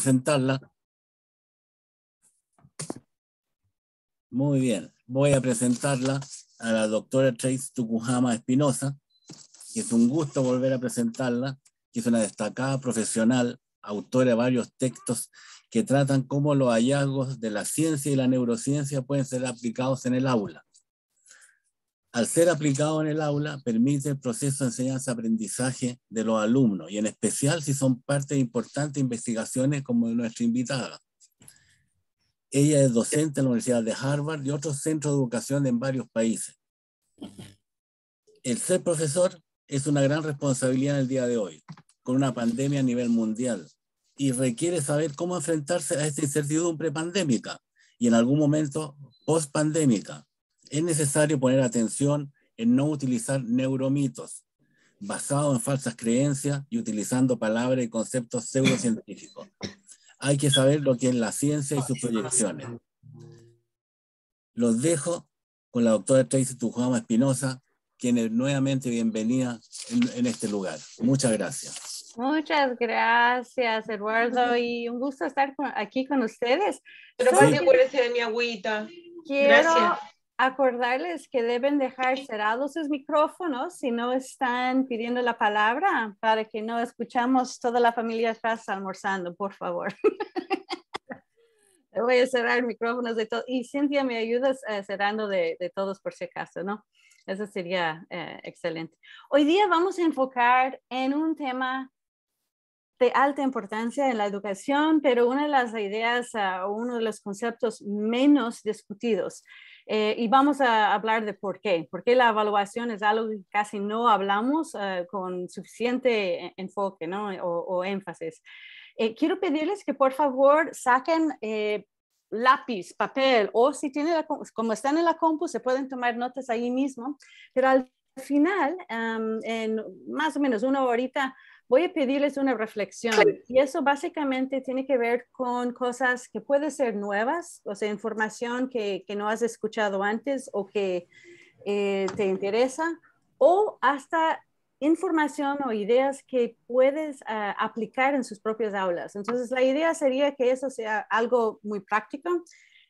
presentarla. Muy bien, voy a presentarla a la doctora Trace Tukujama Espinosa, es un gusto volver a presentarla, que es una destacada profesional, autora de varios textos que tratan cómo los hallazgos de la ciencia y la neurociencia pueden ser aplicados en el aula. Al ser aplicado en el aula, permite el proceso de enseñanza-aprendizaje de los alumnos, y en especial si son parte de importantes investigaciones como nuestra invitada. Ella es docente en la Universidad de Harvard y otros centros de educación en varios países. El ser profesor es una gran responsabilidad en el día de hoy, con una pandemia a nivel mundial, y requiere saber cómo enfrentarse a esta incertidumbre pandémica y en algún momento post-pandémica es necesario poner atención en no utilizar neuromitos basados en falsas creencias y utilizando palabras y conceptos pseudocientíficos. Hay que saber lo que es la ciencia y sus proyecciones. Los dejo con la doctora Tracy Tujama Espinosa, quien es nuevamente bienvenida en, este lugar. Muchas gracias. Muchas gracias, Eduardo, y un gusto estar aquí con ustedes. Pero sí. acuérdense de mi agüita. Quiero gracias acordarles que deben dejar cerrados sus micrófonos si no están pidiendo la palabra para que no escuchamos toda la familia atrás almorzando, por favor. Voy a cerrar micrófonos de todos. Y Cintia, me ayudas eh, cerrando de, de, todos por si acaso, ¿no? Eso sería eh, excelente. Hoy día vamos a enfocar en un tema de alta importancia en la educación, pero una de las ideas uh, uno de los conceptos menos discutidos eh, y vamos a hablar de por qué. Por qué la evaluación es algo que casi no hablamos uh, con suficiente enfoque ¿no? o, o énfasis. Eh, quiero pedirles que por favor saquen eh, lápiz, papel o si tienen, la, como están en la compu, se pueden tomar notas ahí mismo, pero al final, um, en más o menos una horita, voy a pedirles una reflexión y eso básicamente tiene que ver con cosas que pueden ser nuevas, o sea, información que, que no has escuchado antes o que eh, te interesa, o hasta información o ideas que puedes uh, aplicar en sus propias aulas. Entonces, la idea sería que eso sea algo muy práctico,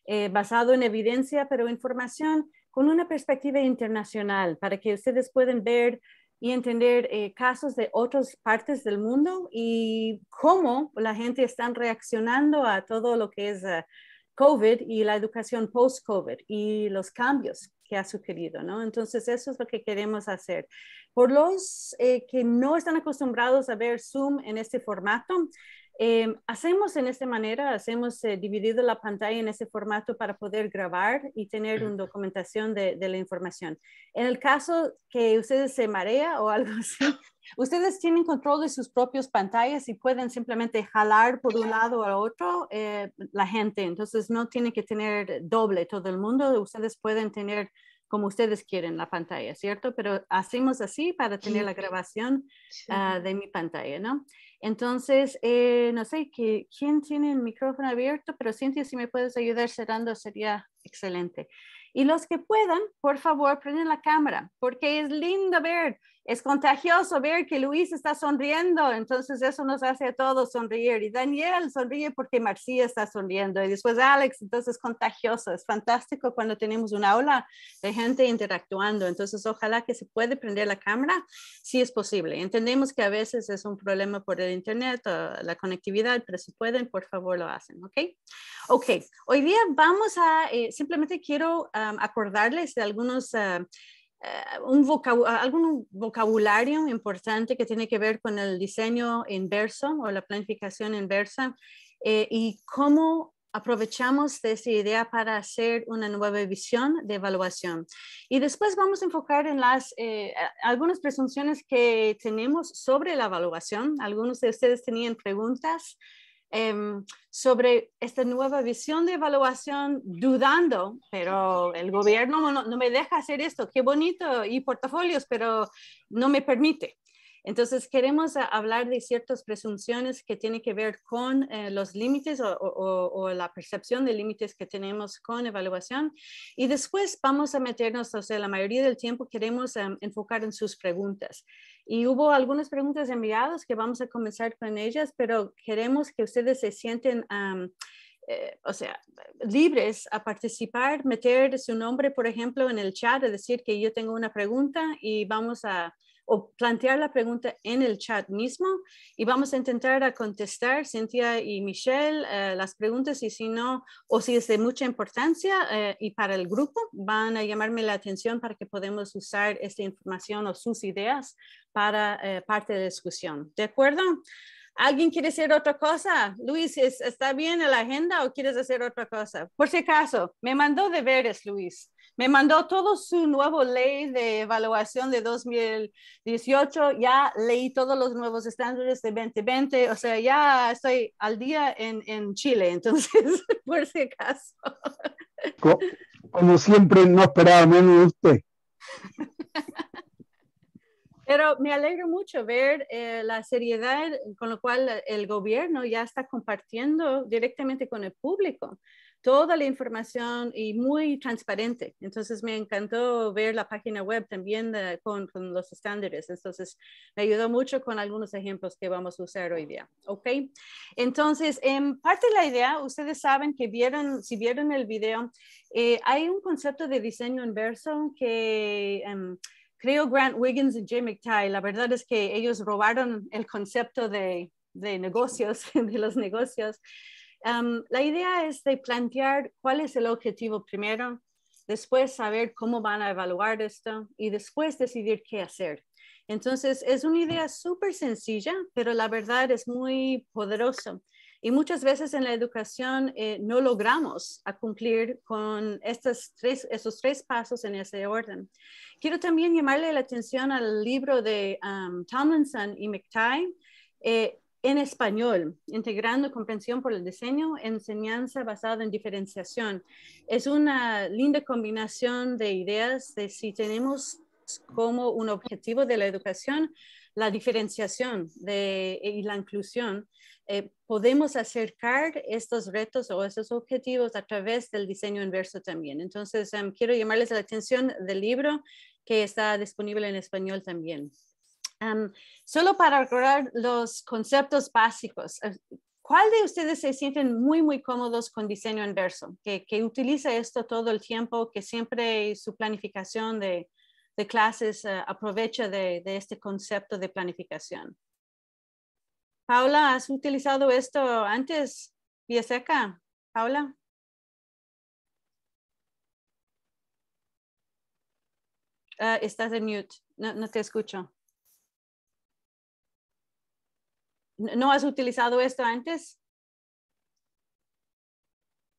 eh, basado en evidencia, pero información con una perspectiva internacional para que ustedes puedan ver y entender eh, casos de otras partes del mundo y cómo la gente está reaccionando a todo lo que es uh, COVID y la educación post-COVID y los cambios que ha sucedido, ¿no? Entonces, eso es lo que queremos hacer. Por los eh, que no están acostumbrados a ver Zoom en este formato, eh, hacemos en esta manera, hacemos eh, dividido la pantalla en ese formato para poder grabar y tener una documentación de, de, la información. En el caso que ustedes se marea o algo así, ustedes tienen control de sus propias pantallas y pueden simplemente jalar por un lado a otro eh, la gente. Entonces no tienen que tener doble todo el mundo. Ustedes pueden tener como ustedes quieren la pantalla, ¿cierto? Pero hacemos así para tener la grabación uh, de mi pantalla, ¿no? Entonces, eh, no sé quién tiene el micrófono abierto, pero Cintia, si me puedes ayudar cerrando sería excelente. Y los que puedan, por favor, prenden la cámara, porque es lindo ver es contagioso ver que Luis está sonriendo, entonces eso nos hace a todos sonreír. Y Daniel sonríe porque Marcia está sonriendo. Y después Alex, entonces es contagioso. Es fantástico cuando tenemos una aula de gente interactuando. Entonces ojalá que se puede prender la cámara si es posible. Entendemos que a veces es un problema por el internet o la conectividad, pero si pueden, por favor lo hacen, ¿ok? Ok, hoy día vamos a, eh, simplemente quiero acordarles de algunos... Uh, un vocab algún vocabulario importante que tiene que ver con el diseño inverso o la planificación inversa eh, y cómo aprovechamos de esa idea para hacer una nueva visión de evaluación. Y después vamos a enfocar en las eh, algunas presunciones que tenemos sobre la evaluación. Algunos de ustedes tenían preguntas eh, sobre esta nueva visión de evaluación, dudando, pero el gobierno no, no, me deja hacer esto, qué bonito, y portafolios, pero no me permite. Entonces, queremos hablar de ciertas presunciones que tienen que ver con eh, los límites o, la percepción de límites que tenemos con evaluación. Y después vamos a meternos, o sea, la mayoría del tiempo queremos um, enfocar en sus preguntas. Y hubo algunas preguntas enviadas que vamos a comenzar con ellas, pero queremos que ustedes se sienten, eh, o sea, libres a participar, meter su nombre, por ejemplo, en el chat, es decir que yo tengo una pregunta y vamos a o plantear la pregunta en el chat mismo y vamos a intentar a contestar, Cintia y Michelle, eh, las preguntas y si no, o si es de mucha importancia eh, y para el grupo, van a llamarme la atención para que podamos usar esta información o sus ideas para eh, parte de la discusión. ¿De acuerdo? ¿Alguien quiere hacer otra cosa? Luis, ¿está bien en la agenda o quieres hacer otra cosa? Por si acaso, me mandó deberes, Luis me mandó todo su nuevo ley de evaluación de 2018, ya leí todos los nuevos estándares de 2020, o sea, ya estoy al día en, en Chile, entonces, por si acaso. Como, siempre, no esperaba menos de usted. Pero me alegro mucho ver eh, la seriedad con la cual el gobierno ya está compartiendo directamente con el público toda la información y muy transparente. Entonces me encantó ver la página web también con, con, los estándares. Entonces me ayudó mucho con algunos ejemplos que vamos a usar hoy día. ¿Ok? Entonces, en parte de la idea, ustedes saben que vieron, si vieron el video, eh, hay un concepto de diseño inverso que... Um, creo Grant Wiggins y Jim McTighe, la verdad es que ellos robaron el concepto de, de negocios, de los negocios, la idea es de plantear cuál es el objetivo primero, después saber cómo van a evaluar esto y después decidir qué hacer. Entonces, es una idea súper sencilla, pero la verdad es muy poderosa. Y muchas veces en la educación eh, no logramos a cumplir con estos tres, pasos en ese orden. Quiero también llamarle la atención al libro de Tomlinson y McTighe. Eh, en español, integrando comprensión por el diseño, enseñanza basada en diferenciación. Es una linda combinación de ideas de si tenemos como un objetivo de la educación la diferenciación y la inclusión, eh, podemos acercar estos retos o estos objetivos a través del diseño inverso también. Entonces, em, quiero llamarles la atención del libro que está disponible en español también solo para recordar los conceptos básicos, eh, ¿cuál de ustedes se sienten muy, muy cómodos con diseño inverso? Que, que utiliza esto todo el tiempo, que siempre su planificación de, de clases uh, aprovecha de, de, este concepto de planificación. Paula, ¿has utilizado esto antes? Vía seca, Paula. Uh, estás en mute, no, no te escucho. ¿No has utilizado esto antes?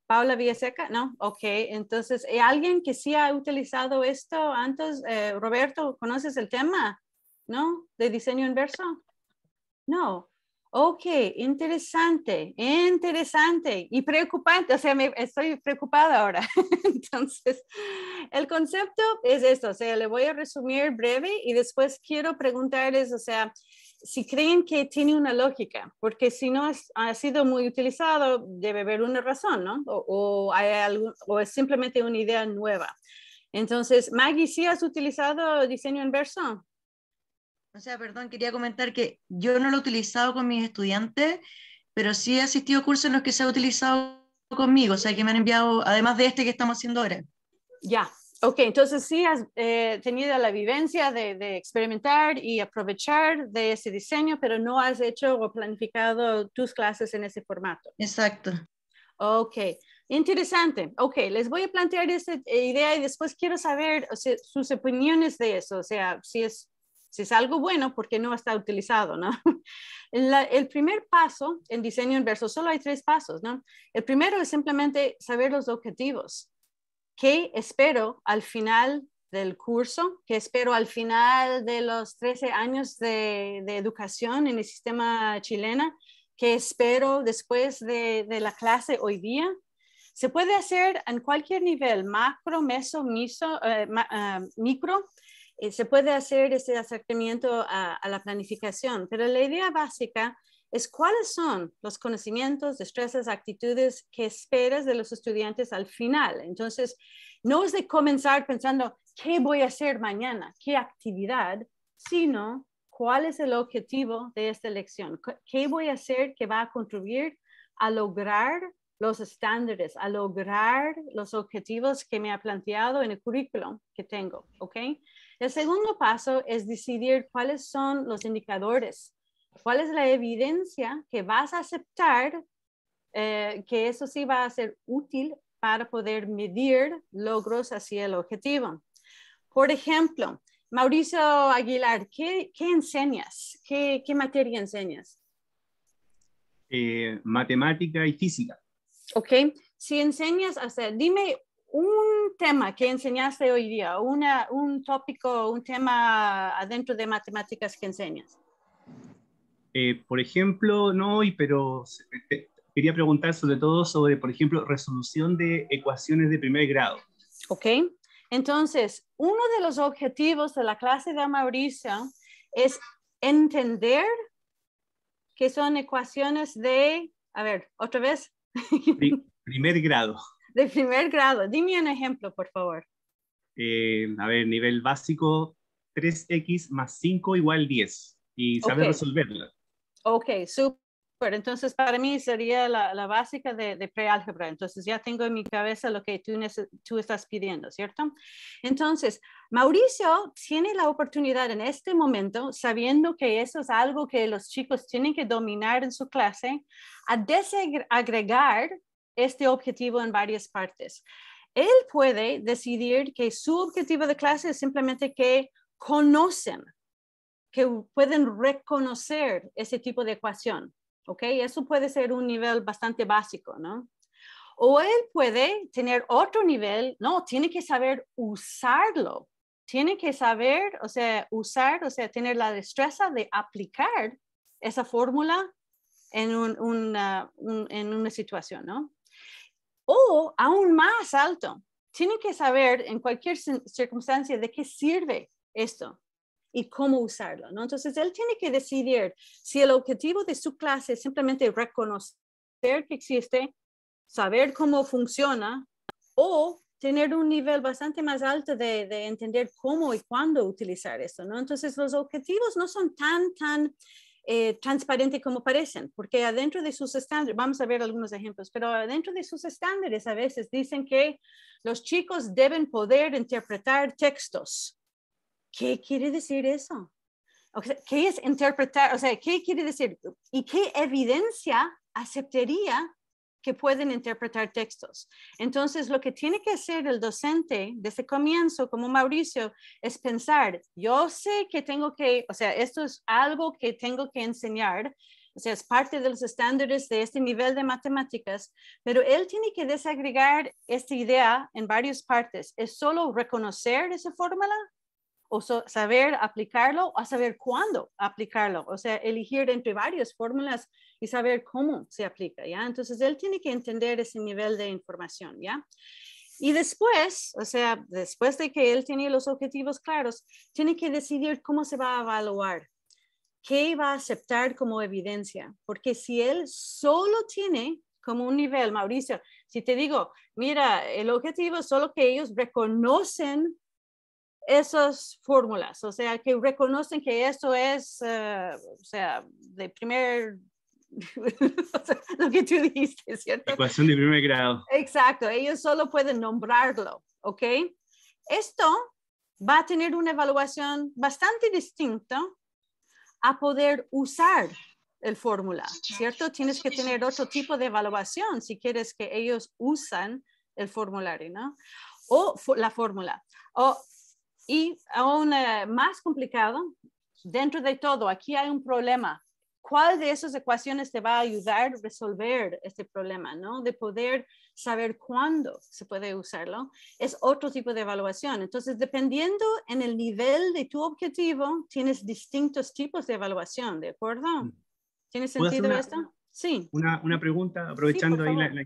Paula Villaseca, ¿no? Ok, entonces, ¿hay alguien que sí ha utilizado esto antes? Eh, Roberto, ¿conoces el tema? ¿No? ¿De diseño inverso? No. Ok, interesante, interesante y preocupante. O sea, me, estoy preocupada ahora. Entonces, el concepto es esto. O sea, le voy a resumir breve y después quiero preguntarles, o sea, si creen que tiene una lógica, porque si no ha sido muy utilizado, debe haber una razón, ¿no? O, hay algo, o es simplemente una idea nueva. Entonces, Maggie, ¿sí has utilizado diseño inverso? O sea, perdón, quería comentar que yo no lo he utilizado con mis estudiantes, pero sí he asistido a cursos en los que se ha utilizado conmigo, o sea, que me han enviado, además de este que estamos haciendo ahora. Ya, Ok, entonces sí has eh, tenido la vivencia de, experimentar y aprovechar de ese diseño, pero no has hecho o planificado tus clases en ese formato. Exacto. Ok, interesante. Ok, les voy a plantear esta idea y después quiero saber sus opiniones de eso, o sea, si es, si es algo bueno, porque no está utilizado, ¿no? el primer paso en diseño inverso, solo hay tres pasos, ¿no? El primero es simplemente saber los objetivos. ¿Qué espero al final del curso? ¿Qué espero al final de los 13 años de, educación en el sistema chileno? ¿Qué espero después de, la clase hoy día? Se puede hacer en cualquier nivel, macro, meso, miso, eh, ah, micro. Eh, se puede hacer ese acercamiento a, la planificación, pero la idea básica es cuáles son los conocimientos, destrezas, actitudes que esperas de los estudiantes al final. Entonces, no es de comenzar pensando, ¿qué voy a hacer mañana? ¿Qué actividad? Sino, cuál es el objetivo de esta lección. ¿Qué voy a hacer que va a contribuir a lograr los estándares, a lograr los objetivos que me ha planteado en el currículum que tengo, ¿ok? El segundo paso es decidir cuáles son los indicadores, cuál es la evidencia que vas a aceptar eh, que eso sí va a ser útil para poder medir logros hacia el objetivo. Por ejemplo, Mauricio Aguilar, ¿qué, enseñas? ¿Qué, materia enseñas? Eh, matemática y física. Ok, si enseñas, o sea, dime un tema que enseñaste hoy día, una, un tópico, un tema adentro de matemáticas que enseñas. Eh, por ejemplo, no hoy, pero quería preguntar sobre todo sobre, por ejemplo, resolución de ecuaciones de primer grado. Ok, entonces, uno de los objetivos de la clase de Mauricio es entender que son ecuaciones de, a ver, otra vez. primer grado. De primer grado. Dime un ejemplo, por favor. Eh, a ver, nivel básico, 3x más 5 igual 10. Y saber resolverla. Ok, súper. Entonces, para mí sería la, básica de, de preálgebra. Entonces, ya tengo en mi cabeza lo que tú, tú estás pidiendo, ¿cierto? Entonces, Mauricio tiene la oportunidad en este momento, sabiendo que eso es algo que los chicos tienen que dominar en su clase, a desagregar este objetivo en varias partes. Él puede decidir que su objetivo de clase es simplemente que conocen, que pueden reconocer ese tipo de ecuación. ¿ok? Eso puede ser un nivel bastante básico, ¿no? O él puede tener otro nivel, no, tiene que saber usarlo, tiene que saber, o sea, usar, o sea, tener la destreza de aplicar esa fórmula en, una, en una situación, ¿no? O aún más alto, tiene que saber en cualquier circunstancia de qué sirve esto y cómo usarlo, ¿no? Entonces, él tiene que decidir si el objetivo de su clase es simplemente reconocer que existe, saber cómo funciona o tener un nivel bastante más alto de, de entender cómo y cuándo utilizar esto, ¿no? Entonces, los objetivos no son tan, tan eh, transparentes como parecen, porque adentro de sus estándares, vamos a ver algunos ejemplos, pero adentro de sus estándares a veces dicen que los chicos deben poder interpretar textos ¿Qué quiere decir eso? ¿Qué es interpretar? O sea, ¿qué quiere decir? ¿Y qué evidencia aceptaría que pueden interpretar textos? Entonces, lo que tiene que hacer el docente desde comienzo, como Mauricio, es pensar, yo sé que tengo que, o sea, esto es algo que tengo que enseñar, o sea, es parte de los estándares de este nivel de matemáticas, pero él tiene que desagregar esta idea en varias partes. ¿Es solo reconocer esa fórmula? O saber aplicarlo o saber cuándo aplicarlo, o sea, elegir entre varias fórmulas y saber cómo se aplica, ¿ya? Entonces, él tiene que entender ese nivel de información, ¿ya? Y después, o sea, después de que él tiene los objetivos claros, tiene que decidir cómo se va a evaluar, qué va a aceptar como evidencia, porque si él solo tiene como un nivel, Mauricio, si te digo, mira, el objetivo es solo que ellos reconocen esas fórmulas, o sea, que reconocen que esto es, eh, o sea, de primer, lo que tú dijiste, ¿cierto? Ecuación de primer grado. Exacto, ellos solo pueden nombrarlo, ¿ok? Esto va a tener una evaluación bastante distinta a poder usar el fórmula, ¿cierto? Tienes que tener otro tipo de evaluación si quieres que ellos usan el formulario, ¿no? O la fórmula. O y aún eh, más complicado, dentro de todo, aquí hay un problema. ¿Cuál de esas ecuaciones te va a ayudar a resolver este problema, ¿no? De poder saber cuándo se puede usarlo. Es otro tipo de evaluación. Entonces, dependiendo en el nivel de tu objetivo, tienes distintos tipos de evaluación, ¿de acuerdo? Mm. ¿Tiene sentido esto? Sí. Una, una pregunta, aprovechando ahí la, la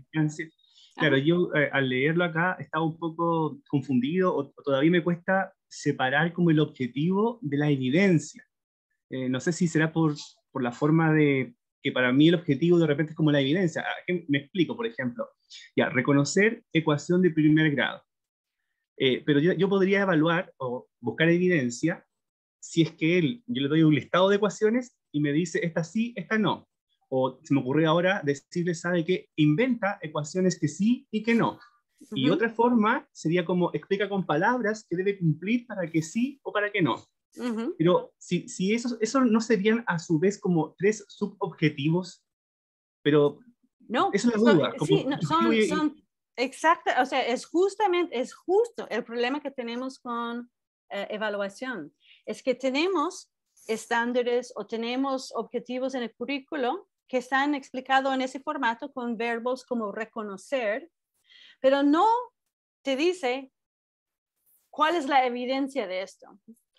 Claro, yo eh, al leerlo acá estaba un poco confundido o, todavía me cuesta separar como el objetivo de la evidencia. Eh, no sé si será por, por la forma de que para mí el objetivo de repente es como la evidencia. Ah, me explico, por ejemplo. Ya, reconocer ecuación de primer grado. Eh, pero yo, yo, podría evaluar o buscar evidencia si es que él, yo le doy un listado de ecuaciones y me dice, esta sí, esta no. O se me ocurrió ahora decirle, sabe que inventa ecuaciones que sí y que no. Y otra forma sería como explica con palabras que debe cumplir para que sí o para que no. Pero si, si eso, eso no serían a su vez como tres subobjetivos, pero no, es la duda. sí, no, son, son exacto, o sea, es justamente, es justo el problema que tenemos con eh, evaluación, es que tenemos estándares o tenemos objetivos en el currículo que están explicados en ese formato con verbos como reconocer, pero no te dice cuál es la evidencia de esto.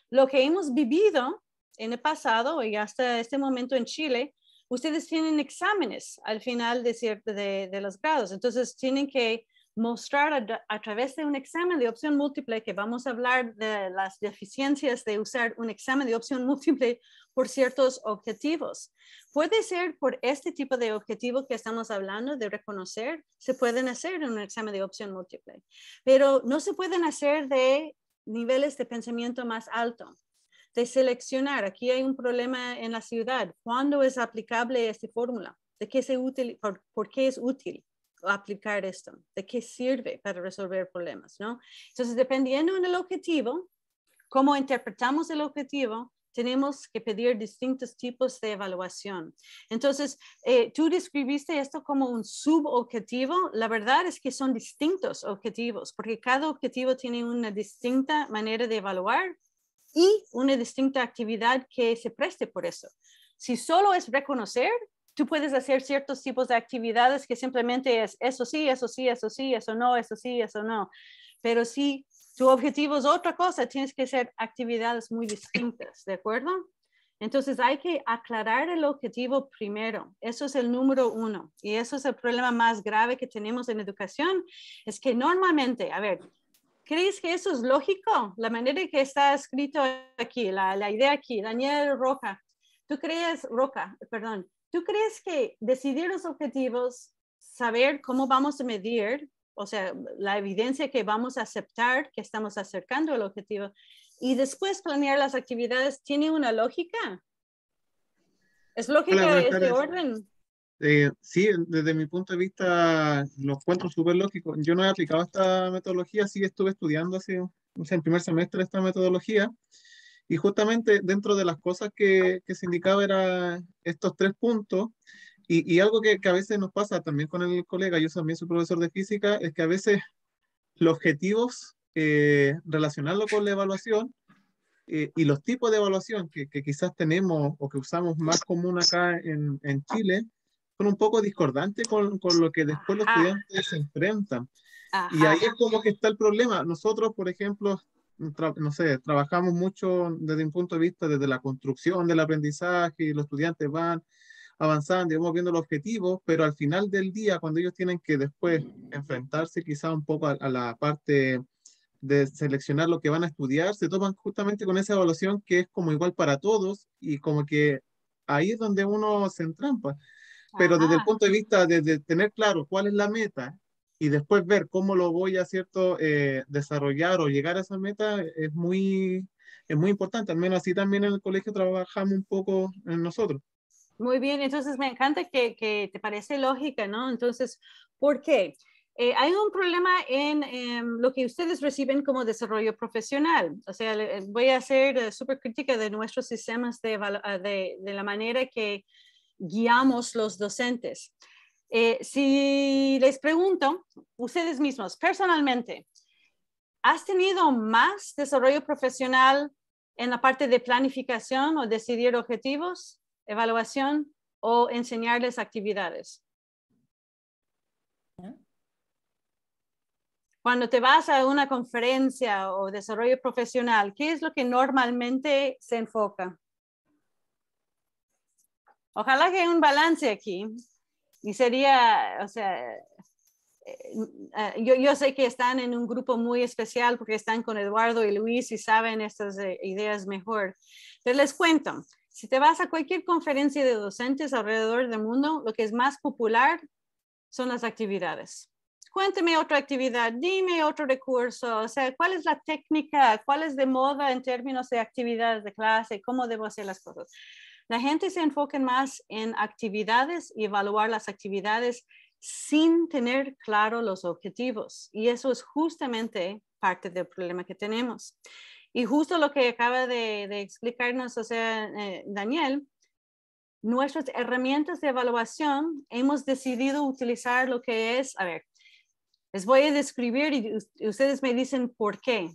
Lo que hemos vivido en el pasado y hasta este momento en Chile, ustedes tienen exámenes al final de, de, los grados, entonces tienen que mostrar a, través de un examen de opción múltiple, que vamos a hablar de las deficiencias de usar un examen de opción múltiple por ciertos objetivos. Puede ser por este tipo de objetivo que estamos hablando de reconocer, se pueden hacer en un examen de opción múltiple, pero no se pueden hacer de niveles de pensamiento más alto de seleccionar. Aquí hay un problema en la ciudad. ¿Cuándo es aplicable esta fórmula? ¿De qué, se útil, por qué es útil? Aplicar esto, de qué sirve para resolver problemas, ¿no? Entonces, dependiendo del objetivo, cómo interpretamos el objetivo, tenemos que pedir distintos tipos de evaluación. Entonces, eh, tú describiste esto como un subobjetivo. La verdad es que son distintos objetivos, porque cada objetivo tiene una distinta manera de evaluar y una distinta actividad que se preste por eso. Si solo es reconocer, tú puedes hacer ciertos tipos de actividades que simplemente es eso sí, eso sí, eso sí, eso no, eso sí, eso no. Pero si tu objetivo es otra cosa, tienes que hacer actividades muy distintas, ¿de acuerdo? Entonces hay que aclarar el objetivo primero. Eso es el número uno. Y eso es el problema más grave que tenemos en educación. Es que normalmente, a ver, ¿crees que eso es lógico? La manera que está escrito aquí, la, la idea aquí, Daniel Roca. ¿Tú crees, Roca, perdón, ¿Tú crees que decidir los objetivos, saber cómo vamos a medir, o sea, la evidencia que vamos a aceptar que estamos acercando al objetivo y después planear las actividades, tiene una lógica? ¿Es lógica este orden? Eh, sí, desde mi punto de vista lo encuentro súper lógico. Yo no he aplicado esta metodología, sí estuve estudiando hace, o sea, en primer semestre esta metodología y justamente dentro de las cosas que, que se indicaba era estos tres puntos. Y, y algo que, que, a veces nos pasa también con el colega, yo también soy profesor de física, es que a veces los objetivos, eh, relacionarlo con la evaluación eh, y los tipos de evaluación que, que, quizás tenemos o que usamos más común acá en, en Chile, son un poco discordantes con, con lo que después los estudiantes se enfrentan. Y ahí es como que está el problema. Nosotros, por ejemplo, no sé, trabajamos mucho desde un punto de vista desde la construcción del aprendizaje y los estudiantes van avanzando y vamos viendo los objetivos, pero al final del día, cuando ellos tienen que después enfrentarse quizá un poco a, la parte de seleccionar lo que van a estudiar, se toman justamente con esa evaluación que es como igual para todos y como que ahí es donde uno se entrampa. Pero desde el punto de vista de, de tener claro cuál es la meta y después ver cómo lo voy a cierto eh, desarrollar o llegar a esa meta es muy, es muy importante. Al menos así también en el colegio trabajamos un poco en nosotros. Muy bien, entonces me encanta que, que te parece lógica, ¿no? Entonces, ¿por qué? Eh, hay un problema en, lo que ustedes reciben como desarrollo profesional. O sea, voy a ser eh, súper crítica de nuestros sistemas de, de, de la manera que guiamos los docentes. Eh, si les pregunto, ustedes mismos, personalmente, ¿has tenido más desarrollo profesional en la parte de planificación o decidir objetivos, evaluación o enseñarles actividades? Cuando te vas a una conferencia o desarrollo profesional, ¿qué es lo que normalmente se enfoca? Ojalá que haya un balance aquí. Y sería, o sea, eh, eh, yo, yo, sé que están en un grupo muy especial porque están con Eduardo y Luis y saben estas eh, ideas mejor. Pero les cuento, si te vas a cualquier conferencia de docentes alrededor del mundo, lo que es más popular son las actividades. cuénteme otra actividad, dime otro recurso, o sea, cuál es la técnica, cuál es de moda en términos de actividades de clase, cómo debo hacer las cosas. La gente se enfoca más en actividades y evaluar las actividades sin tener claro los objetivos. Y eso es justamente parte del problema que tenemos. Y justo lo que acaba de, explicarnos, o sea, eh, Daniel, nuestras herramientas de evaluación, hemos decidido utilizar lo que es, a ver, les voy a describir y ustedes me dicen por qué.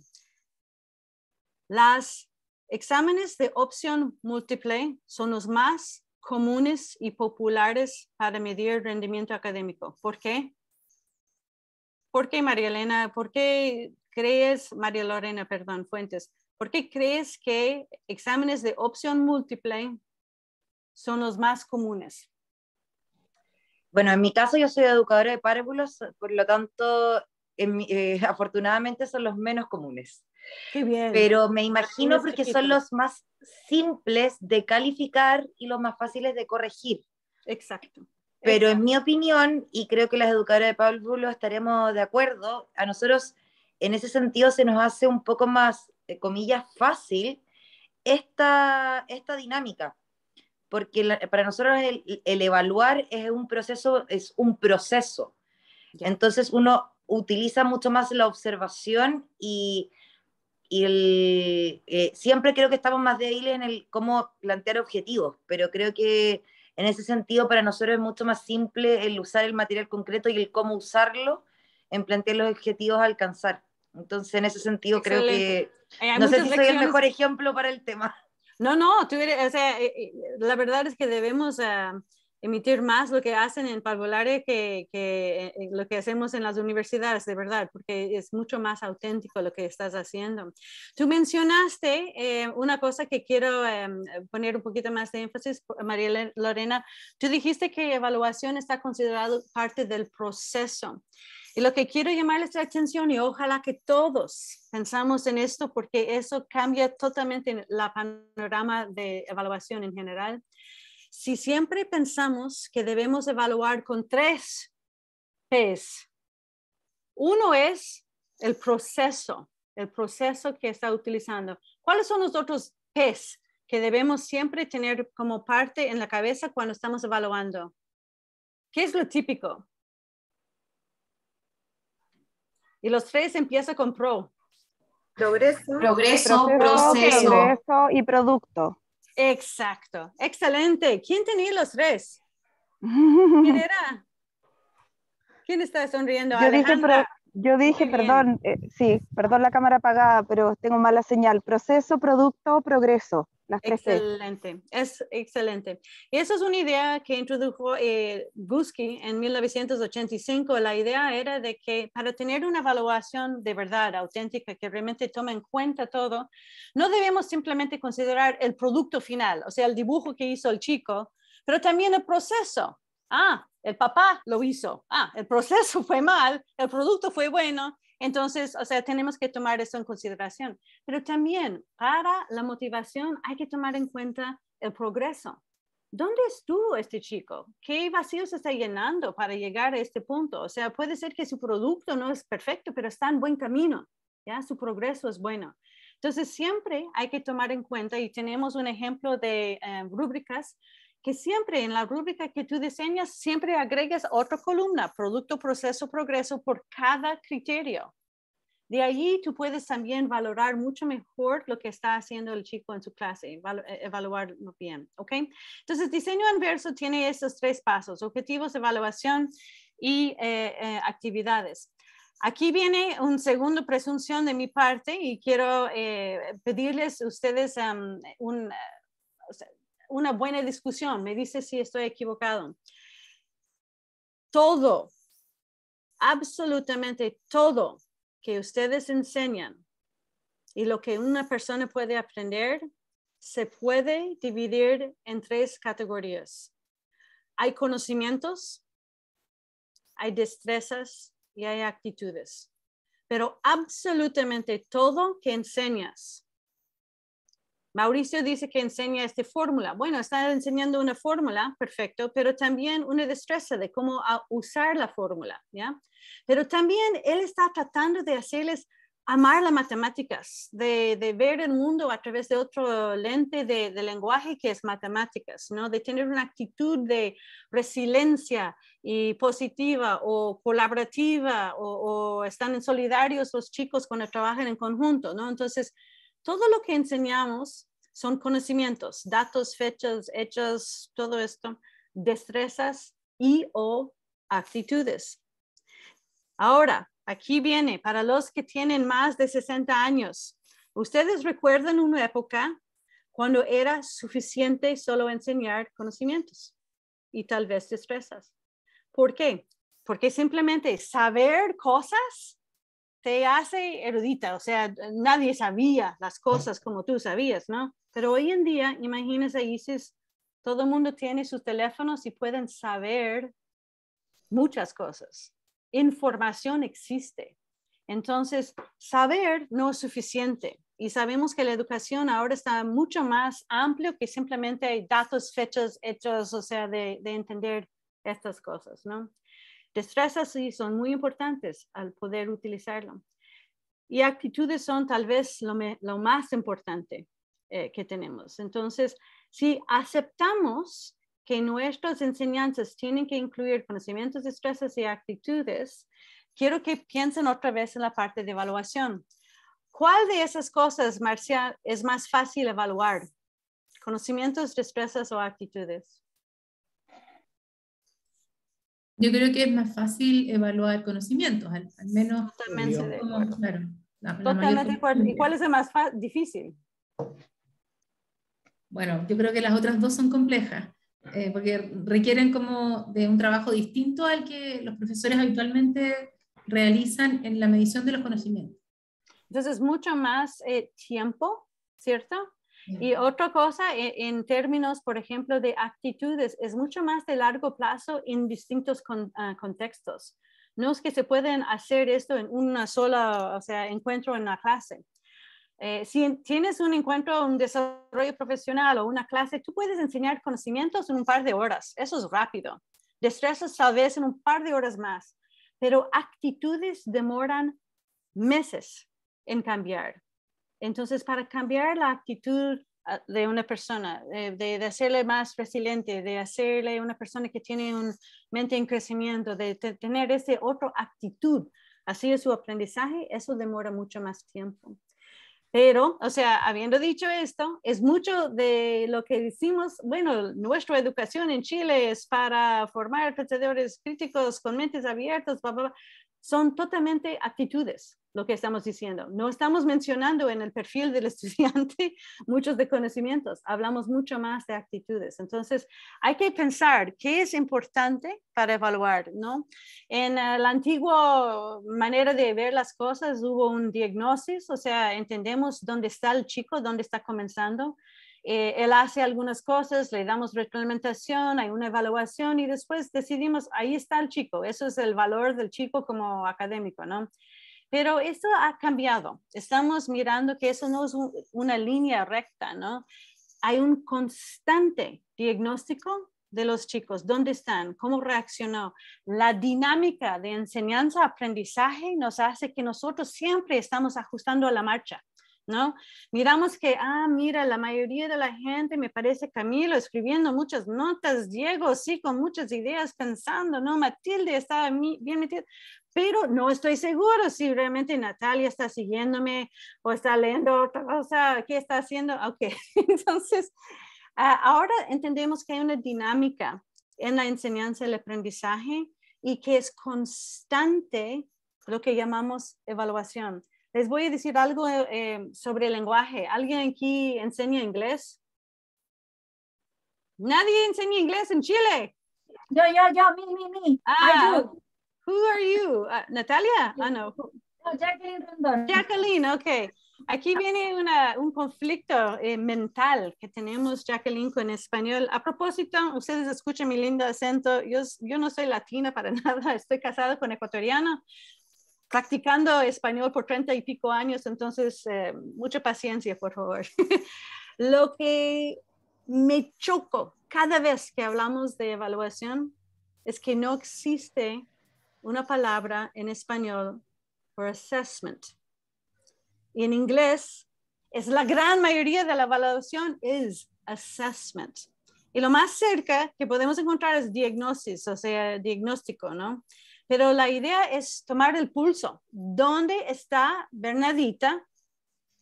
Las exámenes de opción múltiple son los más comunes y populares para medir rendimiento académico. ¿Por qué? ¿Por qué, María Elena? ¿Por qué crees, María Lorena, perdón, Fuentes, por qué crees que exámenes de opción múltiple son los más comunes? Bueno, en mi caso yo soy educadora de párvulos, por lo tanto, eh, afortunadamente son los menos comunes. Qué bien. Pero me imagino porque son los más simples de calificar y los más fáciles de corregir. Exacto. Pero en mi opinión, y creo que las educadoras de párvulos estaremos de acuerdo, a nosotros en ese sentido se nos hace un poco más, comillas, fácil esta, esta dinámica porque para nosotros el, evaluar es un proceso, es un proceso. Entonces uno utiliza mucho más la observación y, y el, eh, siempre creo que estamos más débiles en el cómo plantear objetivos, pero creo que en ese sentido para nosotros es mucho más simple el usar el material concreto y el cómo usarlo en plantear los objetivos a alcanzar. Entonces, en ese sentido, creo que no sé si soy el mejor ejemplo para el tema. No, no, tú eres, o sea, eh, eh, la verdad es que debemos ah, emitir más lo que hacen en Parvulare que, que eh, lo que hacemos en las universidades, de verdad, porque es mucho más auténtico lo que estás haciendo. Tú mencionaste una cosa que quiero em, poner un poquito más de énfasis, María Lorena. Tú dijiste que evaluación está considerado parte del proceso. Y lo que quiero llamarles la atención y ojalá que todos pensamos en esto porque eso cambia totalmente la panorama de evaluación en general. Si siempre pensamos que debemos evaluar con tres P's, uno es el proceso, el proceso que está utilizando. ¿Cuáles son los otros P's que debemos siempre tener como parte en la cabeza cuando estamos evaluando? ¿Qué es lo típico? Y los tres empieza con pro. Progreso. Progreso, proceso. Progreso y producto. Exacto. Excelente. ¿Quién tenía los tres? ¿Quién era? ¿Quién está sonriendo? Yo dije, yo dije perdón, eh, sí, perdón la cámara apagada, pero tengo mala señal. Proceso, producto, progreso. Excelente, es excelente. Y eso es una idea que introdujo eh, Guski en 1985. La idea era de que para tener una evaluación de verdad auténtica que realmente tome en cuenta todo, no debemos simplemente considerar el producto final, o sea, el dibujo que hizo el chico, pero también el proceso. Ah, el papá lo hizo. Ah, el proceso fue mal, el producto fue bueno. Entonces, o sea, tenemos que tomar eso en consideración. Pero también para la motivación hay que tomar en cuenta el progreso. ¿Dónde estuvo este chico? ¿Qué vacío se está llenando para llegar a este punto? O sea, puede ser que su producto no es perfecto, pero está en buen camino. ¿ya? Su progreso es bueno. Entonces, siempre hay que tomar en cuenta, y tenemos un ejemplo de eh, rúbricas que siempre en la rúbrica que tú diseñas, siempre agregues otra columna, producto, proceso, progreso por cada criterio. De allí tú puedes también valorar mucho mejor lo que está haciendo el chico en su clase, eh, evaluarlo bien, ¿ok? Entonces, diseño inverso tiene esos tres pasos, objetivos, evaluación y eh, eh, actividades. Aquí viene un segundo presunción de mi parte y quiero pedirles a ustedes un, una buena discusión. Me dice si estoy equivocado. Todo, absolutamente todo que ustedes enseñan y lo que una persona puede aprender se puede dividir en tres categorías. Hay conocimientos, hay destrezas y hay actitudes. Pero absolutamente todo que enseñas Mauricio dice que enseña esta fórmula. Bueno, está enseñando una fórmula, perfecto, pero también una destreza de cómo usar la fórmula, ¿ya? Pero también él está tratando de hacerles amar las matemáticas, de, ver el mundo a través de otro lente de, de, lenguaje que es matemáticas, ¿no? De tener una actitud de resiliencia y positiva o colaborativa o, o están en solidarios los chicos cuando trabajan en conjunto, ¿no? Entonces, todo lo que enseñamos son conocimientos, datos, fechas, hechos, todo esto, destrezas y o actitudes. Ahora, aquí viene, para los que tienen más de 60 años, ¿ustedes recuerdan una época cuando era suficiente solo enseñar conocimientos y tal vez destrezas? ¿Por qué? Porque simplemente saber cosas te hace erudita, o sea, nadie sabía las cosas como tú sabías, ¿no? Pero hoy en día, imagínense, dices, todo el mundo tiene sus teléfonos y pueden saber muchas cosas. Información existe. Entonces, saber no es suficiente. Y sabemos que la educación ahora está mucho más amplio que simplemente datos, fechas, hechos, o sea, de, de entender estas cosas, ¿no? Destrezas sí son muy importantes al poder utilizarlo. Y actitudes son tal vez lo, lo más importante eh, que tenemos. Entonces, si aceptamos que nuestras enseñanzas tienen que incluir conocimientos, destrezas y actitudes, quiero que piensen otra vez en la parte de evaluación. ¿Cuál de esas cosas, Marcia, es más fácil evaluar? ¿Conocimientos, destrezas o actitudes? Yo creo que es más fácil evaluar conocimientos, al, menos. Totalmente de acuerdo. Totalmente de acuerdo. ¿Y cuál es el más difícil? Bueno, yo creo que las otras dos son complejas, eh, porque requieren como de un trabajo distinto al que los profesores habitualmente realizan en la medición de los conocimientos. Entonces, mucho más eh, tiempo, ¿cierto? Y otra cosa, e, en, términos, por ejemplo, de actitudes, es mucho más de largo plazo en distintos ah, contextos. No es que se pueden hacer esto en una sola, o sea, encuentro en la clase. Eh, si tienes un encuentro, un desarrollo profesional o una clase, tú puedes enseñar conocimientos en un par de horas. Eso es rápido. Destrezas tal vez en un par de horas más. Pero actitudes demoran meses en cambiar. Entonces, para cambiar la actitud ah, de una persona, de, hacerle más resiliente, de hacerle una persona que tiene un mente en crecimiento, de, tener esa otra actitud, es su aprendizaje, eso demora mucho más tiempo. Pero, o sea, habiendo dicho esto, es mucho de lo que decimos, bueno, nuestra educación en Chile es para formar pensadores críticos con mentes abiertas, bla, bla, bla son totalmente actitudes, lo que estamos diciendo. No estamos mencionando en el perfil del estudiante muchos de conocimientos, hablamos mucho más de actitudes. Entonces, hay que pensar qué es importante para evaluar, ¿no? En la antigua manera de ver las cosas hubo un diagnóstico, o sea, entendemos dónde está el chico, dónde está comenzando, eh, él hace algunas cosas, le damos retroalimentación, hay una evaluación y después decidimos, ahí está el chico, eso es el valor del chico como académico, ¿no? Pero eso ha cambiado. Estamos mirando que eso no es una línea recta, ¿no? Hay un constante diagnóstico de los chicos, dónde están, cómo reaccionó. La dinámica de enseñanza-aprendizaje nos hace que nosotros siempre estamos ajustando a la marcha. ¿No? Miramos que, ah, mira, la mayoría de la gente, me parece Camilo escribiendo muchas notas, Diego sí, con muchas ideas pensando, ¿no? Matilde estaba bien metida, pero no estoy seguro si realmente Natalia está siguiéndome o está leyendo otra cosa, ¿qué está haciendo? Ok, entonces, ah, ahora entendemos que hay una dinámica en la enseñanza y el aprendizaje y que es constante lo que llamamos evaluación les voy a decir algo eh, sobre el lenguaje. ¿Alguien aquí enseña inglés? Nadie enseña inglés en Chile. Yo, yo, yo, me, me, me. Ah, who are you? Uh, Natalia? Ah, no. no. Jacqueline Rondón. Jacqueline, ok. Aquí viene una, un conflicto eh, mental que tenemos, Jacqueline, con español. A propósito, ustedes escuchan mi lindo acento. Yo, yo no soy latina para nada, estoy casada con ecuatoriano, practicando español por treinta y pico años, entonces eh, mucha paciencia, por favor. Lo que me choco cada vez que hablamos de evaluación es que no existe una palabra en español por assessment. Y en inglés es la gran mayoría de la evaluación es assessment. Y lo más cerca que podemos encontrar es diagnosis, o sea, diagnóstico, ¿no? Pero la idea es tomar el pulso. ¿Dónde está Bernadita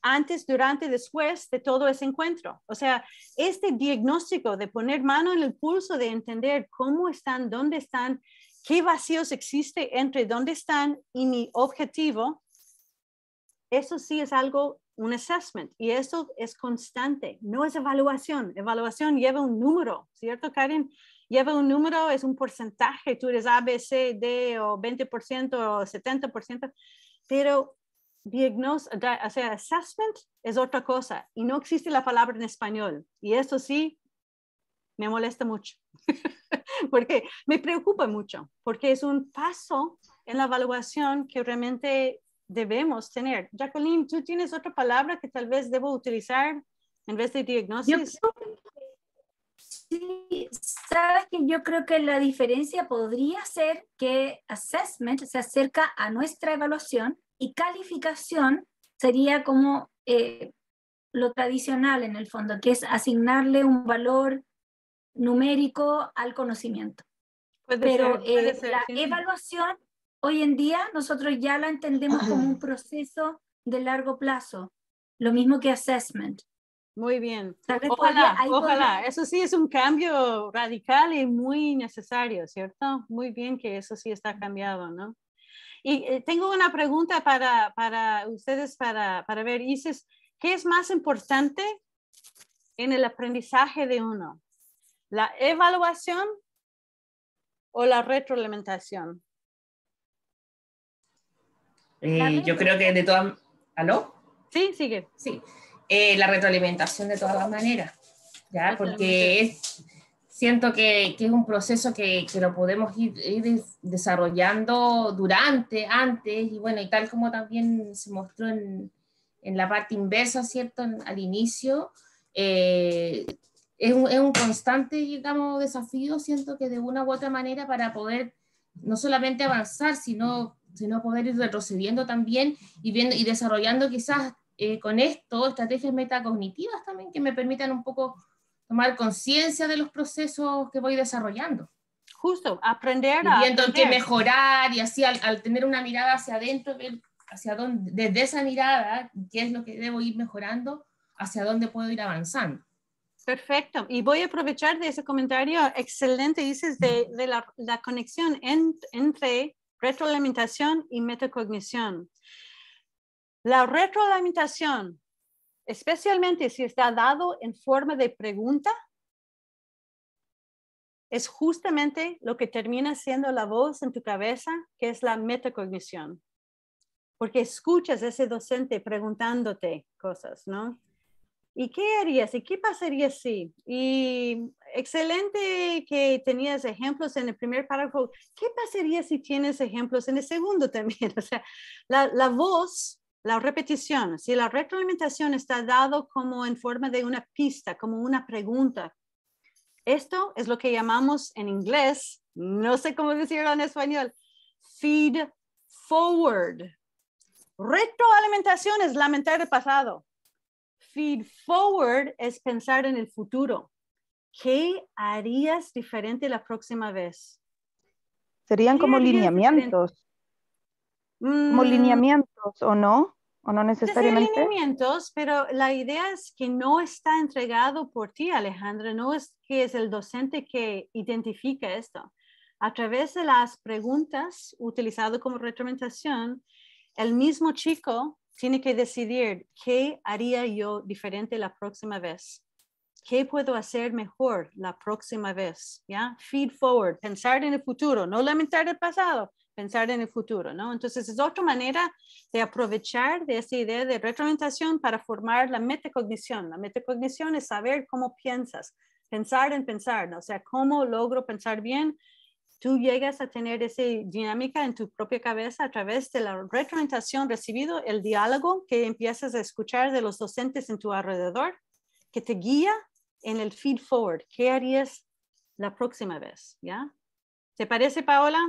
antes, durante, después de todo ese encuentro? O sea, este diagnóstico de poner mano en el pulso, de entender cómo están, dónde están, qué vacíos existe entre dónde están y mi objetivo, eso sí es algo un assessment y eso es constante, no es evaluación. Evaluación lleva un número, ¿cierto, Karen? Lleva un número, es un porcentaje, tú eres A, B, C, D o 20% o 70%, pero diagnóstico, o sea, assessment es otra cosa y no existe la palabra en español y eso sí me molesta mucho porque me preocupa mucho porque es un paso en la evaluación que realmente debemos tener. Jacqueline, ¿tú tienes otra palabra que tal vez debo utilizar en vez de diagnóstico? Sí, sabes que yo creo que la diferencia podría ser que assessment se acerca a nuestra evaluación y calificación sería como eh, lo tradicional en el fondo, que es asignarle un valor numérico al conocimiento. Pero eh, la evaluación hoy en día nosotros ya la entendemos como un proceso de largo plazo, lo mismo que assessment. Muy bien. Ojalá, ojalá. Eso sí es un cambio radical y muy necesario, ¿cierto? Muy bien que eso sí está cambiado, ¿no? Y eh, tengo una pregunta para, para ustedes, para, para ver, Isis, ¿qué es más importante en el aprendizaje de uno? ¿La evaluación o la retroalimentación? Eh, yo creo que de todas... ¿Aló? Sí, sigue. Sí. Eh, la retroalimentación de todas las maneras, ¿ya? Porque es, siento que, que, es un proceso que, que lo podemos ir, ir, desarrollando durante, antes, y bueno, y tal como también se mostró en, en la parte inversa, ¿cierto? al inicio, eh, es, un, es un constante, digamos, desafío, siento que de una u otra manera para poder no solamente avanzar, sino sino poder ir retrocediendo también y, viendo, y desarrollando quizás eh, con esto estrategias metacognitivas también que me permitan un poco tomar conciencia de los procesos que voy desarrollando. Justo, aprender a... viendo qué mejorar y así al, tener una mirada hacia adentro, hacia dónde, desde esa mirada, qué es lo que debo ir mejorando, hacia dónde puedo ir avanzando. Perfecto. Y voy a aprovechar de ese comentario excelente, dices, de, de la, la, conexión en, entre retroalimentación y metacognición. La retroalimentación, especialmente si está dado en forma de pregunta, es justamente lo que termina siendo la voz en tu cabeza, que es la metacognición. Porque escuchas a ese docente preguntándote cosas, ¿no? ¿Y qué harías? ¿Y qué pasaría si? Y excelente que tenías ejemplos en el primer párrafo. ¿Qué pasaría si tienes ejemplos en el segundo también? O sea, la, la voz, la repetición, si la retroalimentación está dado como en forma de una pista, como una pregunta. Esto es lo que llamamos en inglés, no sé cómo decirlo en español, feed forward. Retroalimentación es lamentar el pasado feed forward es pensar en el futuro. ¿Qué harías diferente la próxima vez? Serían como lineamientos. Como mm. lineamientos, ¿o no? ¿O no necesariamente? lineamientos, pero la idea es que no está entregado por ti, Alejandra, no es que es el docente que identifica esto. A través de las preguntas utilizado como retroalimentación, el mismo chico tiene que decidir qué haría yo diferente la próxima vez. ¿Qué puedo hacer mejor la próxima vez? ¿Ya? Feed forward, pensar en el futuro, no lamentar el pasado, pensar en el futuro, ¿no? Entonces es otra manera de aprovechar de esa idea de retroalimentación para formar la metacognición. La metacognición es saber cómo piensas, pensar en pensar, ¿no? o sea, cómo logro pensar bien tú llegas a tener esa dinámica en tu propia cabeza a través de la retroalimentación recibido, el diálogo que empiezas a escuchar de los docentes en tu alrededor que te guía en el feed forward. ¿Qué harías la próxima vez? ¿Ya? ¿Te parece, Paola?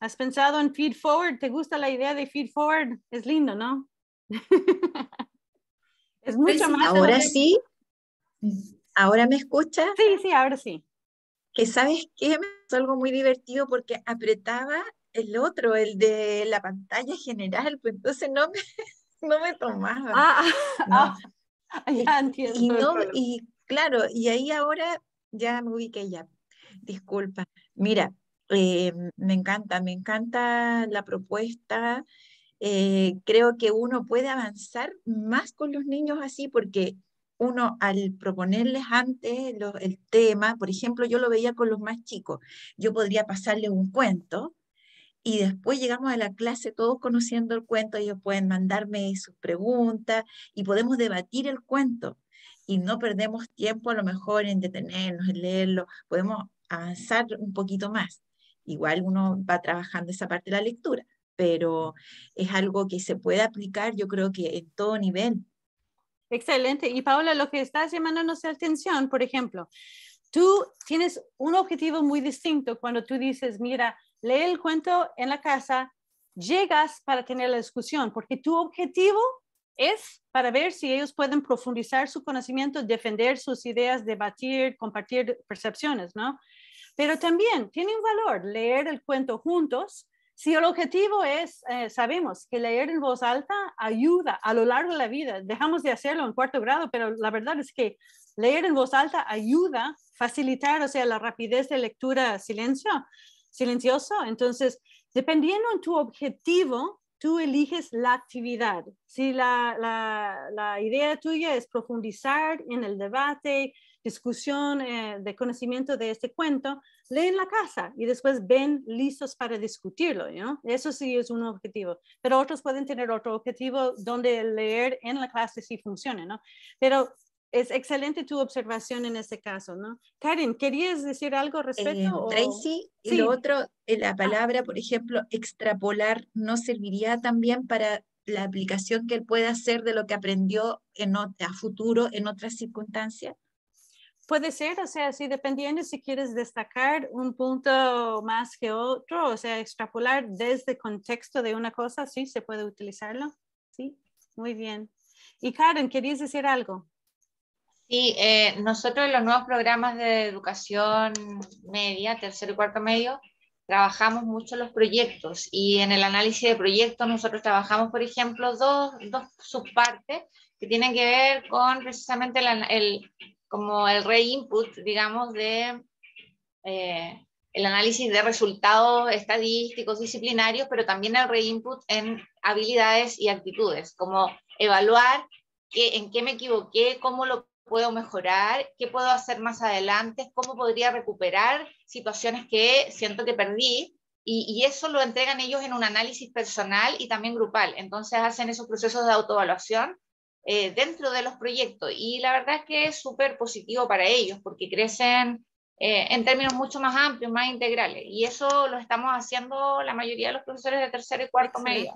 ¿Has pensado en feed forward? ¿Te gusta la idea de feed forward? Es lindo, ¿no? es mucho más. Ahora sí. ¿Ahora me escucha? Sí, sí, ahora sí. Que sabes qué, me algo muy divertido porque apretaba el otro, el de la pantalla general, pues entonces no me, no me tomaba. Ah, ah, ah ya entiendo. Y, no, y claro, y ahí ahora ya me ubiqué ya. Disculpa. Mira, eh, me encanta, me encanta la propuesta. Eh, creo que uno puede avanzar más con los niños así porque uno al proponerles antes el tema, por ejemplo, yo lo veía con los más chicos, yo podría pasarles un cuento y después llegamos a la clase todos conociendo el cuento, ellos pueden mandarme sus preguntas y podemos debatir el cuento y no perdemos tiempo a lo mejor en detenernos, en leerlo, podemos avanzar un poquito más. Igual uno va trabajando esa parte de la lectura, pero es algo que se puede aplicar yo creo que en todo nivel Excelente. Y Paola, lo que estás llamándonos la atención, por ejemplo, tú tienes un objetivo muy distinto cuando tú dices, mira, lee el cuento en la casa, llegas para tener la discusión, porque tu objetivo es para ver si ellos pueden profundizar su conocimiento, defender sus ideas, debatir, compartir percepciones, ¿no? Pero también tiene un valor leer el cuento juntos si el objetivo es, eh, sabemos que leer en voz alta ayuda a lo largo de la vida, dejamos de hacerlo en cuarto grado, pero la verdad es que leer en voz alta ayuda, facilitar, o sea, la rapidez de lectura silencio, silencioso. Entonces, dependiendo de tu objetivo, tú eliges la actividad. Si la, la, la idea tuya es profundizar en el debate, discusión eh, de conocimiento de este cuento, leen la casa y después ven listos para discutirlo, ¿no? Eso sí es un objetivo, pero otros pueden tener otro objetivo donde leer en la clase sí funcione, ¿no? Pero es excelente tu observación en este caso, ¿no? Karen, ¿querías decir algo al respecto? Eh, Tracy, y lo otro, eh, la ah. palabra, por ejemplo, extrapolar, ¿no serviría también para la aplicación que él puede hacer de lo que aprendió en, a futuro en otras circunstancias? Puede ser, o sea, sí, dependiendo si quieres destacar un punto más que otro, o sea, extrapolar desde el contexto de una cosa, sí, se puede utilizarlo. Sí, muy bien. Y Karen, ¿querías decir algo? Sí, eh, nosotros en los nuevos programas de educación media, tercero y cuarto medio, trabajamos mucho los proyectos y en el análisis de proyectos nosotros trabajamos, por ejemplo, dos, dos subpartes que tienen que ver con precisamente el, como el re-input, digamos, de eh, el análisis de resultados estadísticos, disciplinarios, pero también el re-input en habilidades y actitudes, como evaluar qué, en qué me equivoqué, cómo lo puedo mejorar, qué puedo hacer más adelante, cómo podría recuperar situaciones que siento que perdí. Y, y, eso lo entregan ellos en un análisis personal y también grupal. Entonces hacen esos procesos de autoevaluación eh, dentro de los proyectos. Y la verdad es que es súper positivo para ellos porque crecen eh, en términos mucho más amplios, más integrales. Y eso lo estamos haciendo la mayoría de los profesores de tercero y cuarto medio.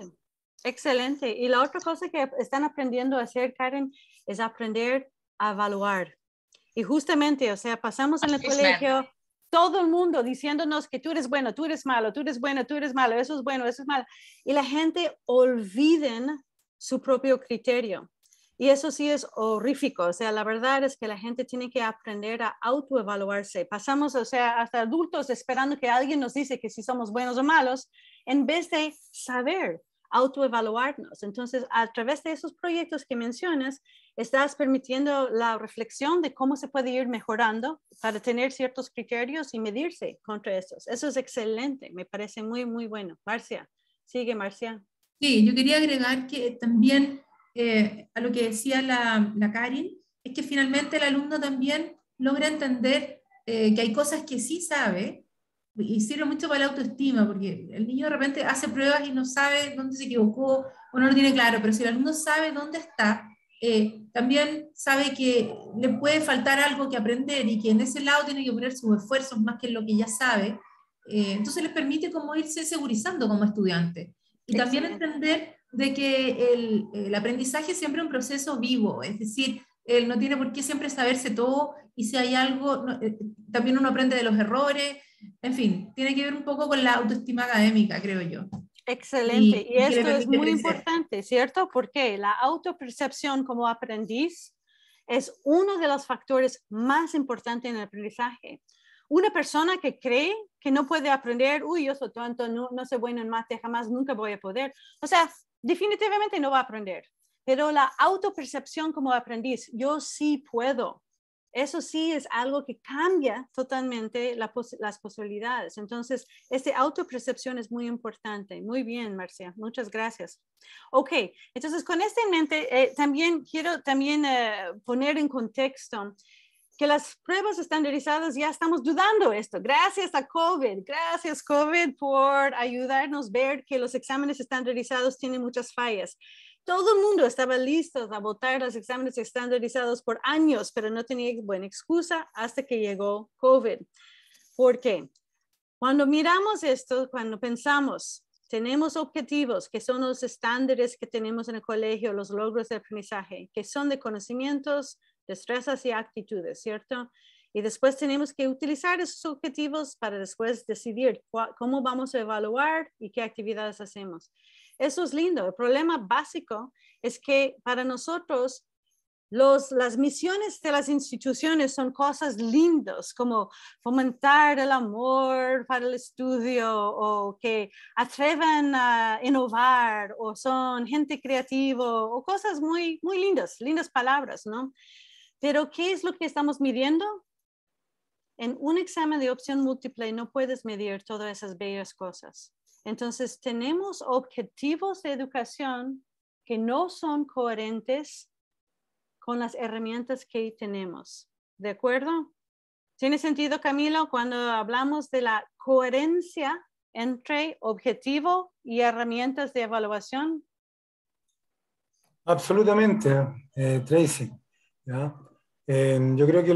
Excelente. Y la otra cosa que están aprendiendo a hacer, Karen, es aprender a evaluar. Y justamente, o sea, pasamos en el colegio todo el mundo diciéndonos que tú eres bueno, tú eres malo, tú eres bueno, tú eres malo, eso es bueno, eso es malo. Y la gente olviden su propio criterio. Y eso sí es horrífico. O sea, la verdad es que la gente tiene que aprender a autoevaluarse. Pasamos, o sea, hasta adultos esperando que alguien nos dice que si somos buenos o malos, en vez de saber autoevaluarnos. Entonces, a través de esos proyectos que mencionas, estás permitiendo la reflexión de cómo se puede ir mejorando para tener ciertos criterios y medirse contra esos. Eso es excelente. Me parece muy, muy bueno. Marcia, sigue, Marcia. Sí, yo quería agregar que también eh, a lo que decía la, la Karin, es que finalmente el alumno también logra entender eh, que hay cosas que sí sabe y sirve mucho para la autoestima, porque el niño de repente hace pruebas y no sabe dónde se equivocó o no lo tiene claro, pero si el alumno sabe dónde está, eh, también sabe que le puede faltar algo que aprender y que en ese lado tiene que poner sus esfuerzos más que en lo que ya sabe, entonces les permite como irse segurizando como estudiante. Y también entender de que el, el aprendizaje es siempre un proceso vivo, es decir, él no tiene por qué siempre saberse todo y si hay algo, eh, también uno aprende de los errores, en fin, tiene que ver un poco con la autoestima académica, creo yo. Excelente. Y, esto es muy importante, ¿cierto? Porque la autopercepción como aprendiz es uno de los factores más importantes en el aprendizaje. Una persona que cree que no puede aprender, uy, yo soy tonto, no, no soy bueno en mate, jamás, nunca voy a poder. O sea, definitivamente no va a aprender. Pero la autopercepción como aprendiz, yo sí puedo, eso sí es algo que cambia totalmente las posibilidades. Entonces, esta autopercepción es muy importante. Muy bien, Marcia. Muchas gracias. Ok, entonces con esto en mente, eh, también quiero también eh, poner en contexto que las pruebas estandarizadas ya estamos dudando esto. Gracias a COVID, gracias COVID por ayudarnos a ver que los exámenes estandarizados tienen muchas fallas. Todo el mundo estaba listo a votar los exámenes estandarizados por años, pero no tenía buena excusa hasta que llegó COVID. ¿Por qué? Cuando miramos esto, cuando pensamos, tenemos objetivos que son los estándares que tenemos en el colegio, los logros de aprendizaje, que son de conocimientos, destrezas y actitudes, ¿cierto? Y después tenemos que utilizar esos objetivos para después decidir cómo vamos a evaluar y qué actividades hacemos. Eso es lindo. El problema básico es que para nosotros los, las misiones de las instituciones son cosas lindas, como fomentar el amor para el estudio o que atrevan a innovar o son gente creativa o cosas muy, muy lindas, lindas palabras, ¿no? Pero ¿qué es lo que estamos midiendo? En un examen de opción múltiple no puedes medir todas esas bellas cosas. Entonces, tenemos objetivos de educación que no son coherentes con las herramientas que tenemos. ¿De acuerdo? ¿Tiene sentido, Camilo, cuando hablamos de la coherencia entre objetivo y herramientas de evaluación? Absolutamente, eh, Tracy. Eh, yo creo que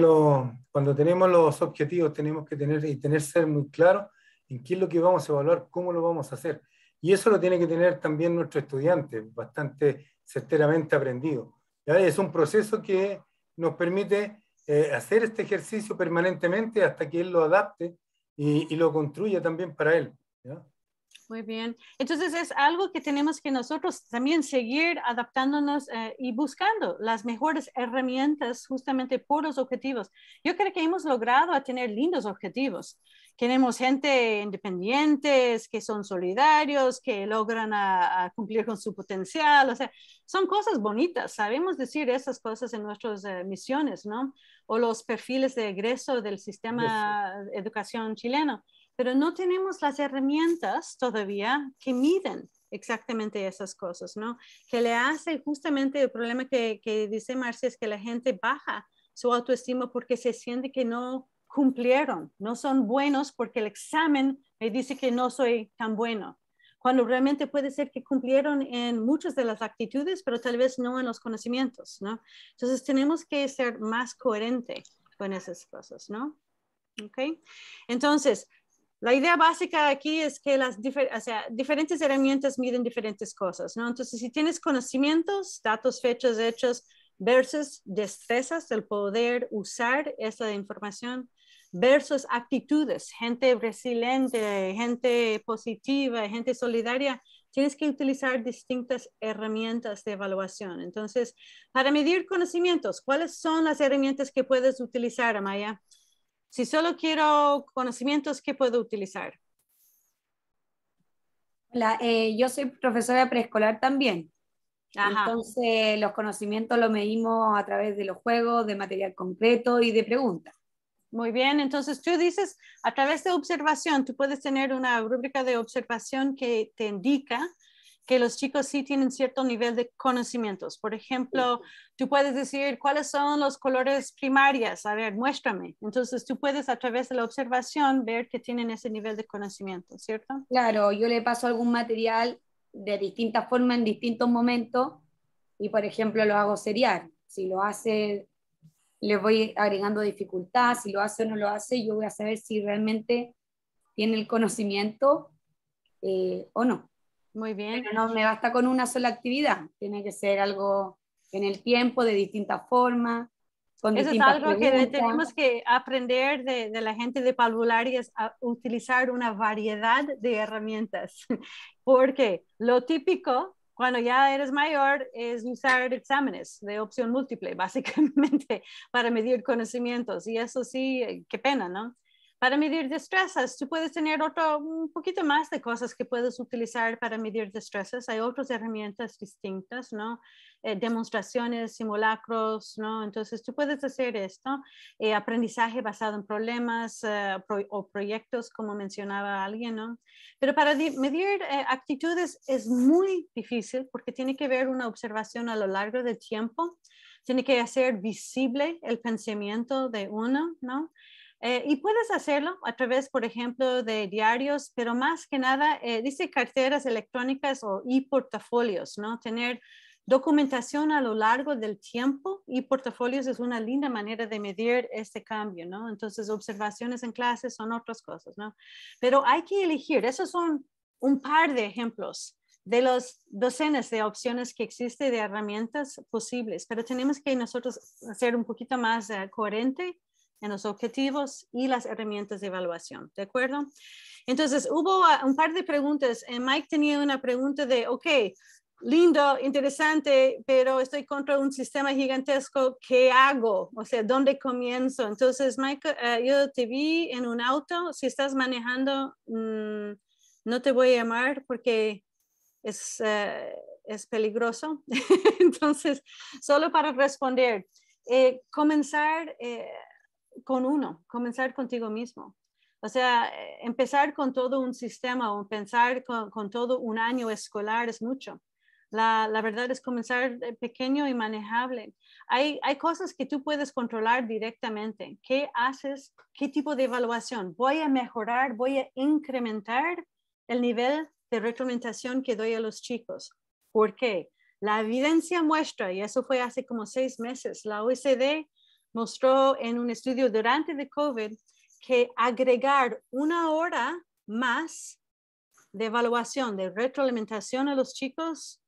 cuando tenemos los objetivos tenemos que tener y tener ser muy claro en qué es lo que vamos a evaluar, cómo lo vamos a hacer. Y eso lo tiene que tener también nuestro estudiante, bastante certeramente aprendido. Es un proceso que nos permite eh, hacer este ejercicio permanentemente hasta que él lo adapte y, lo construya también para él. Muy bien. Entonces es algo que tenemos que nosotros también seguir adaptándonos eh, y buscando las mejores herramientas justamente por los objetivos. Yo creo que hemos logrado tener lindos objetivos. Tenemos gente independientes, que son solidarios, que logran a, cumplir con su potencial. O sea, son cosas bonitas. Sabemos decir esas cosas en nuestras eh, misiones, ¿no? O los perfiles de egreso del sistema de educación chileno pero no tenemos las herramientas todavía que miden exactamente esas cosas, ¿no? Que le hace justamente el problema que, dice Marcia es que la gente baja su autoestima porque se siente que no cumplieron, no son buenos porque el examen me dice que no soy tan bueno, cuando realmente puede ser que cumplieron en muchas de las actitudes, pero tal vez no en los conocimientos, ¿no? Entonces tenemos que ser más coherente con esas cosas, ¿no? ¿Ok? Entonces, la idea básica aquí es que las diferentes herramientas miden diferentes cosas, ¿no? Entonces, si tienes conocimientos, datos, fechas, hechos, versus destrezas, el poder usar esa información, versus actitudes, gente resiliente, gente positiva, gente solidaria, tienes que utilizar distintas herramientas de evaluación. Entonces, para medir conocimientos, ¿cuáles son las herramientas que puedes utilizar, Amaya? Si solo quiero conocimientos, ¿qué puedo utilizar? Eh, yo soy profesora preescolar también. Entonces, los conocimientos los medimos a través de los juegos, de material concreto y de preguntas. Muy bien, entonces tú dices, a través de observación, tú puedes tener una rúbrica de observación que te indica que los chicos sí tienen cierto nivel de conocimientos. Por ejemplo, tú puedes decir cuáles son los colores primarias. A ver, muéstrame. Entonces, tú puedes a través de la observación ver que tienen ese nivel de conocimiento, ¿cierto? Claro, yo le paso algún material de distintas formas en distintos momentos y, por ejemplo, lo hago serial. Si lo hace, le voy agregando dificultad. Si lo hace o no lo hace, yo voy a saber si realmente tiene el conocimiento eh, o no. Muy bien. Pero no me basta con una sola actividad, tiene que ser algo en el tiempo, de distinta forma. Con Eso es algo que tenemos que aprender de, de la gente de Palvularias a utilizar una variedad de herramientas, porque lo típico cuando ya eres mayor es usar exámenes de opción múltiple, básicamente, para medir conocimientos. Y eso sí, qué pena, ¿no? Para medir destrezas, tú puedes tener otro, un poquito más de cosas que puedes utilizar para medir destrezas. Hay otras herramientas distintas, ¿no? Eh, demostraciones, simulacros, ¿no? Entonces tú puedes hacer esto. Eh, aprendizaje basado en problemas eh, o proyectos, como mencionaba alguien, ¿no? Pero para medir actitudes es muy difícil porque tiene que ver una observación a lo largo del tiempo. Tiene que hacer visible el pensamiento de uno, ¿no? Eh, y puedes hacerlo a través, por ejemplo, de diarios, pero más que nada, eh, dice carteras electrónicas o e-portafolios, ¿no? Tener documentación a lo largo del tiempo y portafolios es una linda manera de medir este cambio, ¿no? Entonces, observaciones en clases son otras cosas, ¿no? Pero hay que elegir, esos son un par de ejemplos de los docenas de opciones que existen de herramientas posibles, pero tenemos que nosotros ser un poquito más uh, coherente en los objetivos y las herramientas de evaluación, ¿de acuerdo? Entonces, hubo ah, un par de preguntas. Eh, Mike tenía una pregunta de, ok, lindo, interesante, pero estoy contra un sistema gigantesco, ¿qué hago? O sea, ¿dónde comienzo? Entonces, Mike, eh, yo te vi en un auto, si estás manejando, mm, no te voy a llamar porque es, eh, es peligroso. Entonces, solo para responder, comenzar con uno, comenzar contigo mismo. O sea, eh, empezar con todo un sistema o empezar con, todo un año escolar es mucho. La, la, verdad es comenzar pequeño y manejable. Hay, hay cosas que tú puedes controlar directamente. ¿Qué haces? ¿Qué tipo de evaluación? ¿Voy a mejorar? ¿Voy a incrementar el nivel de retroalimentación que doy a los chicos? ¿Por qué? La evidencia muestra, y eso fue hace como seis meses, la OECD mostró en un estudio durante el COVID que agregar una hora más de evaluación, de retroalimentación a los chicos,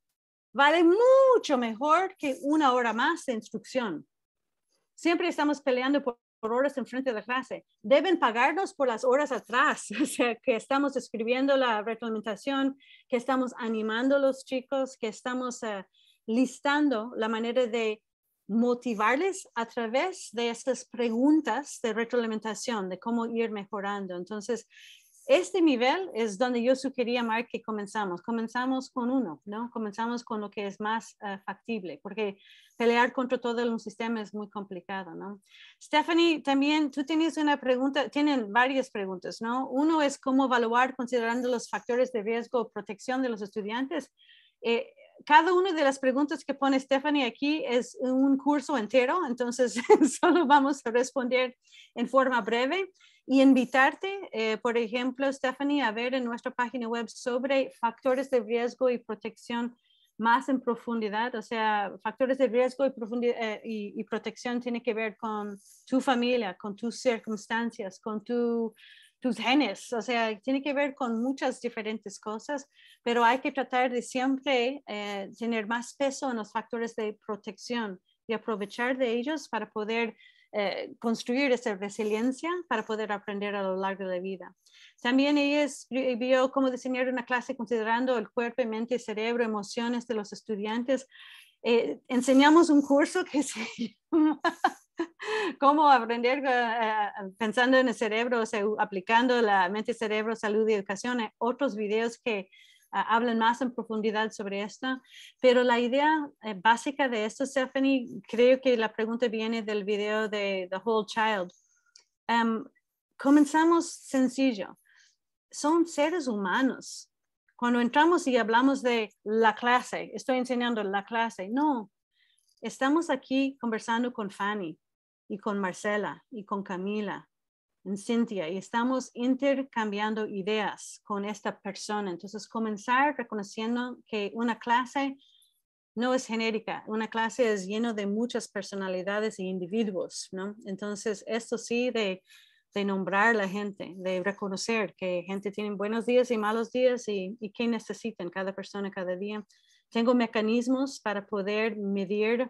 vale mucho mejor que una hora más de instrucción. Siempre estamos peleando por, horas en frente de la clase. Deben pagarnos por las horas atrás, o sea, que estamos escribiendo la retroalimentación, que estamos animando a los chicos, que estamos eh, listando la manera de motivarles a través de estas preguntas de retroalimentación, de cómo ir mejorando. Entonces, este nivel es donde yo sugería, Mark, que comenzamos. Comenzamos con uno, ¿no? Comenzamos con lo que es más eh, factible, porque pelear contra todo un sistema es muy complicado, ¿no? Stephanie, también tú tienes una pregunta, tienen varias preguntas, ¿no? Uno es cómo evaluar considerando los factores de riesgo o protección de los estudiantes. Eh, cada una de las preguntas que pone Stephanie aquí es un curso entero, entonces solo vamos a responder en forma breve. Y invitarte, eh, por ejemplo, Stephanie, a ver en nuestra página web sobre factores de riesgo y protección más en profundidad, o sea, factores de riesgo y, eh, y, protección tiene que ver con tu familia, con tus circunstancias, con tu tus genes, o sea, tiene que ver con muchas diferentes cosas, pero hay que tratar de siempre eh, tener más peso en los factores de protección y aprovechar de ellos para poder eh, construir esa resiliencia para poder aprender a lo largo de la vida. También ella vio cómo diseñar una clase considerando el cuerpo, mente, cerebro, emociones de los estudiantes. Eh, enseñamos un curso que se cómo aprender eh, pensando en el cerebro, o sea, aplicando la mente, cerebro, salud y educación. Hay otros videos que ah, hablan más en profundidad sobre esto, pero la idea eh, básica de esto, Stephanie, creo que la pregunta viene del video de The Whole Child. Em, comenzamos sencillo. Son seres humanos. Cuando entramos y hablamos de la clase, estoy enseñando la clase, no, estamos aquí conversando con Fanny y con Marcela y con Camila, en Cintia, y estamos intercambiando ideas con esta persona. Entonces, comenzar reconociendo que una clase no es genérica, una clase es lleno de muchas personalidades e individuos, ¿no? Entonces, esto sí de, de nombrar la gente, de reconocer que gente tiene buenos días y malos días y, y qué necesitan cada persona cada día tengo mecanismos para poder medir,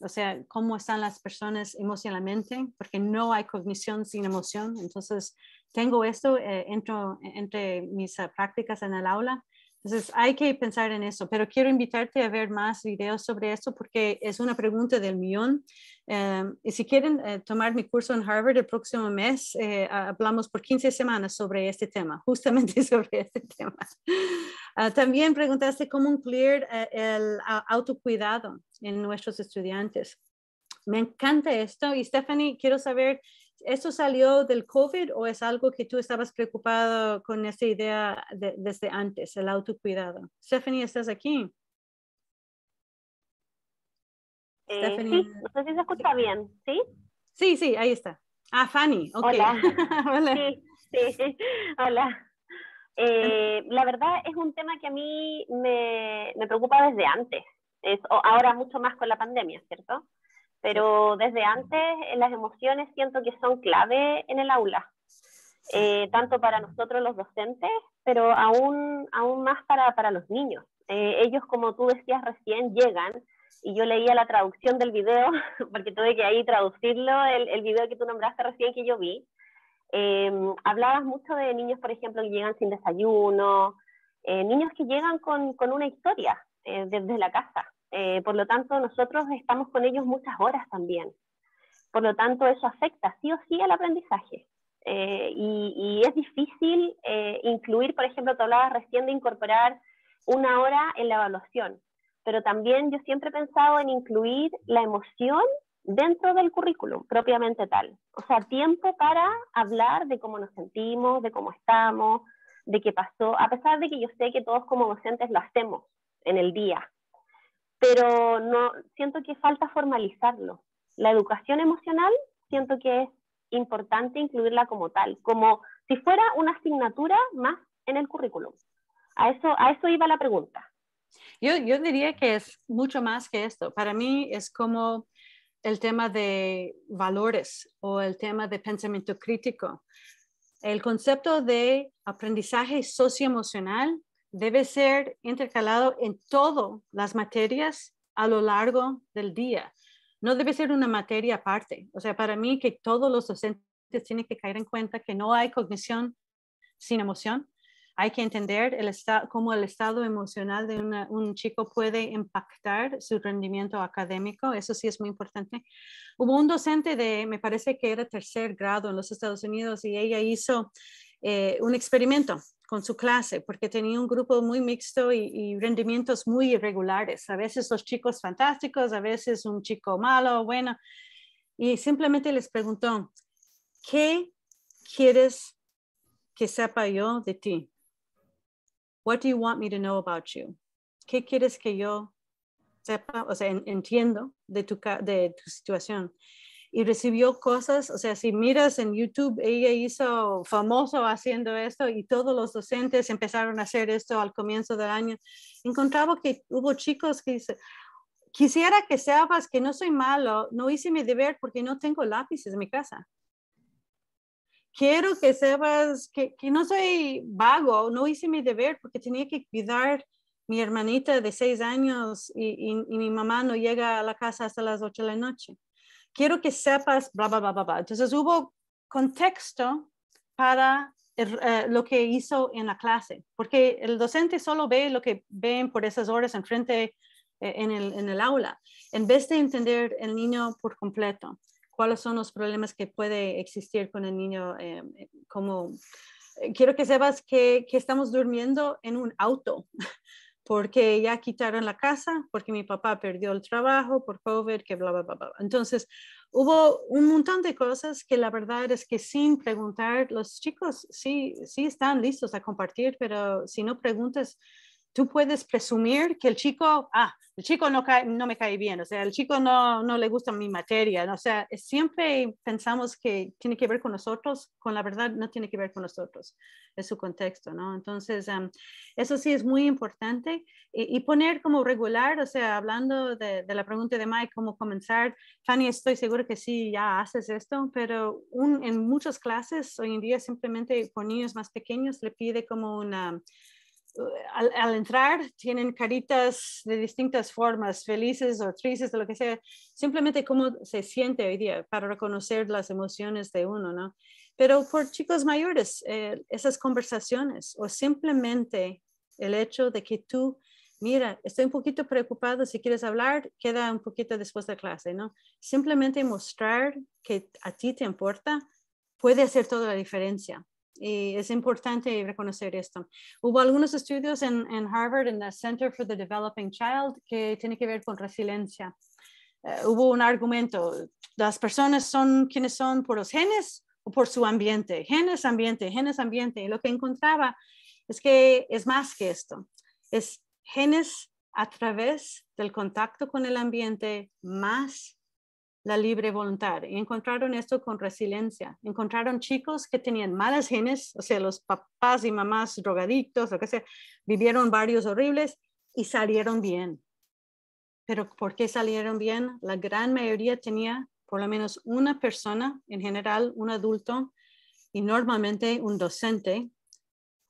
o sea, cómo están las personas emocionalmente, porque no hay cognición sin emoción. Entonces, tengo esto eh, entre mis ah, prácticas en el aula entonces, hay que pensar en eso, pero quiero invitarte a ver más videos sobre esto porque es una pregunta del millón. Eh, y si quieren eh, tomar mi curso en Harvard el próximo mes, eh, hablamos por 15 semanas sobre este tema, justamente sobre este tema. Ah, también preguntaste cómo incluir el autocuidado en nuestros estudiantes. Me encanta esto y Stephanie, quiero saber ¿Esto salió del COVID o es algo que tú estabas preocupado con esta idea desde antes, el autocuidado? Stephanie, ¿estás aquí? Eh, Stephanie. Sí, no sé si se escucha bien, ¿sí? Sí, sí, ahí está. Ah, Fanny, ok. Hola. Hola. Sí, sí, hola. Eh, la verdad es un tema que a mí me, me preocupa desde antes, es, ahora mucho más con la pandemia, ¿cierto? pero desde antes eh, las emociones siento que son clave en el aula, eh, tanto para nosotros los docentes, pero aún, aún más para, para los niños. Eh, ellos, como tú decías recién, llegan y yo leía la traducción del video, porque tuve que ahí traducirlo, el, el video que tú nombraste recién que yo vi. Hablabas mucho de niños, por ejemplo, que llegan sin desayuno, niños que llegan con, con una historia desde la casa. Eh, por lo tanto, nosotros estamos con ellos muchas horas también. Por lo tanto, eso afecta sí o sí al aprendizaje. Eh, y, es difícil eh, incluir, por ejemplo, tú hablabas recién de incorporar una hora en la evaluación, pero también yo siempre he pensado en incluir la emoción dentro del currículum propiamente tal. O sea, tiempo para hablar de cómo nos sentimos, de cómo estamos, de qué pasó, a pesar de que yo sé que todos como docentes lo hacemos en el día, pero no siento que falta formalizarlo. La educación emocional siento que es importante incluirla como tal, como si fuera una asignatura más en el currículum. A eso, a eso iba la pregunta. Yo, yo diría que es mucho más que esto. Para mí es como el tema de valores o el tema de pensamiento crítico. El concepto de aprendizaje socioemocional debe ser intercalado en todas las materias a lo largo del día. No debe ser una materia aparte. O sea, para mí que todos los docentes tienen que caer en cuenta que no hay cognición sin emoción. Hay que entender el cómo el estado emocional de un chico puede impactar su rendimiento académico. Eso sí es muy importante. Hubo un docente de, me parece que era tercer grado en los Estados Unidos y ella hizo eh, un experimento con su clase, porque tenía un grupo muy mixto y, rendimientos muy irregulares. A veces los chicos fantásticos, a veces un chico malo, bueno. Y simplemente les preguntó, ¿qué quieres que sepa yo de ti? What do you want me to know about you? ¿Qué quieres que yo sepa, o sea, entiendo de tu, de tu situación? y recibió cosas, o sea, si miras en YouTube, ella hizo famoso haciendo esto y todos los docentes empezaron a hacer esto al comienzo del año. Encontraba que hubo chicos que dicen, quisiera que sepas que no soy malo, no hice mi deber porque no tengo lápices en mi casa. Quiero que sepas que, que no soy vago, no hice mi deber porque tenía que cuidar mi hermanita de seis años y, y, y mi mamá no llega a la casa hasta las ocho de la noche quiero que sepas, bla, bla, bla, bla, bla. Entonces hubo contexto para eh, lo que hizo en la clase, porque el docente solo ve lo que ven por esas horas enfrente eh, en, el, en el aula, en vez de entender el niño por completo, cuáles son los problemas que puede existir con el niño, eh, como quiero que sepas que, que, estamos durmiendo en un auto, porque ya quitaron la casa, porque mi papá perdió el trabajo por COVID, que bla, bla, bla, bla. Entonces, hubo un montón de cosas que la verdad es que sin preguntar, los chicos sí, sí están listos a compartir, pero si no preguntas, tú puedes presumir que el chico, ah, el chico no, no me cae bien, o sea, el chico no, no le gusta mi materia, o sea, siempre pensamos que tiene que ver con nosotros, con la verdad no tiene que ver con nosotros, es su contexto, ¿no? Entonces, eso sí es muy importante y, poner como regular, o sea, hablando de, de, la pregunta de Mike, cómo comenzar, Fanny, estoy seguro que sí, ya haces esto, pero un, en muchas clases hoy en día simplemente con niños más pequeños le pide como una al, entrar tienen caritas de distintas formas, felices o tristes, o lo que sea, simplemente cómo se siente hoy día para reconocer las emociones de uno, ¿no? Pero por chicos mayores, eh, esas conversaciones o simplemente el hecho de que tú, mira, estoy un poquito preocupado, si quieres hablar, queda un poquito después de clase, ¿no? Simplemente mostrar que a ti te importa puede hacer toda la diferencia. Y es importante reconocer esto. Hubo algunos estudios en, en Harvard, en el Center for the Developing Child, que tiene que ver con resiliencia. Uh, hubo un argumento, las personas son quienes son por los genes o por su ambiente, genes, ambiente, genes, ambiente. Y lo que encontraba es que es más que esto, es genes a través del contacto con el ambiente más la libre voluntad. Y encontraron esto con resiliencia. Encontraron chicos que tenían malas genes, o sea, los papás y mamás drogadictos, lo que sea, vivieron varios horribles y salieron bien. Pero ¿por qué salieron bien? La gran mayoría tenía por lo menos una persona, en general un adulto y normalmente un docente,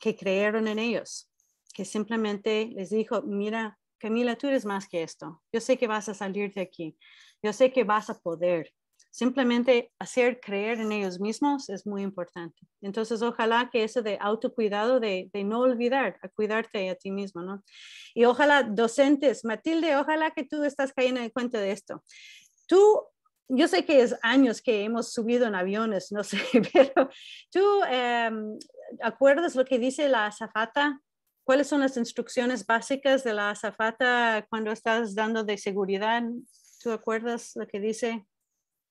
que creyeron en ellos, que simplemente les dijo, mira, Camila, tú eres más que esto. Yo sé que vas a salir de aquí. Yo sé que vas a poder. Simplemente hacer creer en ellos mismos es muy importante. Entonces, ojalá que eso de autocuidado, de, de no olvidar, a cuidarte a ti mismo, ¿no? Y ojalá docentes, Matilde, ojalá que tú estás cayendo en cuenta de esto. Tú yo sé que es años que hemos subido en aviones, no sé, pero tú eh, acuerdas lo que dice la azafata ¿Cuáles son las instrucciones básicas de la azafata cuando estás dando de seguridad? ¿Tú acuerdas lo que dice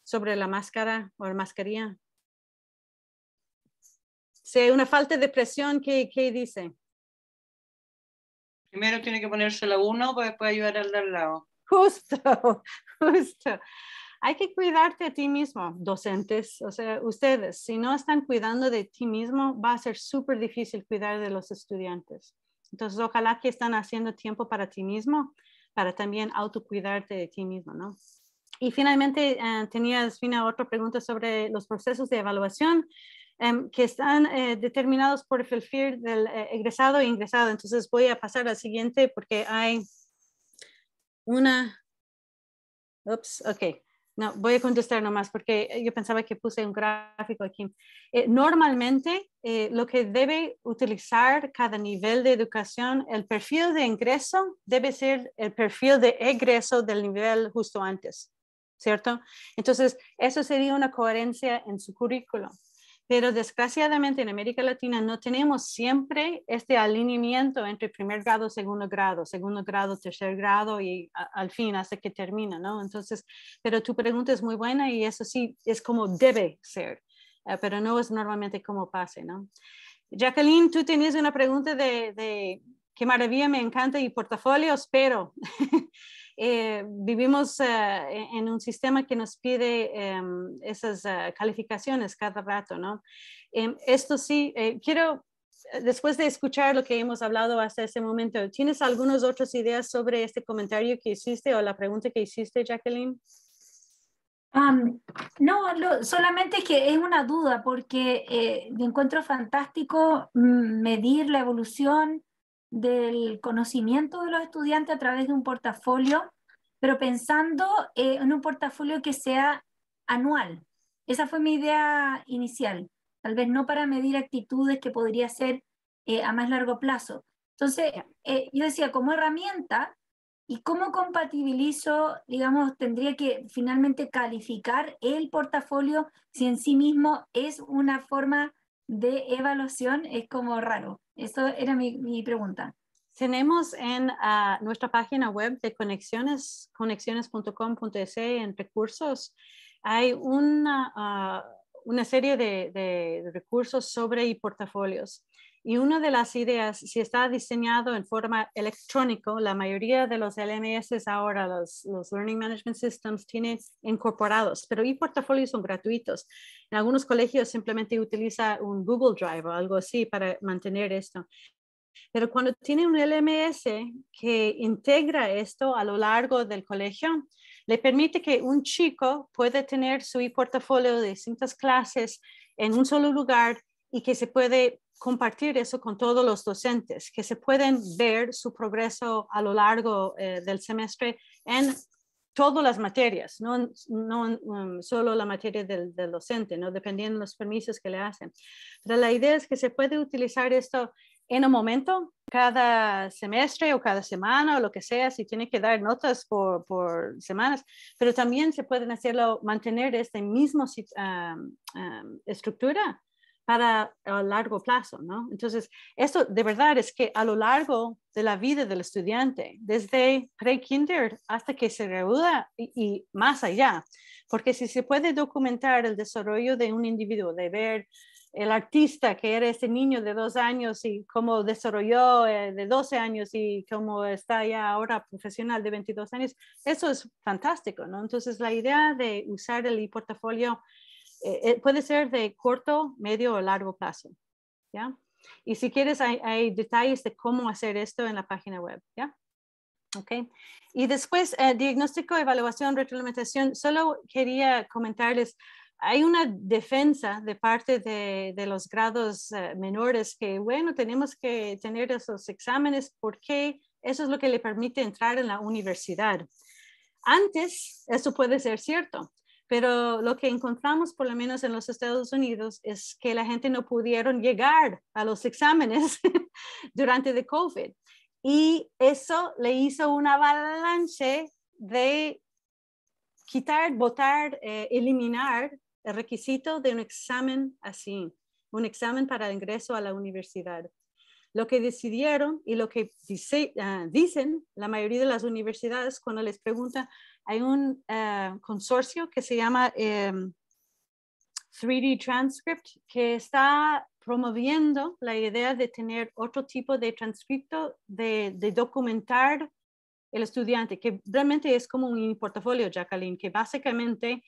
sobre la máscara o la mascarilla? Si hay una falta de presión, ¿qué, qué dice? Primero tiene que ponérsela uno para después ayudar al de al lado. Justo, justo. Hay que cuidarte a ti mismo, docentes, o sea, ustedes, si no están cuidando de ti mismo, va a ser súper difícil cuidar de los estudiantes. Entonces, ojalá que están haciendo tiempo para ti mismo, para también autocuidarte de ti mismo, ¿no? Y finalmente, uh, tenías, Fina, otra pregunta sobre los procesos de evaluación um, que están eh, determinados por el perfil del eh, egresado e ingresado. Entonces, voy a pasar al siguiente porque hay una... Ups, ok. No, voy a contestar nomás porque yo pensaba que puse un gráfico aquí. Eh, normalmente, eh, lo que debe utilizar cada nivel de educación, el perfil de ingreso debe ser el perfil de egreso del nivel justo antes, ¿cierto? Entonces, eso sería una coherencia en su currículo pero desgraciadamente en América Latina no tenemos siempre este alineamiento entre primer grado, segundo grado, segundo grado, tercer grado y al fin hasta que termina, ¿no? Entonces, pero tu pregunta es muy buena y eso sí es como debe ser, eh, pero no es normalmente como pase, ¿no? Jacqueline, tú tenías una pregunta de, de qué maravilla, me encanta y portafolios, pero Eh, vivimos eh, en un sistema que nos pide em, esas eh, calificaciones cada rato, ¿no? Em, esto sí, quiero, después de escuchar lo que hemos hablado hasta ese momento, ¿tienes algunas otras ideas sobre este comentario que hiciste o la pregunta que hiciste, Jacqueline? no, solamente que es una duda porque me encuentro fantástico mm, medir la evolución del conocimiento de los estudiantes a través de un portafolio, pero pensando eh, en un portafolio que sea anual. Esa fue mi idea inicial, tal vez no para medir actitudes que podría ser eh, a más largo plazo. Entonces, eh, yo decía, como herramienta, ¿y cómo compatibilizo, digamos, tendría que finalmente calificar el portafolio si en sí mismo es una forma de evaluación? Es como raro. Eso era mi, pregunta. Tenemos en ah, nuestra página web de conexiones, conexiones.com.es en recursos, hay una, ah, una serie de, de, recursos sobre portafolios. Y una de las ideas, si está diseñado en forma electrónica, la mayoría de los LMS ahora, los, los Learning Management Systems, tienen incorporados, pero e-portafolios son gratuitos. En algunos colegios simplemente utiliza un Google Drive o algo así para mantener esto. Pero cuando tiene un LMS que integra esto a lo largo del colegio, le permite que un chico pueda tener su e-portafolio de distintas clases en un solo lugar y que se puede compartir eso con todos los docentes, que se pueden ver su progreso a lo largo eh, del semestre en todas las materias, no, no um, solo la materia del, del, docente, ¿no? dependiendo de los permisos que le hacen. Pero la idea es que se puede utilizar esto en un momento, cada semestre o cada semana o lo que sea, si tiene que dar notas por, por semanas, pero también se pueden hacerlo, mantener esta misma um, um, estructura para a largo plazo, ¿no? Entonces, esto de verdad es que a lo largo de la vida del estudiante, desde pre-kinder hasta que se gradúa y, y, más allá, porque si se puede documentar el desarrollo de un individuo, de ver el artista que era ese niño de dos años y cómo desarrolló eh, de 12 años y cómo está ya ahora profesional de 22 años, eso es fantástico, ¿no? Entonces, la idea de usar el e-portafolio eh, eh, puede ser de corto, medio o largo plazo, ¿ya? Y si quieres, hay, hay, detalles de cómo hacer esto en la página web, ¿ya? Ok. Y después, eh, diagnóstico, evaluación, retroalimentación. Solo quería comentarles, hay una defensa de parte de, de los grados uh, menores que, bueno, tenemos que tener esos exámenes porque eso es lo que le permite entrar en la universidad. Antes, eso puede ser cierto, pero lo que encontramos, por lo menos en los Estados Unidos, es que la gente no pudieron llegar a los exámenes durante el COVID. Y eso le hizo una avalanche de quitar, votar, eh, eliminar el requisito de un examen así, un examen para ingreso a la universidad. Lo que decidieron y lo que uh, dicen la mayoría de las universidades cuando les preguntan, hay un uh, consorcio que se llama um, 3D Transcript que está promoviendo la idea de tener otro tipo de transcripto, de, documentar el estudiante, que realmente es como un portafolio, Jacqueline, que básicamente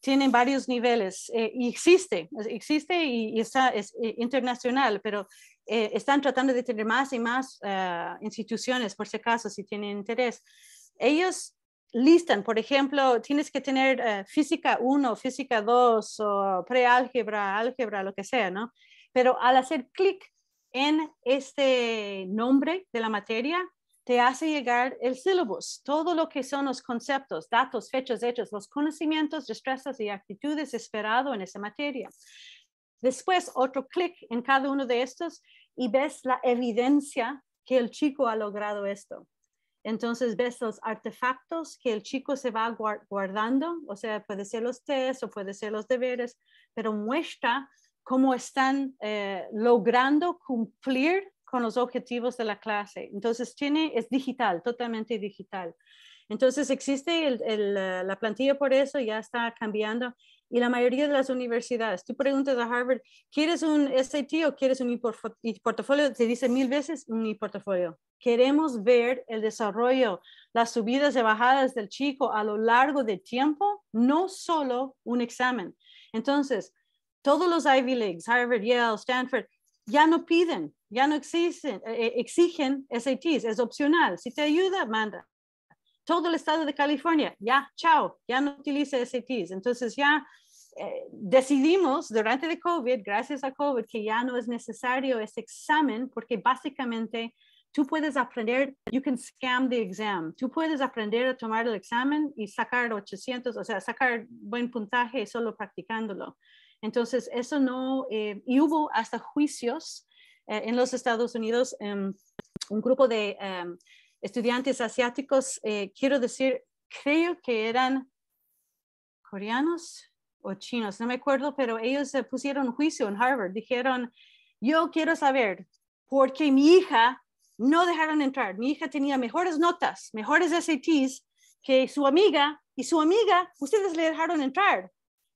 tiene varios niveles eh, y existe, existe y, está, es eh, internacional, pero eh, están tratando de tener más y más instituciones, por si acaso, si tienen interés. Ellos listan, por ejemplo, tienes que tener uh, física 1, física 2 o preálgebra, álgebra, lo que sea, ¿no? Pero al hacer clic en este nombre de la materia, te hace llegar el syllabus, todo lo que son los conceptos, datos, fechas, hechos, los conocimientos, destrezas y actitudes esperado en esa materia. Después, otro clic en cada uno de estos y ves la evidencia que el chico ha logrado esto. Entonces ves los artefactos que el chico se va guardando, o sea, puede ser los test o puede ser los deberes, pero muestra cómo están eh, logrando cumplir con los objetivos de la clase. Entonces tiene, es digital, totalmente digital. Entonces existe el, la plantilla por eso, ya está cambiando y la mayoría de las universidades, tú preguntas a Harvard, ¿quieres un SAT o quieres un portafolio? Te dice mil veces un portafolio. Queremos ver el desarrollo, las subidas y bajadas del chico a lo largo del tiempo, no solo un examen. Entonces, todos los Ivy Leagues, Harvard, Yale, Stanford, ya no piden, ya no existen, eh, exigen SATs, es opcional. Si te ayuda, manda todo el estado de California, ya, chao, ya no utiliza SATs. Entonces ya eh, decidimos durante el COVID, gracias a COVID, que ya no es necesario ese examen porque básicamente tú puedes aprender, you can scam the exam, tú puedes aprender a tomar el examen y sacar 800, o sea, sacar buen puntaje solo practicándolo. Entonces, eso no, eh, y hubo hasta juicios eh, en los Estados Unidos, um, un grupo de um, estudiantes asiáticos, quiero decir, creo que eran coreanos, o chinos, no me acuerdo, pero ellos se pusieron juicio en Harvard. Dijeron, yo quiero saber por qué mi hija no dejaron entrar. Mi hija tenía mejores notas, mejores SATs que su amiga y su amiga, ustedes le dejaron entrar.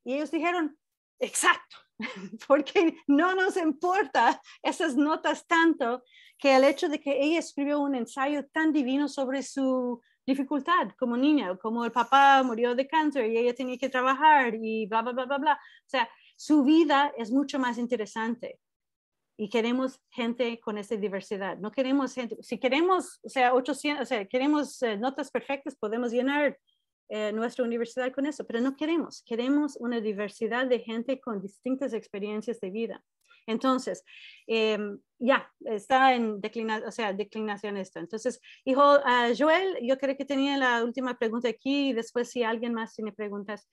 Y ellos dijeron, exacto, porque no nos importa esas notas tanto que el hecho de que ella escribió un ensayo tan divino sobre su dificultad como niña, como el papá murió de cáncer y ella tenía que trabajar y bla, bla, bla, bla, bla. O sea, su vida es mucho más interesante y queremos gente con esa diversidad. No queremos gente, si queremos, o sea, 800, o sea, queremos eh, notas perfectas, podemos llenar eh, nuestra universidad con eso, pero no queremos, queremos una diversidad de gente con distintas experiencias de vida. Entonces, em, ya, está en declinación, o sea, declinación esto. Entonces, hijo, uh, Joel, yo creo que tenía la última pregunta aquí y después si alguien más tiene preguntas.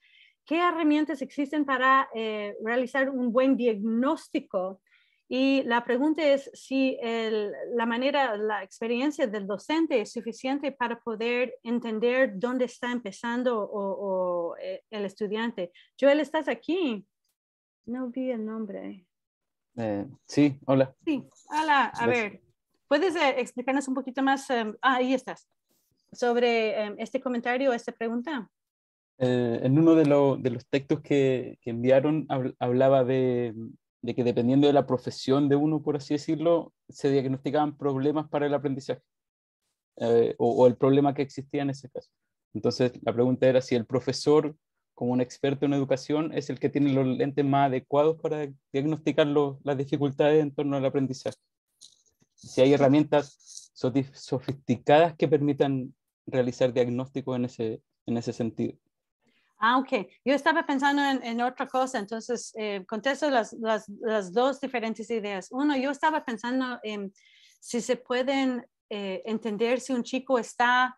¿Qué herramientas existen para eh, realizar un buen diagnóstico y la pregunta es si la manera, la experiencia del docente es suficiente para poder entender dónde está empezando o, eh, el estudiante. Joel, ¿estás aquí? No vi el nombre. Eh, sí, hola. Sí, hola. A ver, ¿puedes eh, explicarnos un poquito más? Em, ah, ahí estás. Sobre em, este comentario, esta pregunta. en uno de, de, los textos que, que enviaron hablaba de, de que dependiendo de la profesión de uno, por así decirlo, se diagnosticaban problemas para el aprendizaje eh, o, el problema que existía en ese caso. Entonces, la pregunta era si el profesor, como un experto en educación, es el que tiene los lentes más adecuados para diagnosticar las dificultades en torno al aprendizaje. Si hay herramientas sofisticadas que permitan realizar diagnósticos en ese, en ese sentido. Ah, ok. Yo estaba pensando en, otra cosa, entonces eh, contesto las, dos diferentes ideas. Uno, yo estaba pensando en si se pueden eh, entender si un chico está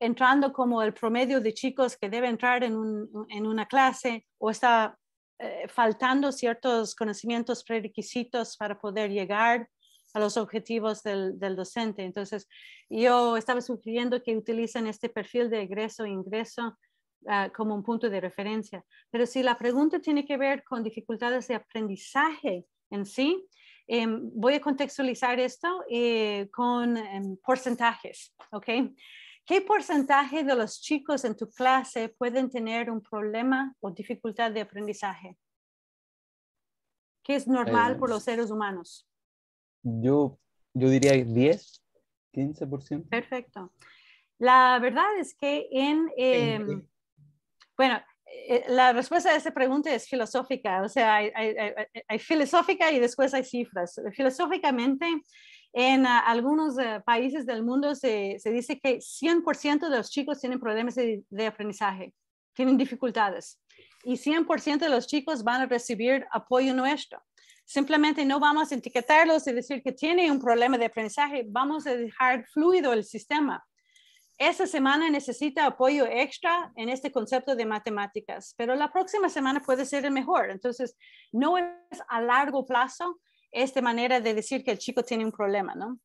entrando como el promedio de chicos que debe entrar en, un, en una clase o está eh, faltando ciertos conocimientos prerequisitos para poder llegar a los objetivos del, del, docente. Entonces, yo estaba sugiriendo que utilicen este perfil de egreso-ingreso Ah, como un punto de referencia. Pero si la pregunta tiene que ver con dificultades de aprendizaje en sí, em, voy a contextualizar esto eh, con em, porcentajes, ¿ok? ¿Qué porcentaje de los chicos en tu clase pueden tener un problema o dificultad de aprendizaje? ¿Qué es normal por los eh, seres humanos? Yo, yo diría 10, 15%. Perfecto. La verdad es que en, bueno, eh, la respuesta a esa pregunta es filosófica, o sea, hay, filosófica y después hay cifras. Filosóficamente, en ah, algunos eh, países del mundo se, dice que 100% de los chicos tienen problemas de, de aprendizaje, tienen dificultades, y 100% de los chicos van a recibir apoyo nuestro. Simplemente no vamos a etiquetarlos y decir que tienen un problema de aprendizaje, vamos a dejar fluido el sistema esta semana necesita apoyo extra en este concepto de matemáticas, pero la próxima semana puede ser el mejor. Entonces, no es a largo plazo esta manera de decir que el chico tiene un problema, ¿no?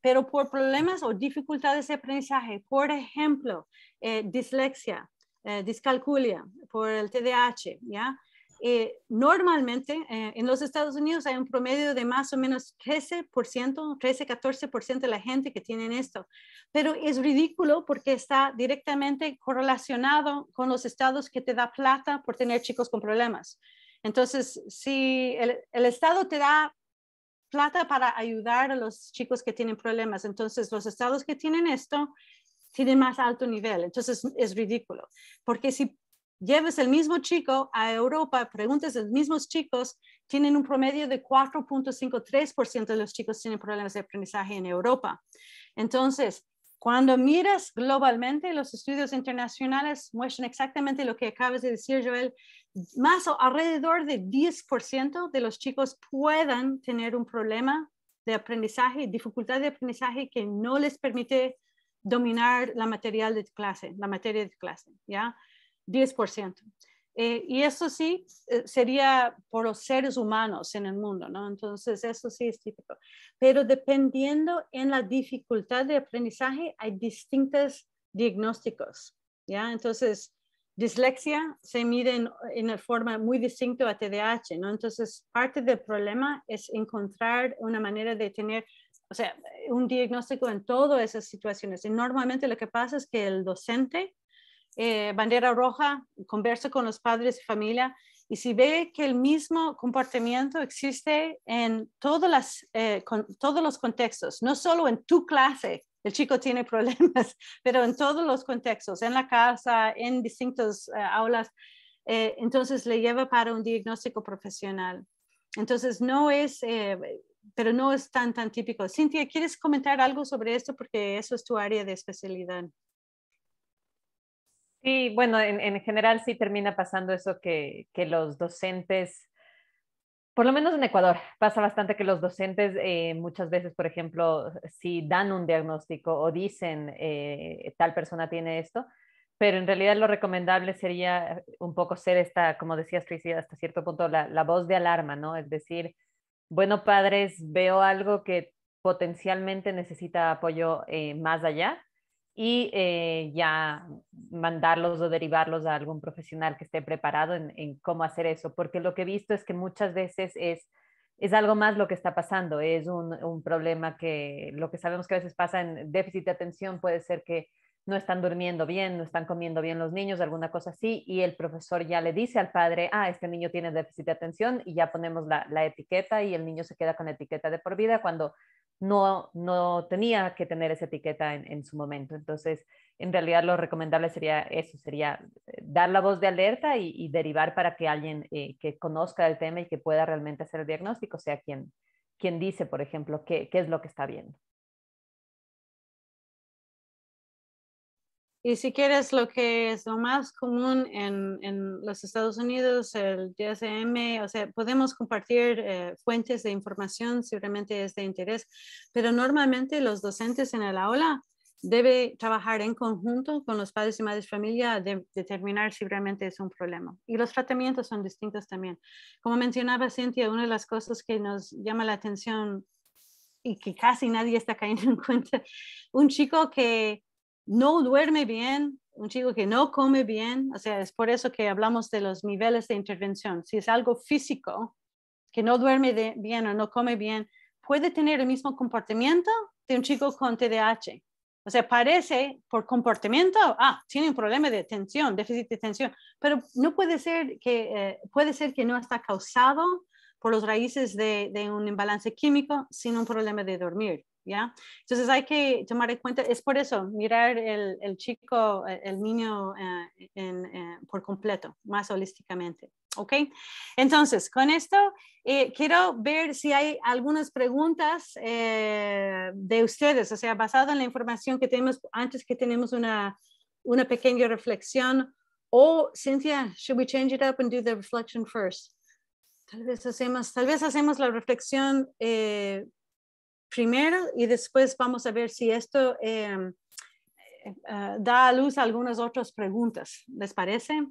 Pero por problemas o dificultades de aprendizaje, por ejemplo, eh, dislexia, eh, discalculia, por el TDAH, ¿ya? Eh, normalmente eh, en los Estados Unidos hay un promedio de más o menos 13%, 13-14% de la gente que tienen esto, pero es ridículo porque está directamente correlacionado con los estados que te da plata por tener chicos con problemas. Entonces, si el, el estado te da plata para ayudar a los chicos que tienen problemas, entonces los estados que tienen esto tienen más alto nivel. Entonces es ridículo, porque si lleves el mismo chico a Europa, preguntes a los mismos chicos, tienen un promedio de 4.53% de los chicos tienen problemas de aprendizaje en Europa. Entonces, cuando miras globalmente, los estudios internacionales muestran exactamente lo que acabas de decir, Joel. Más o alrededor de 10% de los chicos puedan tener un problema de aprendizaje, dificultad de aprendizaje que no les permite dominar la material de clase, la materia de clase, ¿ya? 10%. Eh, y eso sí eh, sería por los seres humanos en el mundo, ¿no? Entonces, eso sí es típico. Pero dependiendo en la dificultad de aprendizaje, hay distintos diagnósticos, ¿ya? Entonces, dislexia se mide en, en forma muy distinta a TDAH, ¿no? Entonces, parte del problema es encontrar una manera de tener, o sea, un diagnóstico en todas esas situaciones. Y normalmente lo que pasa es que el docente eh, bandera roja, conversa con los padres y familia y si ve que el mismo comportamiento existe en eh, todos los contextos, no solo en tu clase, el chico tiene problemas, pero en todos los contextos, en la casa, en distintas eh, aulas, entonces le lleva para un diagnóstico profesional. Entonces no es, pero no es tan, tan típico. Cintia, ¿quieres comentar algo sobre esto? Porque eso es tu área de especialidad. Sí, bueno, en, general sí termina pasando eso que, los docentes por lo menos en Ecuador, pasa bastante que los docentes eh, muchas veces, por ejemplo, si dan un diagnóstico o dicen eh, tal persona tiene esto, pero en realidad lo recomendable sería un poco ser esta, como decías Tracy, hasta cierto punto la, voz de alarma, ¿no? Es decir, bueno, padres, veo algo que potencialmente necesita apoyo eh, más allá y eh, ya mandarlos o derivarlos a algún profesional que esté preparado en, cómo hacer eso, porque lo que he visto es que muchas veces es, es algo más lo que está pasando, es un, un problema que lo que sabemos que a veces pasa en déficit de atención puede ser que no están durmiendo bien, no están comiendo bien los niños, alguna cosa así, y el profesor ya le dice al padre, ah, este niño tiene déficit de atención y ya ponemos la, la etiqueta y el niño se queda con etiqueta de por vida cuando no, no tenía que tener esa etiqueta en, su momento. Entonces, en realidad lo recomendable sería eso, sería eh, dar la voz de alerta y, derivar para que alguien eh, que conozca el tema y que pueda realmente hacer el diagnóstico sea quien, quien dice, por ejemplo, qué, qué es lo que está viendo. Y si quieres lo que es lo más común en, en los Estados Unidos, el DSM, o sea, podemos compartir eh, fuentes de información si realmente es de interés, pero normalmente los docentes en el aula deben trabajar en conjunto con los padres y madres familia de determinar si realmente es un problema. Y los tratamientos son distintos también. Como mencionaba Cintia, una de las cosas que nos llama la atención y que casi nadie está cayendo en cuenta, un chico que no duerme bien, un chico que no come bien, o sea, es por eso que hablamos de los niveles de intervención. Si es algo físico, que no duerme bien o no come bien, puede tener el mismo comportamiento de un chico con TDAH. O sea, parece por comportamiento, ah, tiene un problema de tensión, déficit de tensión, pero no puede ser que, eh, puede ser que no está causado por los raíces de, de un imbalance químico, sino un problema de dormir. ¿Ya? Entonces hay que tomar en cuenta, es por eso, mirar el, el chico, eh, el niño eh, en, eh, por completo, más holísticamente. ¿Ok? Entonces, con esto quiero ver si hay algunas preguntas de ustedes, o sea, basado en la información que tenemos antes que tenemos una, una pequeña reflexión. O, Cynthia, should we change it up and do the reflection first? Tal vez hacemos, tal vez hacemos la reflexión primero y después vamos a ver si esto em, eh, ah, da a luz algunas otras preguntas. ¿Les parece?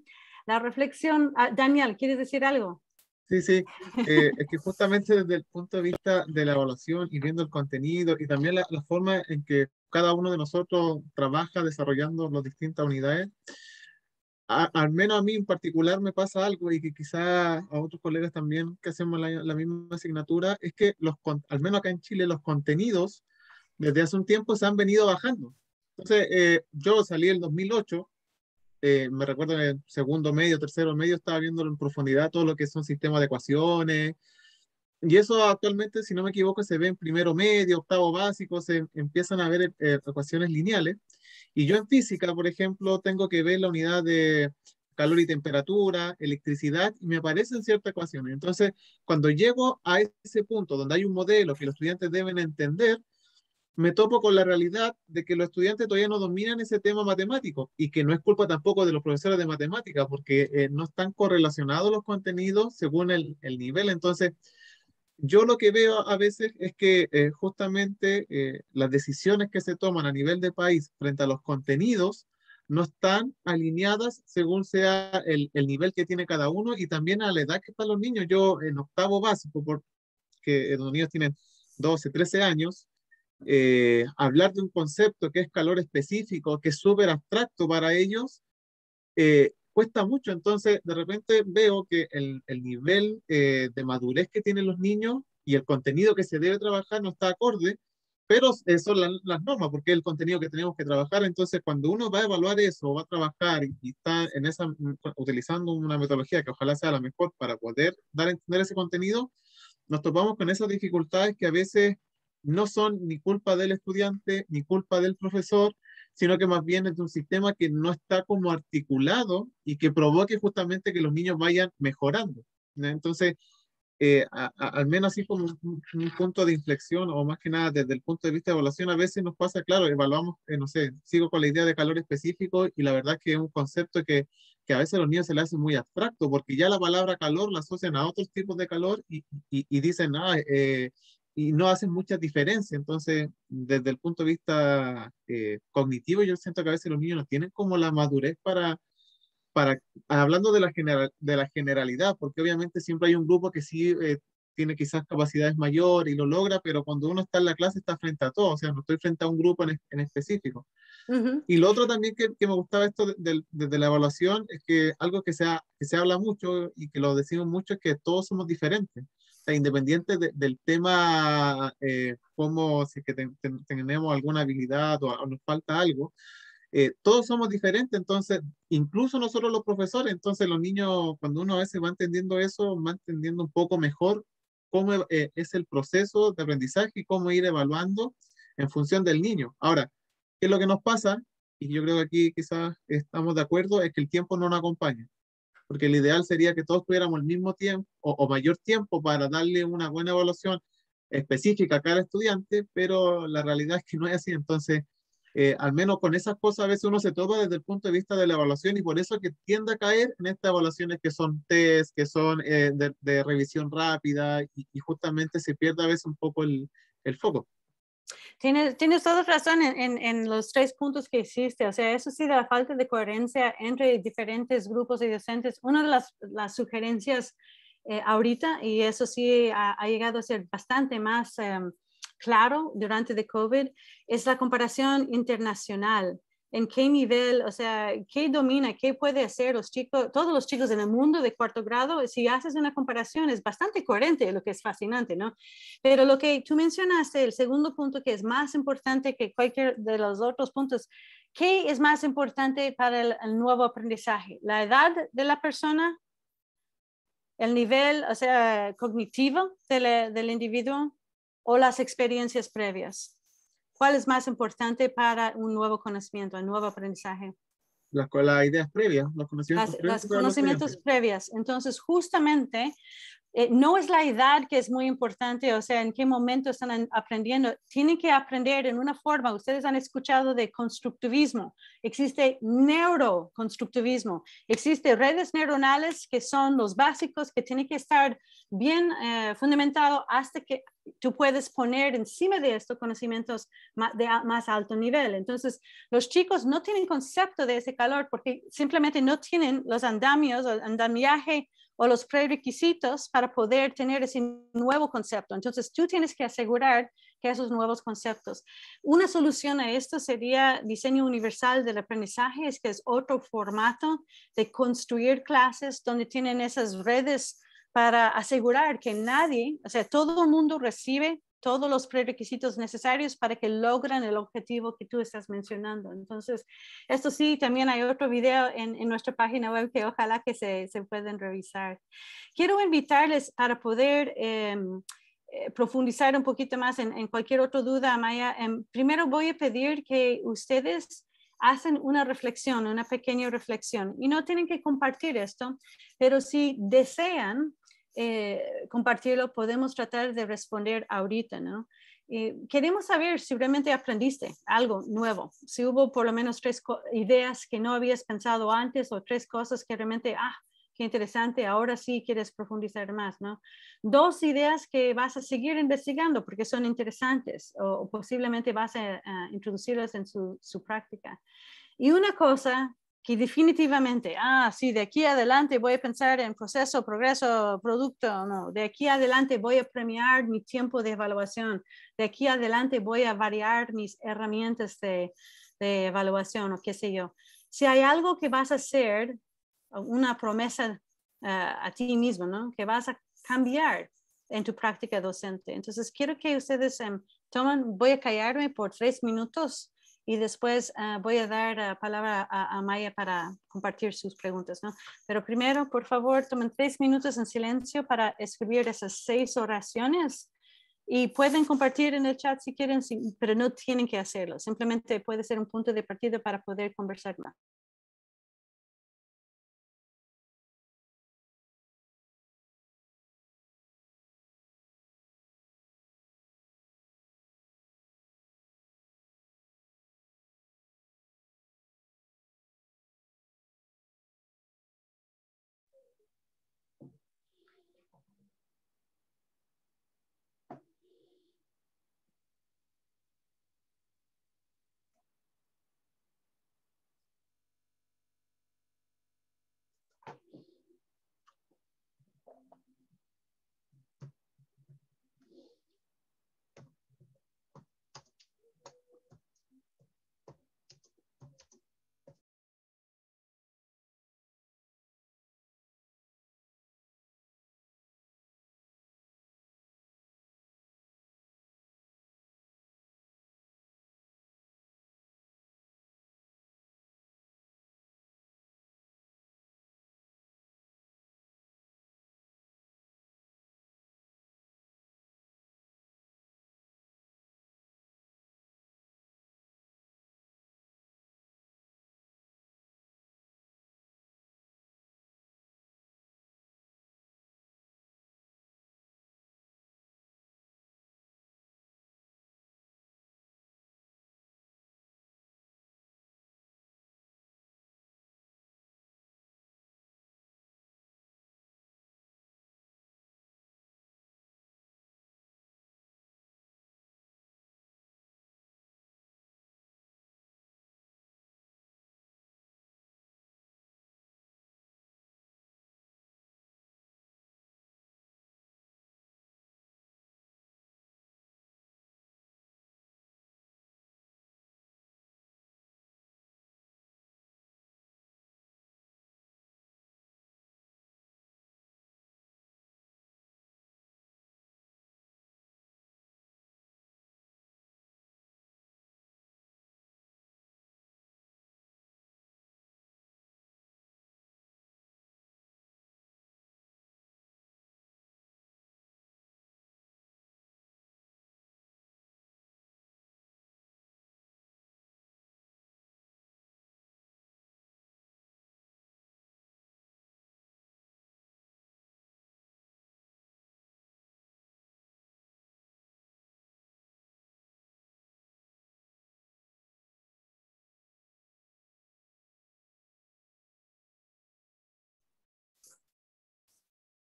La reflexión, ah, Daniel, ¿quieres decir algo? Sí, sí, eh, es que justamente desde el punto de vista de la evaluación y viendo el contenido y también la, la forma en que cada uno de nosotros trabaja desarrollando las distintas unidades, al menos a mí en particular me pasa algo y que quizá a otros colegas también que hacemos la, misma asignatura, es que los, al menos acá en Chile los contenidos desde hace un tiempo se han venido bajando. Entonces, eh, yo salí en 2008, eh, me recuerdo en el segundo medio, tercero medio, estaba viendo en profundidad todo lo que son sistemas de ecuaciones, y eso actualmente, si no me equivoco, se ve en primero medio, octavo básico, se empiezan a ver eh, ecuaciones lineales. Y yo en física, por ejemplo, tengo que ver la unidad de calor y temperatura, electricidad, y me aparecen ciertas ecuaciones. Entonces, cuando llego a ese punto donde hay un modelo que los estudiantes deben entender, me topo con la realidad de que los estudiantes todavía no dominan ese tema matemático y que no es culpa tampoco de los profesores de matemática porque eh, no están correlacionados los contenidos según el, el nivel. Entonces, yo lo que veo a veces es que eh, justamente eh, las decisiones que se toman a nivel de país frente a los contenidos no están alineadas según sea el, el, nivel que tiene cada uno y también a la edad que están los niños. Yo en octavo básico, porque los niños tienen 12, 13 años, eh, hablar de un concepto que es calor específico, que es súper abstracto para ellos, cuesta mucho. Entonces, de repente veo que el, el nivel eh, de madurez que tienen los niños y el contenido que se debe trabajar no está acorde, pero eh, son las normas, porque es el contenido que tenemos que trabajar. Entonces, cuando uno va a evaluar eso, va a trabajar y, está en esa, utilizando una metodología que ojalá sea la mejor para poder dar a entender ese contenido, nos topamos con esas dificultades que a veces no son ni culpa del estudiante, ni culpa del profesor, sino que más bien es de un sistema que no está como articulado y que provoque justamente que los niños vayan mejorando. Entonces, eh, al menos así como un, punto de inflexión o más que nada desde el punto de vista de evaluación, a veces nos pasa, claro, evaluamos, eh, no sé, sigo con la idea de calor específico y la verdad que es un concepto que que a veces a los niños se les hace muy abstracto, porque ya la palabra calor la asocian a otros tipos de calor y, y, y dicen, ah, eh, y no hacen mucha diferencia. Entonces, desde el punto de vista eh, cognitivo, yo siento que a veces los niños no tienen como la madurez para, para hablando de la, general, de la generalidad, porque obviamente siempre hay un grupo que sí eh, tiene quizás capacidades mayores y lo logra, pero cuando uno está en la clase está frente a todo, o sea, no estoy frente a un grupo en, en específico. Y lo otro también que, que me gustaba esto desde de, de la evaluación es que algo que se, ha, que se habla mucho y que lo decimos mucho es que todos somos diferentes. Sea, independiente de, del tema, eh, como si que ten, ten, tenemos alguna habilidad o, o, nos falta algo, eh, todos somos diferentes, entonces, incluso nosotros los profesores, entonces los niños, cuando uno a veces va entendiendo eso, va entendiendo un poco mejor cómo eh, es el proceso de aprendizaje y cómo ir evaluando en función del niño. Ahora, ¿Qué es lo que nos pasa? Y yo creo que aquí quizás estamos de acuerdo, es que el tiempo no nos acompaña. Porque el ideal sería que todos tuviéramos el mismo tiempo o, mayor tiempo para darle una buena evaluación específica a cada estudiante, pero la realidad es que no es así. Entonces, eh, al menos con esas cosas a veces uno se topa desde el punto de vista de la evaluación y por eso que tiende a caer en estas evaluaciones que son test, que son eh, de, revisión rápida y, y, justamente se pierde a veces un poco el foco. Tienes, tienes toda razón en, en, en, los tres puntos que hiciste. O sea, eso sí, de la falta de coherencia entre diferentes grupos de docentes. Una de las, las sugerencias eh, ahorita, y eso sí ha, ha, llegado a ser bastante más um, claro durante el COVID, es la comparación internacional en qué nivel, o sea, qué domina, qué puede hacer los chicos, todos los chicos en el mundo de cuarto grado, si haces una comparación es bastante coherente, lo que es fascinante, ¿no? Pero lo que tú mencionaste, el segundo punto que es más importante que cualquier de los otros puntos, ¿qué es más importante para el, el nuevo aprendizaje? ¿La edad de la persona? ¿El nivel, o sea, cognitivo del, del individuo? ¿O las experiencias previas? ¿Cuál es más importante para un nuevo conocimiento, un nuevo aprendizaje? Las, las ideas previas, los conocimientos las, previos. Los conocimientos previas. Entonces, justamente, eh, no es la edad que es muy importante, o sea, en qué momento están aprendiendo. Tienen que aprender en una forma, ustedes han escuchado de constructivismo, existe neuroconstructivismo, existe redes neuronales que son los básicos que tienen que estar bien eh, fundamentado hasta que tú puedes poner encima de esto conocimientos de más alto nivel. Entonces, los chicos no tienen concepto de ese calor porque simplemente no tienen los andamios o andamiaje o los prerequisitos para poder tener ese nuevo concepto. Entonces, tú tienes que asegurar que esos nuevos conceptos. Una solución a esto sería diseño universal del aprendizaje, es que es otro formato de construir clases donde tienen esas redes para asegurar que nadie, o sea, todo el mundo recibe todos los prerequisitos necesarios para que logren el objetivo que tú estás mencionando. Entonces, esto sí, también hay otro video en, nuestra página web que ojalá que se, se pueden revisar. Quiero invitarles para poder eh, eh, profundizar un poquito más en, cualquier otra duda, Maya. Eh, primero voy a pedir que ustedes hacen una reflexión, una pequeña reflexión. Y no tienen que compartir esto, pero si desean, eh, compartirlo, podemos tratar de responder ahorita, ¿no? Eh, queremos saber si realmente aprendiste algo nuevo, si hubo por lo menos tres ideas que no habías pensado antes o tres cosas que realmente, ah, qué interesante, ahora sí quieres profundizar más, ¿no? Dos ideas que vas a seguir investigando porque son interesantes o, o posiblemente vas a, a introducirlas en su, su práctica. Y una cosa que definitivamente, ah, sí, de aquí adelante voy a pensar en proceso, progreso, producto, no, de aquí adelante voy a premiar mi tiempo de evaluación, de aquí adelante voy a variar mis herramientas de, de evaluación o qué sé yo. Si hay algo que vas a hacer, una promesa uh, a ti mismo, ¿no? Que vas a cambiar en tu práctica docente. Entonces, quiero que ustedes um, tomen, voy a callarme por tres minutos y después uh, voy a dar uh, palabra a, a, Maya para compartir sus preguntas, ¿no? Pero primero, por favor, tomen tres minutos en silencio para escribir esas seis oraciones y pueden compartir en el chat si quieren, pero no tienen que hacerlo. Simplemente puede ser un punto de partida para poder conversar más.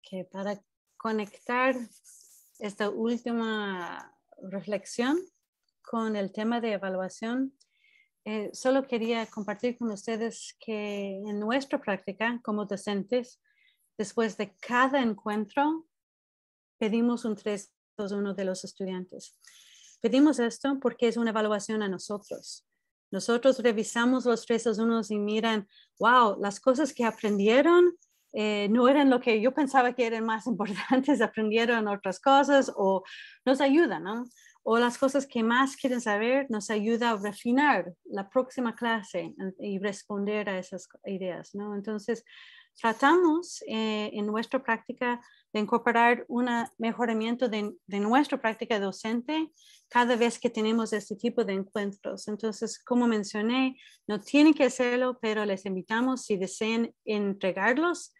Que para conectar esta última reflexión con el tema de evaluación, eh, solo quería compartir con ustedes que en nuestra práctica como docentes, después de cada encuentro, pedimos un 3-2-1 de los estudiantes. Pedimos esto porque es una evaluación a nosotros. Nosotros revisamos los 3-2-1 y miran, wow, las cosas que aprendieron eh, no eran lo que yo pensaba que eran más importantes, aprendieron otras cosas o nos ayudan, ¿no? O las cosas que más quieren saber nos ayuda a refinar la próxima clase y responder a esas ideas, ¿no? Entonces, tratamos eh, en nuestra práctica de incorporar un mejoramiento de, de, nuestra práctica docente cada vez que tenemos este tipo de encuentros. Entonces, como mencioné, no tienen que hacerlo, pero les invitamos si desean entregarlos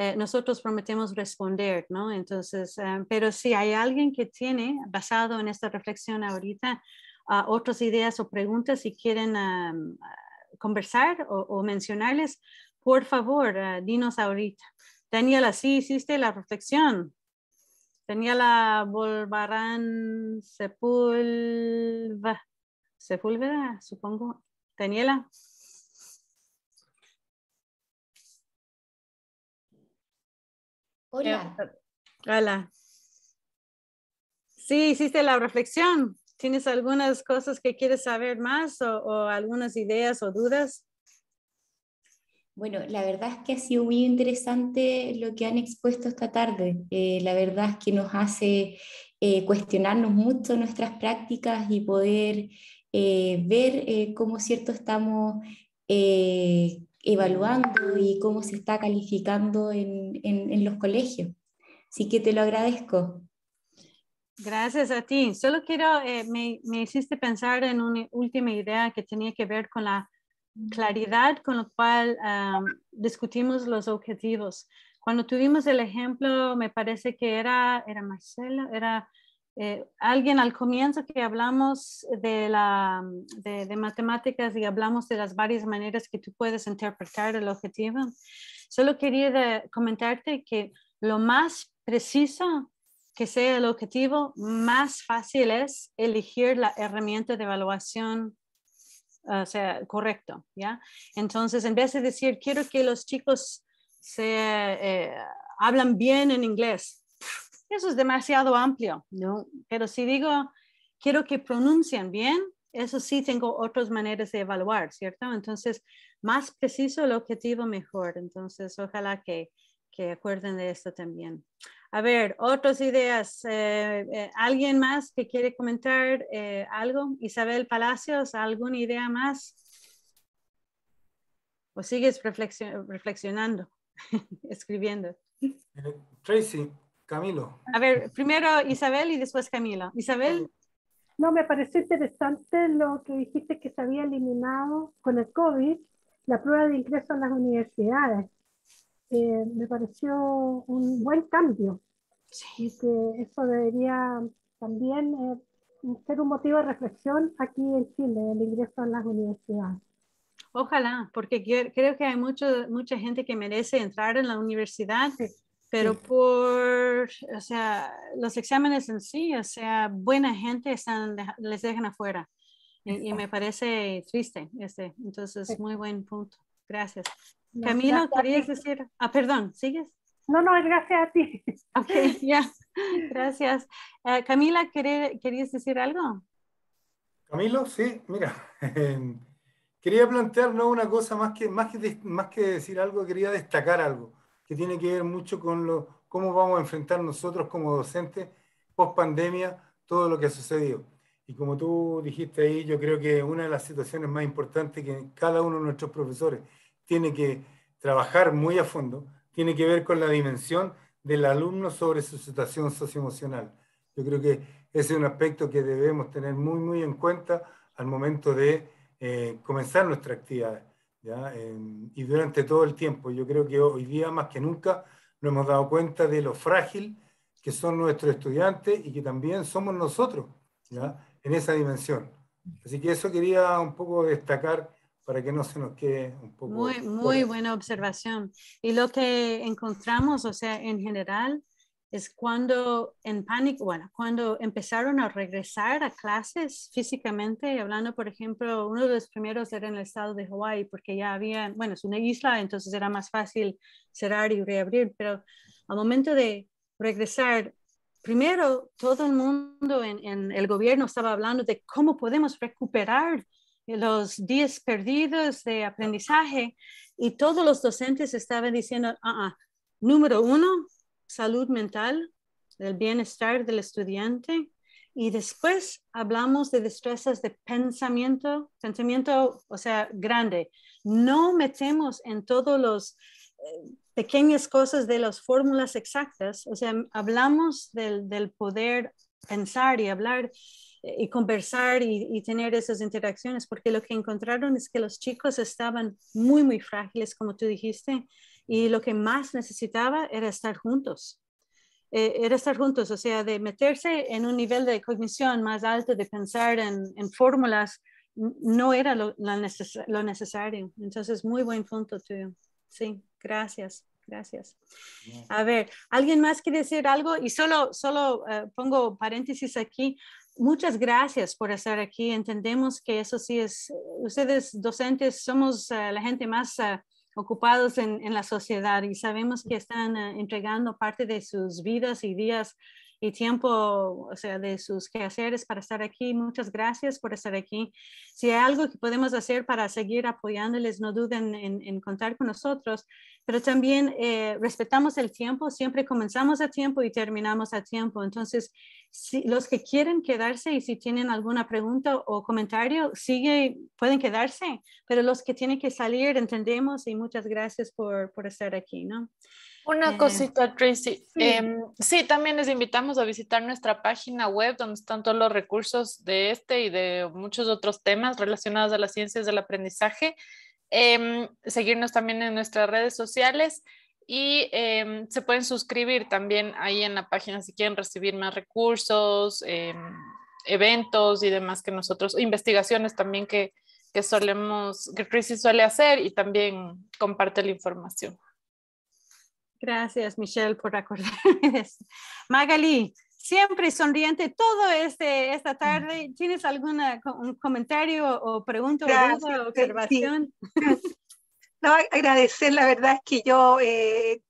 eh, nosotros prometemos responder, ¿no? Entonces, eh, pero si hay alguien que tiene, basado en esta reflexión ahorita, uh, otras ideas o preguntas si quieren um, conversar o, mencionarles, por favor, uh, dinos ahorita. Daniela, sí hiciste la reflexión. Daniela Volvarán Sepúlveda, Sepúlveda, supongo. Daniela. Hola. Hola. Sí, hiciste la reflexión. ¿Tienes algunas cosas que quieres saber más o, algunas ideas o dudas? Bueno, la verdad es que ha sido muy interesante lo que han expuesto esta tarde. Eh, la verdad es que nos hace eh, cuestionarnos mucho nuestras prácticas y poder eh, ver cómo cierto estamos evaluando y cómo se está calificando en, en, los colegios. Así que te lo agradezco. Gracias a ti. Solo quiero, eh, me, me, hiciste pensar en una última idea que tenía que ver con la claridad con la cual discutimos los objetivos. Cuando tuvimos el ejemplo, me parece que era, era Marcela, era eh, alguien al comienzo que hablamos de, la, de, matemáticas y hablamos de las varias maneras que tú puedes interpretar el objetivo, solo quería comentarte que lo más preciso que sea el objetivo, más fácil es elegir la herramienta de evaluación o correcto, ¿ya? Entonces, en vez de decir, quiero que los chicos se, eh, hablan bien en inglés, eso es demasiado amplio, ¿no? Pero si digo, quiero que pronuncien bien, eso sí tengo otras maneras de evaluar, ¿cierto? Entonces, más preciso el objetivo, mejor. Entonces, ojalá que, que acuerden de esto también. A ver, otras ideas. Eh, eh, ¿Alguien más que quiere comentar eh, algo? Isabel Palacios, ¿alguna idea más? ¿O sigues reflexionando, escribiendo? Tracy, Camilo. A ver, primero Isabel y después Camilo. Isabel. No, me pareció interesante lo que dijiste que se había eliminado con el COVID la prueba de ingreso a las universidades. Eh, me pareció un buen cambio. Sí. Y que eso debería también eh, ser un motivo de reflexión aquí en Chile, el ingreso a las universidades. Ojalá, porque creo que hay mucho, mucha gente que merece entrar en la universidad. Sí pero por, o sea, los exámenes en sí, o sea, buena gente están, les dejan afuera. Y, me parece triste este. Entonces, muy buen punto. Gracias. Camilo, ¿querías decir? Ah, perdón, ¿sigues? No, no, gracias a ti. Ok, ya. Gracias. Uh, Camila, ¿querías decir algo? Camilo, sí, mira. quería plantearnos una cosa más que, más, que, más que decir algo, quería destacar algo que tiene que ver mucho con lo, cómo vamos a enfrentar nosotros como docentes post pandemia todo lo que ha sucedido. Y como tú dijiste ahí, yo creo que una de las situaciones más importantes que cada uno de nuestros profesores tiene que trabajar muy a fondo, tiene que ver con la dimensión del alumno sobre su situación socioemocional. Yo creo que ese es un aspecto que debemos tener muy, muy en cuenta al momento de eh, comenzar nuestra actividad y durante todo el tiempo. Yo creo que hoy día más que nunca nos hemos dado cuenta de lo frágil que son nuestros estudiantes y que también somos nosotros ¿ya? en esa dimensión. Así que eso quería un poco destacar para que no se nos quede un poco. Muy, muy buena observación. Y lo que encontramos, o sea, en general, es cuando en pánico, bueno, cuando empezaron a regresar a clases físicamente, hablando, por ejemplo, uno de los primeros era en el estado de Hawái, porque ya había, bueno, es una isla, entonces era más fácil cerrar y reabrir, pero al momento de regresar, primero todo el mundo en, el gobierno estaba hablando de cómo podemos recuperar los días perdidos de aprendizaje y todos los docentes estaban diciendo, ah, ah número uno, salud mental, del bienestar del estudiante. Y después hablamos de destrezas de pensamiento, pensamiento, o sea, grande. No metemos en todos los eh, pequeñas cosas de las fórmulas exactas, o sea, hablamos del, del poder pensar y hablar eh, y conversar y, y, tener esas interacciones, porque lo que encontraron es que los chicos estaban muy, muy frágiles, como tú dijiste, y lo que más necesitaba era estar juntos. Eh, era estar juntos, o sea, de meterse en un nivel de cognición más alto, de pensar en, en fórmulas, no era lo, neces lo, necesario. Entonces, muy buen punto tuyo. Sí, gracias, gracias. A ver, ¿alguien más quiere decir algo? Y solo, solo uh, pongo paréntesis aquí. Muchas gracias por estar aquí. Entendemos que eso sí es, ustedes docentes somos uh, la gente más... Uh, ocupados en, en, la sociedad y sabemos que están uh, entregando parte de sus vidas y días y tiempo, o sea, de sus quehaceres para estar aquí. Muchas gracias por estar aquí. Si hay algo que podemos hacer para seguir apoyándoles, no duden en, contar con nosotros, pero también eh, respetamos el tiempo, siempre comenzamos a tiempo y terminamos a tiempo. Entonces, si, los que quieren quedarse y si tienen alguna pregunta o comentario, sigue, pueden quedarse, pero los que tienen que salir, entendemos y muchas gracias por, por estar aquí, ¿no? Una eh, cosita, Tracy. Sí. Eh, sí. también les invitamos a visitar nuestra página web donde están todos los recursos de este y de muchos otros temas relacionados a las ciencias del aprendizaje. Eh, seguirnos también en nuestras redes sociales y eh, se pueden suscribir también ahí en la página si quieren recibir más recursos, eh, eventos y demás que nosotros, investigaciones también que, que solemos, que Tracy suele hacer y también comparte la información. Gracias, Michelle, por acordarme de eso. Magali, siempre sonriente todo este, esta tarde. ¿Tienes algún comentario o pregunta o observación? Sí. No, agradecer, la verdad es que yo eh,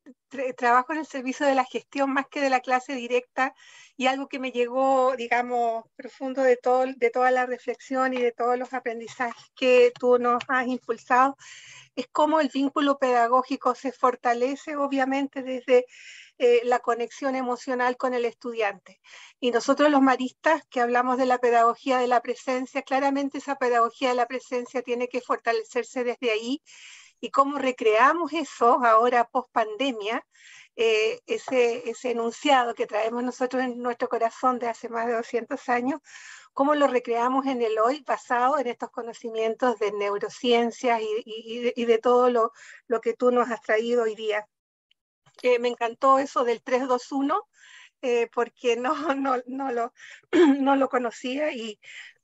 trabajo en el servicio de la gestión más que de la clase directa y algo que me llegó, digamos, profundo de, todo, de toda la reflexión y de todos los aprendizajes que tú nos has impulsado es cómo el vínculo pedagógico se fortalece, obviamente, desde eh, la conexión emocional con el estudiante. Y nosotros los maristas que hablamos de la pedagogía de la presencia, claramente esa pedagogía de la presencia tiene que fortalecerse desde ahí. Y cómo recreamos eso ahora post pandemia, eh, ese, ese enunciado que traemos nosotros en nuestro corazón de hace más de 200 años, cómo lo recreamos en el hoy basado en estos conocimientos de neurociencias y, y, de todo lo, lo, que tú nos has traído hoy día. Eh, me encantó eso del 321, eh, porque no, no, no, lo, no lo conocía y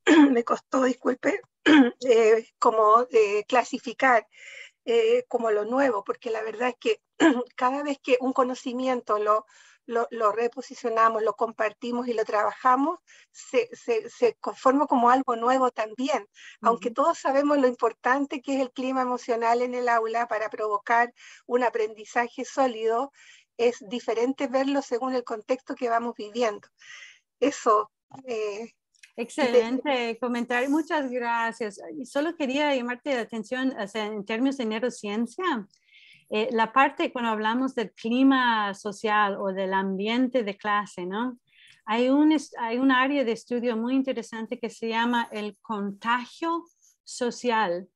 me costó, disculpe, eh, como clasificar como lo nuevo, porque la verdad es que cada vez que un conocimiento lo, lo, lo, reposicionamos, lo compartimos y lo trabajamos, se, se, se conforma como algo nuevo también. Uh -huh. Aunque todos sabemos lo importante que es el clima emocional en el aula para provocar un aprendizaje sólido, es diferente verlo según el contexto que vamos viviendo. Eso. Eh, Excelente comentario, muchas gracias. Solo quería llamarte la atención o sea, en términos de neurociencia. Eh, la parte cuando hablamos del clima social o del ambiente de clase, ¿no? Hay un, hay un área de estudio muy interesante que se llama el contagio social,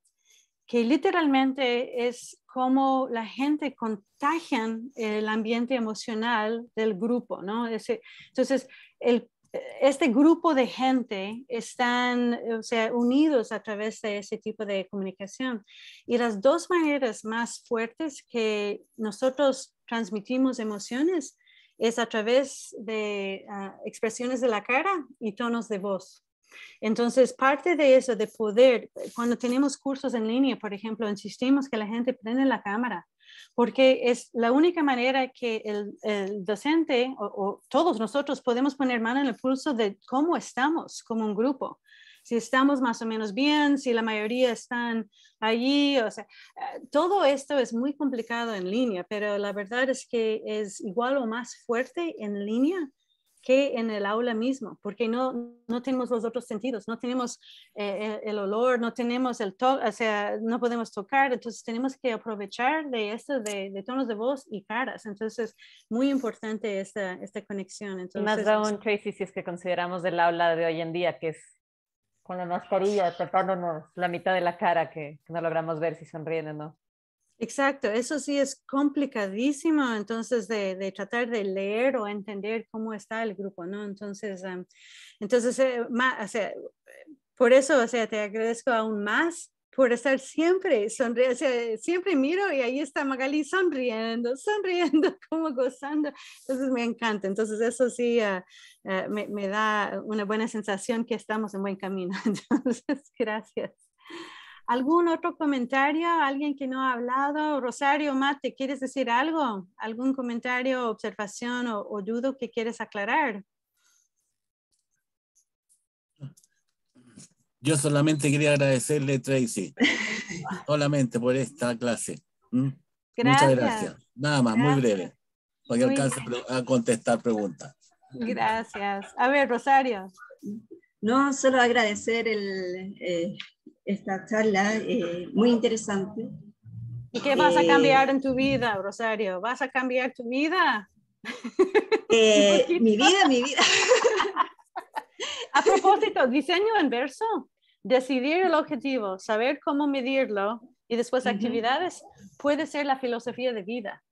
que literalmente es como la gente contagian el ambiente emocional del grupo, ¿no? Entonces, el este grupo de gente están o sea, unidos a través de ese tipo de comunicación. Y las dos maneras más fuertes que nosotros transmitimos emociones es a través de uh, expresiones de la cara y tonos de voz. Entonces, parte de eso, de poder, cuando tenemos cursos en línea, por ejemplo, insistimos que la gente prenda la cámara, porque es la única manera que el, docente o, todos nosotros podemos poner mano en el pulso de cómo estamos como un grupo. Si estamos más o menos bien, si la mayoría están allí, o sea, eh, todo esto es muy complicado en línea, pero la verdad es que es igual o más fuerte en línea que en el aula mismo, porque no, no tenemos los otros sentidos, no tenemos eh, el, olor, no tenemos el toque, o sea, no podemos tocar, entonces tenemos que aprovechar de esto, de, de tonos de voz y caras, entonces muy importante esta, esta conexión. Entonces, más aún, Tracy, si es que consideramos el aula de hoy en día, que es con la mascarilla tapándonos la mitad de la cara, que, que no logramos ver si sonríen o no. Exacto, eso sí es complicadísimo, entonces, de, tratar de leer o entender cómo está el grupo, ¿no? Entonces, entonces eh, por eso, o sea, te agradezco aún más por estar siempre sonriendo, siempre miro y ahí está Magali sonriendo, sonriendo, como gozando, entonces me encanta, entonces eso sí ah, ah, me, me da una buena sensación que estamos en buen camino, entonces, gracias. ¿Algún otro comentario? ¿Alguien que no ha hablado? Rosario, Mate, ¿quieres decir algo? ¿Algún comentario, observación o, o dudo que quieres aclarar? Yo solamente quería agradecerle, Tracy, solamente por esta clase. Muchas gracias. Nada más, muy breve, para que alcance a contestar preguntas. Gracias. A ver, Rosario. No, solo agradecer el, eh, esta charla eh, muy interesante. ¿Y qué vas a cambiar en tu vida, Rosario? ¿Vas a cambiar tu vida? Eh, mi vida, mi vida. a propósito, diseño inverso, decidir el objetivo, saber cómo medirlo y después actividades, puede ser la filosofía de vida.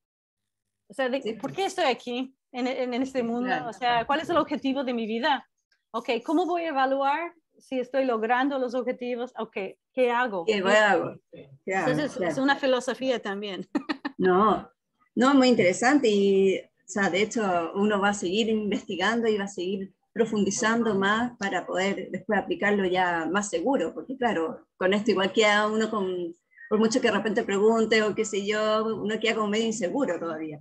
O sea, ¿por qué estoy aquí en, en este mundo? O sea, ¿cuál es el objetivo de mi vida? Ok, ¿cómo voy a evaluar si estoy logrando los objetivos, ok, ¿qué hago? ¿Qué hago? Entonces es una filosofía también. No, no, muy interesante y, o sea, de hecho, uno va a seguir investigando y va a seguir profundizando más para poder después aplicarlo ya más seguro, porque claro, con esto igual queda uno con, por mucho que de repente pregunte o qué sé yo, uno queda como medio inseguro todavía.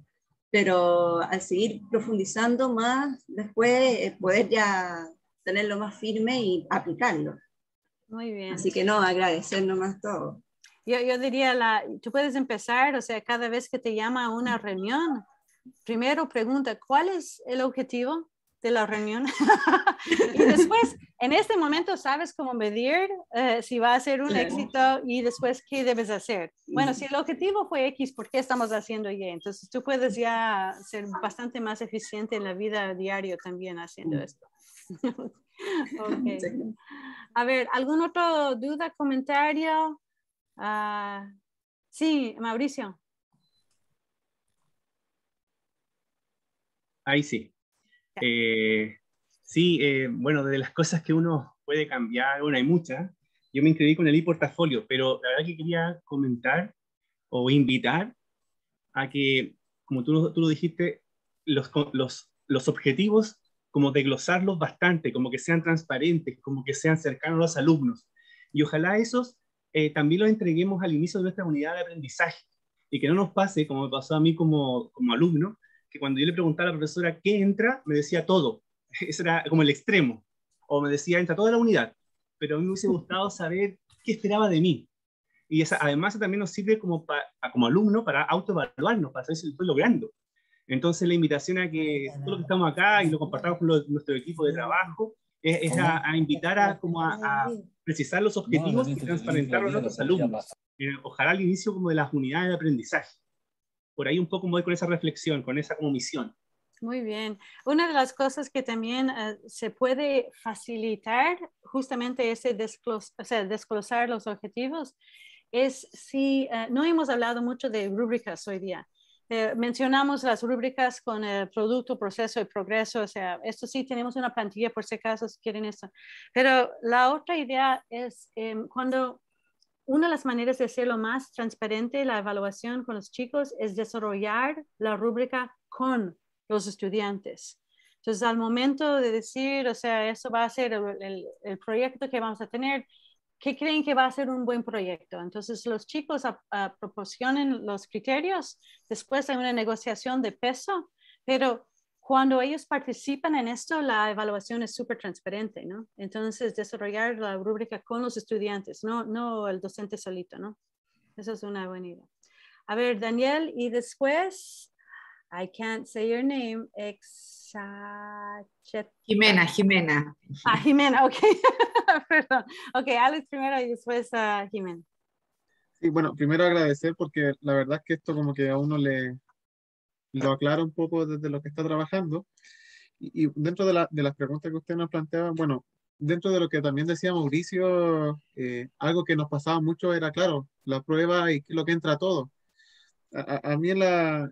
Pero al seguir profundizando más, después eh, poder ya tenerlo más firme y aplicarlo. Muy bien. Así que no, agradecer nomás todo. Yo, yo diría, la, tú puedes empezar, o sea, cada vez que te llama a una reunión, primero pregunta, ¿cuál es el objetivo de la reunión? y después, en este momento, sabes cómo medir eh, si va a ser un éxito y después qué debes hacer. Bueno, si el objetivo fue X, ¿por qué estamos haciendo Y? Entonces, tú puedes ya ser bastante más eficiente en la vida diaria también haciendo esto. okay. A ver, ¿algún otro duda, comentario? Uh, sí, Mauricio. Ahí sí. Eh, sí, eh, bueno, de las cosas que uno puede cambiar, bueno, hay muchas. Yo me inscribí con el e-portafolio, pero la verdad que quería comentar o invitar a que, como tú, tú lo dijiste, los, los, los objetivos como desglosarlos bastante, como que sean transparentes, como que sean cercanos a los alumnos. Y ojalá esos eh, también los entreguemos al inicio de nuestra unidad de aprendizaje y que no nos pase, como me pasó a mí como, como alumno, que cuando yo le preguntaba a la profesora qué entra, me decía todo. Eso era como el extremo. O me decía, entra toda la unidad. Pero a mí me hubiese gustado saber qué esperaba de mí. Y esa, además también nos sirve como, como alumno para autoevaluarnos, para saber si lo estoy logrando. Entonces la invitación a que todos los que estamos acá y lo compartamos con nuestro equipo de trabajo es, a, invitar a, como a, precisar los objetivos y transparentarlos a nuestros alumnos. Eh, ojalá al inicio como de las unidades de aprendizaje. Por ahí un poco voy con esa reflexión, con esa como misión. Muy bien. Una de las cosas que también eh, se puede facilitar justamente ese desclos o sea, desglosar los objetivos es si eh, no hemos hablado mucho de rúbricas hoy día. Eh, mencionamos las rúbricas con el producto, proceso y progreso, o sea, esto sí tenemos una plantilla por si acaso quieren esto. Pero la otra idea es em, cuando una de las maneras de hacerlo más transparente la evaluación con los chicos es desarrollar la rúbrica con los estudiantes. Entonces, al momento de decir, o sea, eso va a ser el, el, proyecto que vamos a tener, ¿qué creen que va a ser un buen proyecto? Entonces, los chicos proporcionen los criterios, después hay una negociación de peso, pero cuando ellos participan en esto, la evaluación es súper transparente, ¿no? Entonces, desarrollar la rúbrica con los estudiantes, no, no el docente solito, ¿no? Eso es una buena idea. A ver, Daniel, y después, I can't say your name, Jimena, Jimena. Ah, Jimena, ok. Perdón. Ok, Alex primero y después uh, Jimena. Sí, bueno, primero agradecer porque la verdad es que esto como que a uno le lo aclara un poco desde lo que está trabajando. Y, dentro de, la, de, las preguntas que usted nos planteaba, bueno, dentro de lo que también decía Mauricio, eh, algo que nos pasaba mucho era, claro, la prueba y lo que entra todo. A, a mí en la,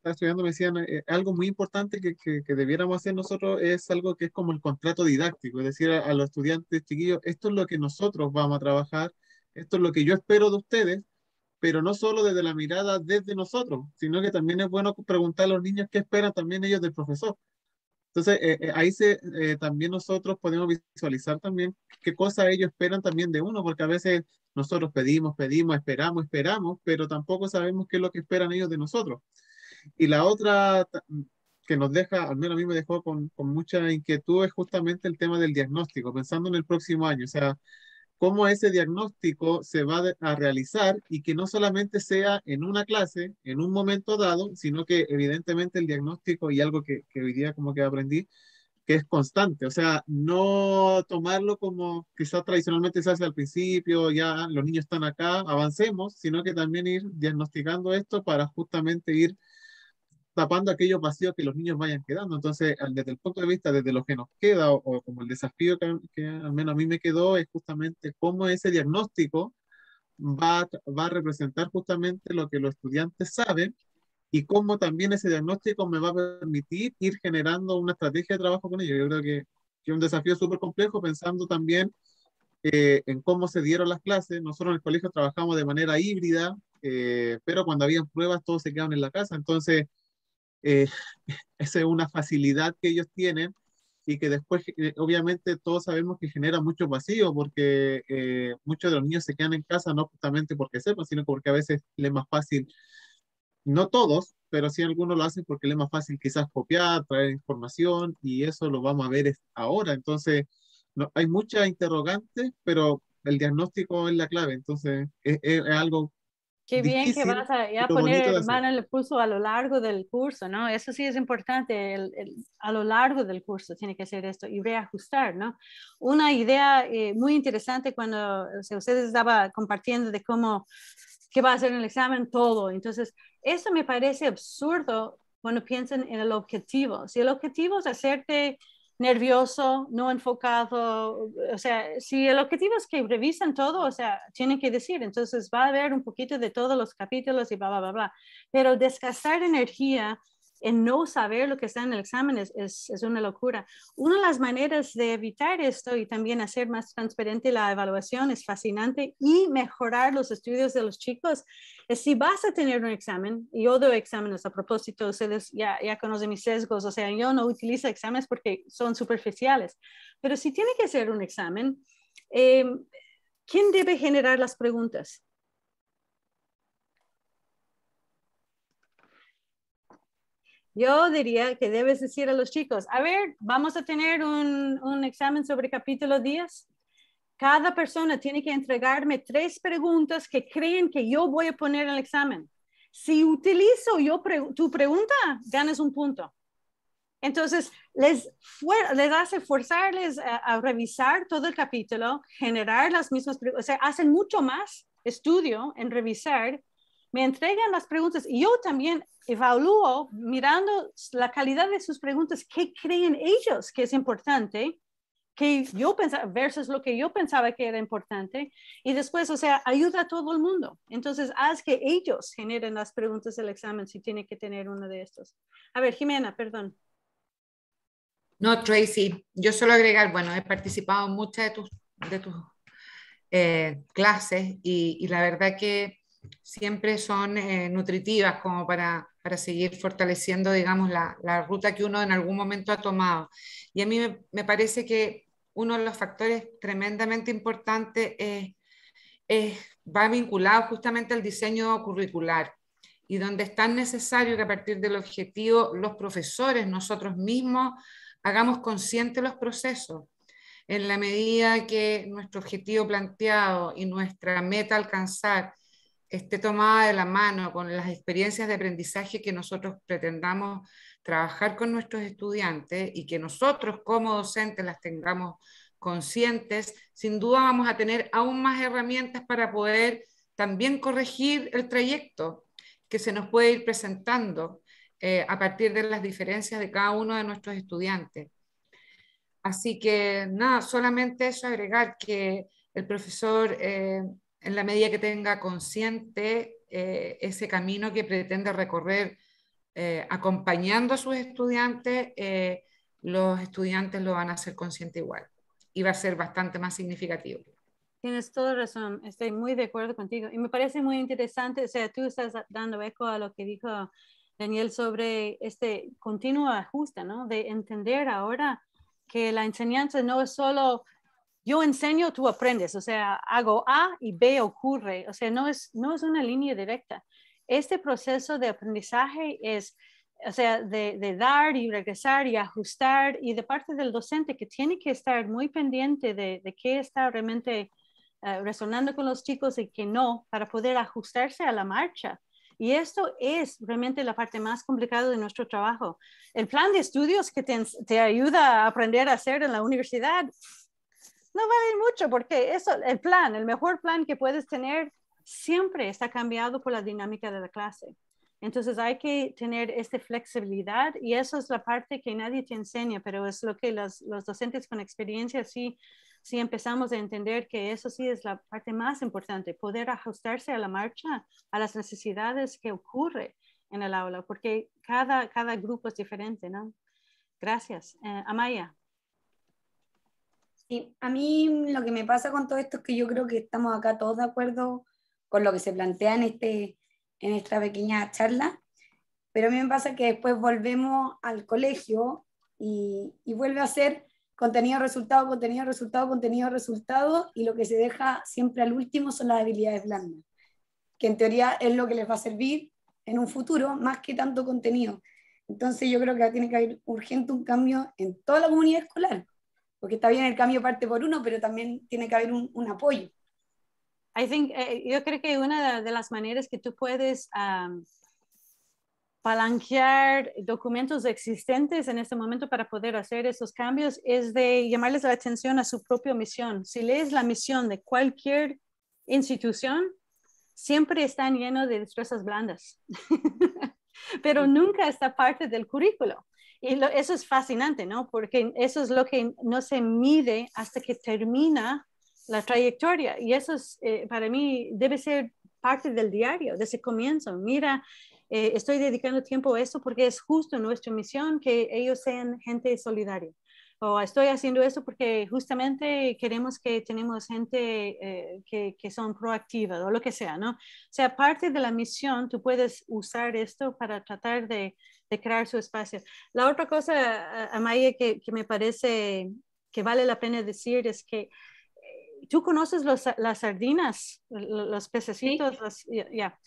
estaba estudiando me decían, eh, algo muy importante que, que, debiéramos hacer nosotros es algo que es como el contrato didáctico, es decir, a, los estudiantes chiquillos, esto es lo que nosotros vamos a trabajar, esto es lo que yo espero de ustedes, pero no solo desde la mirada desde nosotros, sino que también es bueno preguntar a los niños qué esperan también ellos del profesor. Entonces, eh, eh, ahí se, también nosotros podemos visualizar también qué cosas ellos esperan también de uno, porque a veces nosotros pedimos, pedimos, esperamos, esperamos, pero tampoco sabemos qué es lo que esperan ellos de nosotros. Y la otra que nos deja, al menos a mí me dejó con, con mucha inquietud, es justamente el tema del diagnóstico, pensando en el próximo año, o sea, cómo ese diagnóstico se va a realizar y que no solamente sea en una clase, en un momento dado, sino que evidentemente el diagnóstico y algo que, que hoy día como que aprendí, que es constante, o sea, no tomarlo como quizás tradicionalmente se hace al principio, ya los niños están acá, avancemos, sino que también ir diagnosticando esto para justamente ir tapando aquellos vacíos que los niños vayan quedando. Entonces, desde el punto de vista, desde lo que nos queda, o, como el desafío que, que, al menos a mí me quedó, es justamente cómo ese diagnóstico va, va a representar justamente lo que los estudiantes saben y cómo también ese diagnóstico me va a permitir ir generando una estrategia de trabajo con ellos. Yo creo que es un desafío súper complejo pensando también eh, en cómo se dieron las clases. Nosotros en el colegio trabajamos de manera híbrida, eh, pero cuando habían pruebas todos se quedaban en la casa. Entonces, eh, esa es una facilidad que ellos tienen y que después, eh, obviamente, todos sabemos que genera mucho vacío porque eh, muchos de los niños se quedan en casa no justamente porque sepan, sino porque a veces les es más fácil, no todos, pero sí algunos lo hacen porque les es más fácil quizás copiar, traer información y eso lo vamos a ver ahora. Entonces, hay muchas interrogantes, pero el diagnóstico es la clave. Entonces, es, es algo Qué bien que vas a, poner mano en el pulso a lo largo del curso, ¿no? Eso sí es importante, el, a lo largo del curso tiene que ser esto y reajustar, ¿no? Una idea eh, muy interesante cuando ustedes estaban compartiendo de cómo, qué va a hacer en el examen, todo. Entonces, eso me parece absurdo cuando piensan en el objetivo. Si el objetivo es hacerte nervioso, no enfocado, o sea, si el objetivo es que revisen todo, o sea, tienen que decir, entonces va a haber un poquito de todos los capítulos y bla, bla, bla, bla, pero desgastar energía en no saber lo que está en el examen es, es, una locura. Una de las maneras de evitar esto y también hacer más transparente la evaluación es fascinante y mejorar los estudios de los chicos es si vas a tener un examen, y yo doy exámenes a propósito, ustedes ya, ya conocen mis sesgos, o sea, yo no utilizo exámenes porque son superficiales, pero si tiene que ser un examen, eh, ¿quién debe generar las preguntas? Yo diría que debes decir a los chicos, a ver, vamos a tener un, un examen sobre capítulo 10. Cada persona tiene que entregarme tres preguntas que creen que yo voy a poner en el examen. Si utilizo yo tu pregunta, ganas un punto. Entonces, les, les hace forzarles a, a, revisar todo el capítulo, generar las mismas o sea, hacen mucho más estudio en revisar me entregan las preguntas y yo también evalúo mirando la calidad de sus preguntas, qué creen ellos que es importante, que yo pensaba versus lo que yo pensaba que era importante y después, o sea, ayuda a todo el mundo. Entonces, haz que ellos generen las preguntas del examen si tiene que tener uno de estos. A ver, Jimena, perdón. No, Tracy, yo solo agregar, bueno, he participado en muchas de tus, de tus eh, clases y, y la verdad que siempre son eh, nutritivas como para, para, seguir fortaleciendo, digamos, la, la, ruta que uno en algún momento ha tomado. Y a mí me, me parece que uno de los factores tremendamente importantes es, es, va vinculado justamente al diseño curricular y donde es tan necesario que a partir del objetivo los profesores, nosotros mismos, hagamos conscientes los procesos. En la medida que nuestro objetivo planteado y nuestra meta alcanzar esté tomada de la mano con las experiencias de aprendizaje que nosotros pretendamos trabajar con nuestros estudiantes y que nosotros como docentes las tengamos conscientes, sin duda vamos a tener aún más herramientas para poder también corregir el trayecto que se nos puede ir presentando eh, a partir de las diferencias de cada uno de nuestros estudiantes. Así que nada, solamente eso agregar que el profesor, eh, en la medida que tenga consciente eh, ese camino que pretende recorrer acompañando a sus estudiantes, los estudiantes lo van a hacer consciente igual y va a ser bastante más significativo. Tienes toda razón, estoy muy de acuerdo contigo. Y me parece muy interesante, o sea, tú estás dando eco a lo que dijo Daniel sobre este continuo ajuste, ¿no? De entender ahora que la enseñanza no es solo yo enseño, tú aprendes, o sea, hago A y B ocurre, o sea, no es, no es una línea directa. Este proceso de aprendizaje es o sea, de, dar y regresar y ajustar, y de parte del docente que tiene que estar muy pendiente de, de qué está realmente uh, resonando con los chicos y qué no, para poder ajustarse a la marcha. Y esto es realmente la parte más complicada de nuestro trabajo. El plan de estudios que te, te ayuda a aprender a hacer en la universidad no vale mucho porque eso, el plan, el mejor plan que puedes tener siempre está cambiado por la dinámica de la clase. Entonces hay que tener esta flexibilidad y eso es la parte que nadie te enseña, pero es lo que los, los docentes con experiencia sí, sí empezamos a entender que eso sí es la parte más importante, poder ajustarse a la marcha, a las necesidades que ocurre en el aula, porque cada, cada grupo es diferente, ¿no? Gracias. Eh, Amaya. A mí lo que me pasa con todo esto es que yo creo que estamos acá todos de acuerdo con lo que se plantea en este en esta pequeña charla, pero a mí me pasa que después volvemos al colegio y, y vuelve a ser contenido, resultado, contenido, resultado, contenido, resultado, y lo que se deja siempre al último son las habilidades blandas, que en teoría es lo que les va a servir en un futuro más que tanto contenido. Entonces yo creo que tiene que haber urgente un cambio en toda la comunidad escolar, porque está bien el cambio parte por uno, pero también tiene que haber un, un apoyo. I think, eh, yo creo que una de, las maneras que tú puedes um, palanquear documentos existentes en este momento para poder hacer esos cambios es de llamarles la atención a su propia misión. Si lees la misión de cualquier institución, siempre están llenos de destrezas blandas, pero nunca está parte del currículo. Y eso es fascinante, ¿no? Porque eso es lo que no se mide hasta que termina la trayectoria. Y eso es, eh, para mí debe ser parte del diario, de ese comienzo. Mira, eh, estoy dedicando tiempo a esto porque es justo nuestra misión que ellos sean gente solidaria. O estoy haciendo esto porque justamente queremos que tenemos gente eh, que, que, son proactivas o lo que sea, ¿no? O sea, parte de la misión, tú puedes usar esto para tratar de, de crear su espacio. La otra cosa, Amaya, que, que me parece que vale la pena decir es que tú conoces los, las sardinas, los pececitos, ya.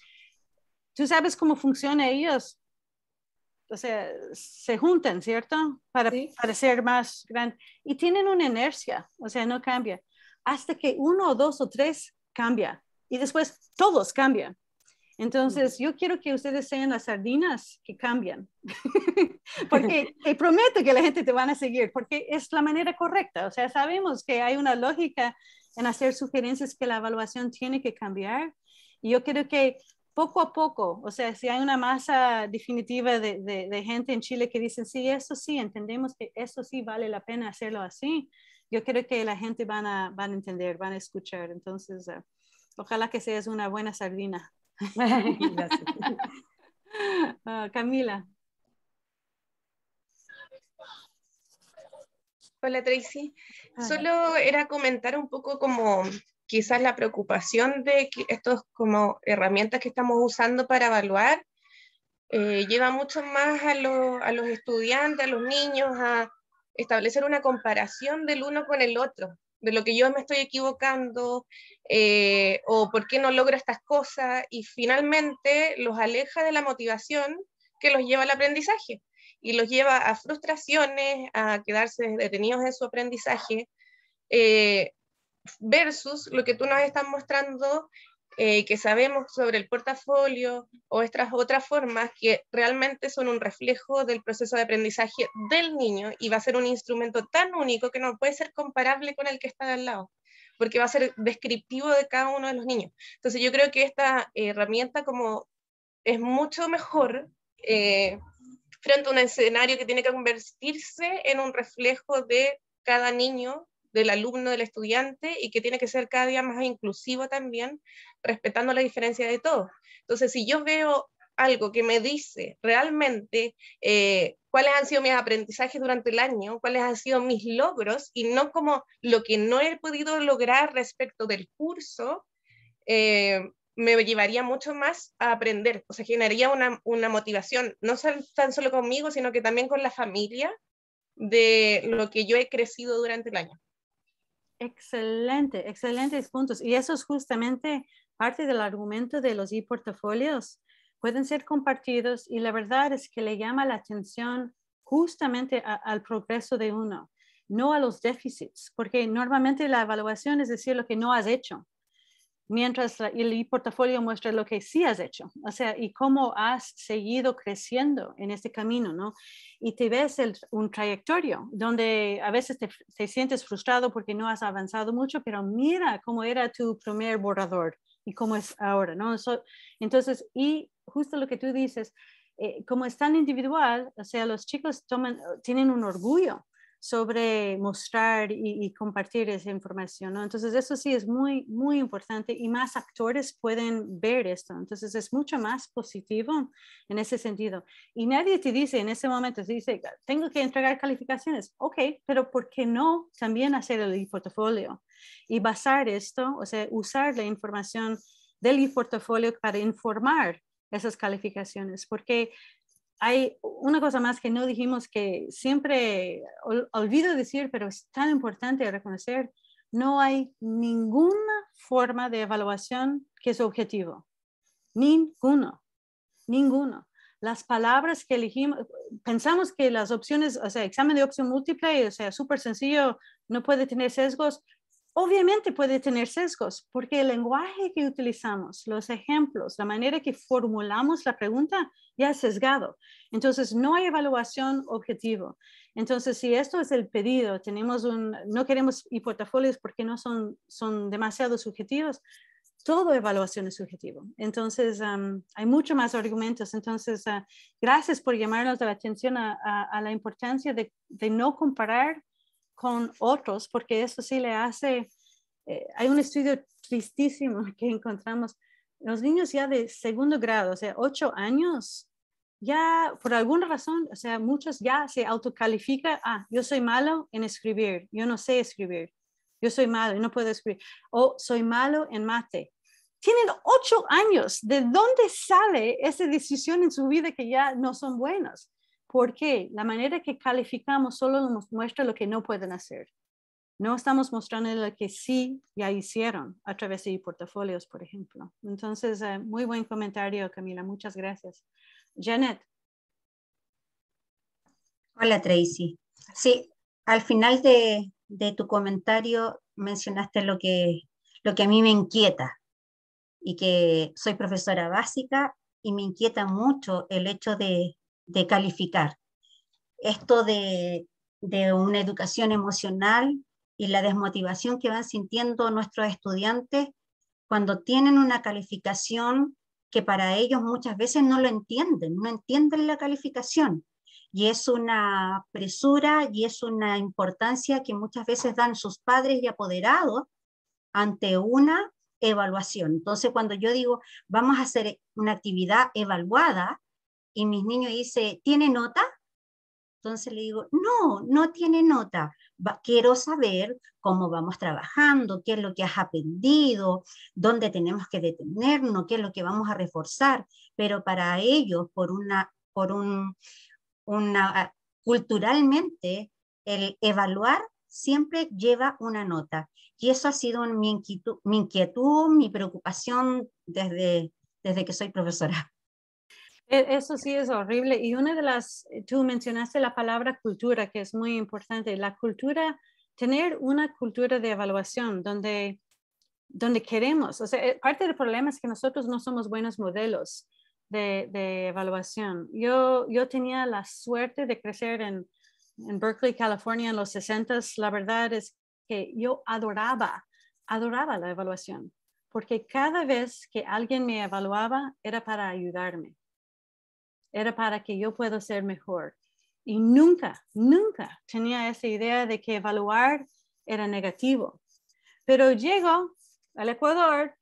Tú sabes cómo funcionan ellos. O sea, se juntan, ¿cierto? Para parecer más grande. Y tienen una inercia, o sea, no cambia. Hasta que uno o dos o tres cambia. Y después todos cambian. Entonces, yo quiero que ustedes sean las sardinas que cambian, porque te prometo que la gente te van a seguir, porque es la manera correcta. O sea, sabemos que hay una lógica en hacer sugerencias que la evaluación tiene que cambiar. Y yo creo que poco a poco, o sea, si hay una masa definitiva de, de, gente en Chile que dice, sí, eso sí, entendemos que eso sí vale la pena hacerlo así, yo creo que la gente van a, van a entender, van a escuchar. Entonces, uh, ojalá que seas una buena sardina. uh, Camila. Hola Tracy. Solo era comentar un poco como quizás la preocupación de estos como herramientas que estamos usando para evaluar eh, lleva mucho más a, a los estudiantes, a los niños, a establecer una comparación del uno con el otro, de lo que yo me estoy equivocando eh, o por qué no logro estas cosas y finalmente los aleja de la motivación que los lleva al aprendizaje y los lleva a frustraciones, a quedarse detenidos en su aprendizaje, eh, versus lo que tú nos estás mostrando, eh, que sabemos sobre el portafolio o estas otras formas que realmente son un reflejo del proceso de aprendizaje del niño y va a ser un instrumento tan único que no puede ser comparable con el que está al lado porque va a ser descriptivo de cada uno de los niños. Entonces yo creo que esta herramienta como es mucho mejor eh, frente a un escenario que tiene que convertirse en un reflejo de cada niño, del alumno, del estudiante, y que tiene que ser cada día más inclusivo también, respetando la diferencia de todos. Entonces, si yo veo algo que me dice realmente eh, cuáles han sido mis aprendizajes durante el año, cuáles han sido mis logros, y no como lo que no he podido lograr respecto del curso, eh, me llevaría mucho más a aprender, o sea, generaría una, una motivación, no tan solo conmigo, sino que también con la familia de lo que yo he crecido durante el año. Excelente, excelentes puntos. Y eso es justamente parte del argumento de los e-portafolios. Pueden ser compartidos y la verdad es que le llama la atención justamente al progreso de uno, no a los déficits, porque normalmente la evaluación es decir lo que no has hecho mientras el portafolio muestra lo que sí has hecho, o sea, y cómo has seguido creciendo en este camino, ¿no? Y te ves un trayectorio donde a veces te, te, sientes frustrado porque no has avanzado mucho, pero mira cómo era tu primer borrador y cómo es ahora, ¿no? entonces, y justo lo que tú dices, eh, como es tan individual, o sea, los chicos toman, tienen un orgullo sobre mostrar y, compartir esa información. Entonces eso sí es muy, muy importante y más actores pueden ver esto, entonces es mucho más positivo en ese sentido. Y nadie te dice en ese momento, te dice, tengo que entregar calificaciones, ok, pero ¿por qué no también hacer el portafolio y basar esto, o sea, usar la información del portafolio para informar esas calificaciones, porque hay una cosa más que no dijimos que siempre olvido decir, pero es tan importante reconocer, no hay ninguna forma de evaluación que es objetivo. Ninguno, ninguno. Las palabras que elegimos, pensamos que las opciones, o sea, examen de opción múltiple, o sea, súper sencillo, no puede tener sesgos, Obviamente puede tener sesgos porque el lenguaje que utilizamos, los ejemplos, la manera que formulamos la pregunta ya es sesgado. Entonces, no hay evaluación objetivo. Entonces, si esto es el pedido, tenemos un, no queremos y portafolios porque no son, son demasiado subjetivos, todo evaluación es subjetivo. Entonces, hay mucho más argumentos. Entonces, uh, gracias por llamarnos la atención a, a, la importancia de, de, no comparar con otros, porque eso sí le hace, eh, hay un estudio tristísimo que encontramos, los niños ya de segundo grado, o sea, ocho años, ya por alguna razón, o sea, muchos ya se autocalifican, ah, yo soy malo en escribir, yo no sé escribir, yo soy malo y no puedo escribir, o soy malo en mate. Tienen ocho años, ¿de dónde sale esa decisión en su vida que ya no son buenos? Porque la manera que calificamos solo nos muestra lo que no pueden hacer. No estamos mostrando lo que sí ya hicieron a través de portafolios, por ejemplo. Entonces, eh, muy buen comentario, Camila. Muchas gracias. Janet. Hola, Tracy. Sí, al final de, de, tu comentario mencionaste lo que, lo que a mí me inquieta y que soy profesora básica y me inquieta mucho el hecho de, de calificar. Esto de, de una educación emocional y la desmotivación que van sintiendo nuestros estudiantes cuando tienen una calificación que para ellos muchas veces no lo entienden, no entienden la calificación. Y es una presura y es una importancia que muchas veces dan sus padres y apoderados ante una evaluación. Entonces, cuando yo digo, vamos a hacer una actividad evaluada, y mis niños dice, ¿tiene nota? Entonces le digo, no, no tiene nota. quiero saber cómo vamos trabajando, qué es lo que has aprendido, dónde tenemos que detenernos, qué es lo que vamos a reforzar. Pero para ellos, por una, por un, una, culturalmente, el evaluar siempre lleva una nota. Y eso ha sido mi inquietud, mi, inquietud, mi preocupación desde, desde que soy profesora. E, eso sí es horrible. Y una de las, eh, tú mencionaste la palabra cultura, que es muy importante. La cultura, tener una cultura de evaluación donde, donde queremos, o sea, eh, parte del problema es que nosotros no somos buenos modelos de, evaluación. Yo, yo tenía la suerte de crecer en, en Berkeley, California, en los 60. La verdad es que yo adoraba, adoraba la evaluación, porque cada vez que alguien me evaluaba era para ayudarme era para que yo pueda ser mejor. Y nunca, nunca tenía esa idea de que evaluar era negativo. Pero llego al Ecuador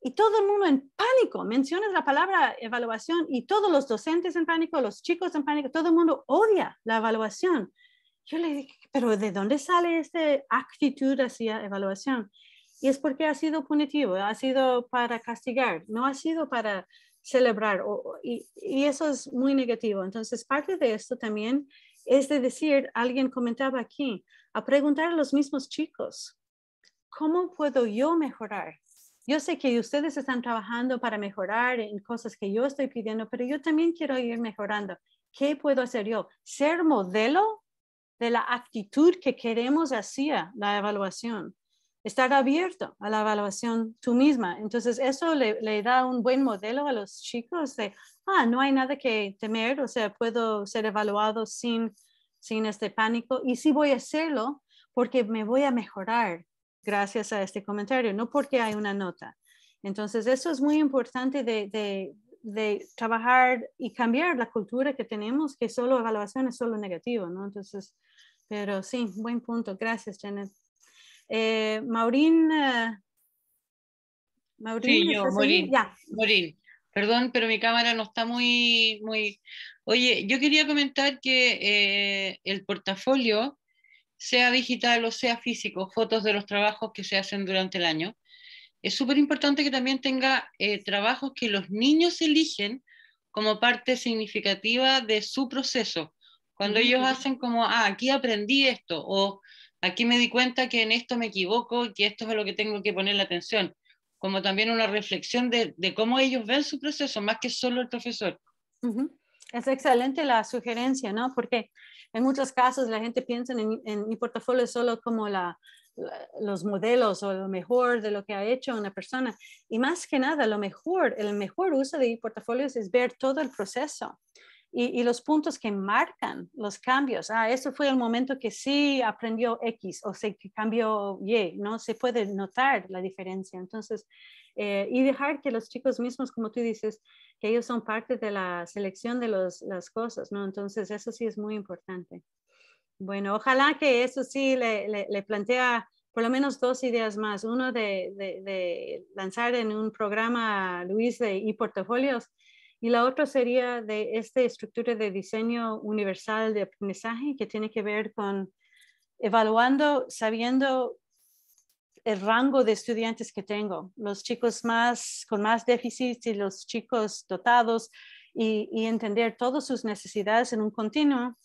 y todo el mundo en pánico. Mencionas la palabra evaluación y todos los docentes en pánico, los chicos en pánico, todo el mundo odia la evaluación. Yo le dije, pero ¿de dónde sale esta actitud hacia evaluación? Y es porque ha sido punitivo, ha sido para castigar, no ha sido para celebrar y, y, eso es muy negativo. Entonces, parte de esto también es de decir, alguien comentaba aquí, a preguntar a los mismos chicos, ¿cómo puedo yo mejorar? Yo sé que ustedes están trabajando para mejorar en cosas que yo estoy pidiendo, pero yo también quiero ir mejorando. ¿Qué puedo hacer yo? Ser modelo de la actitud que queremos hacia la evaluación estar abierto a la evaluación tú misma. Entonces, eso le, le, da un buen modelo a los chicos de, ah, no hay nada que temer, o sea, puedo ser evaluado sin, sin este pánico y sí voy a hacerlo porque me voy a mejorar gracias a este comentario, no porque hay una nota. Entonces, eso es muy importante de, de, de trabajar y cambiar la cultura que tenemos, que solo evaluación es solo negativo, ¿no? Entonces, pero sí, buen punto. Gracias, Janet. Eh, Maurín. Eh, sí, yo, Maurín. Ya. Perdón, pero mi cámara no está muy, muy... Oye, yo quería comentar que eh, el portafolio, sea digital o sea físico, fotos de los trabajos que se hacen durante el año, es súper importante que también tenga eh, trabajos que los niños eligen como parte significativa de su proceso. Cuando ellos hacen como, ah, aquí aprendí esto, o aquí me di cuenta que en esto me equivoco y que esto es a lo que tengo que poner la atención, como también una reflexión de, cómo ellos ven su proceso, más que solo el profesor. Es excelente la sugerencia, ¿no? Porque en muchos casos la gente piensa en, en mi portafolio solo como la, los modelos o lo mejor de lo que ha hecho una persona. Y más que nada, lo mejor, el mejor uso de portafolios es ver todo el proceso y, los puntos que marcan los cambios. Ah, eso fue el momento que sí aprendió X o se cambió Y, ¿no? Se puede notar la diferencia. Entonces, eh, y dejar que los chicos mismos, como tú dices, que ellos son parte de la selección de los, las cosas, ¿no? Entonces, eso sí es muy importante. Bueno, ojalá que eso sí le, le, plantea por lo menos dos ideas más. Uno de, de, de lanzar en un programa, Luis, de e-portafolios, y la otra sería de esta estructura de diseño universal de aprendizaje que tiene que ver con evaluando, sabiendo el rango de estudiantes que tengo, los chicos más con más déficits y los chicos dotados y, y entender todas sus necesidades en un continuo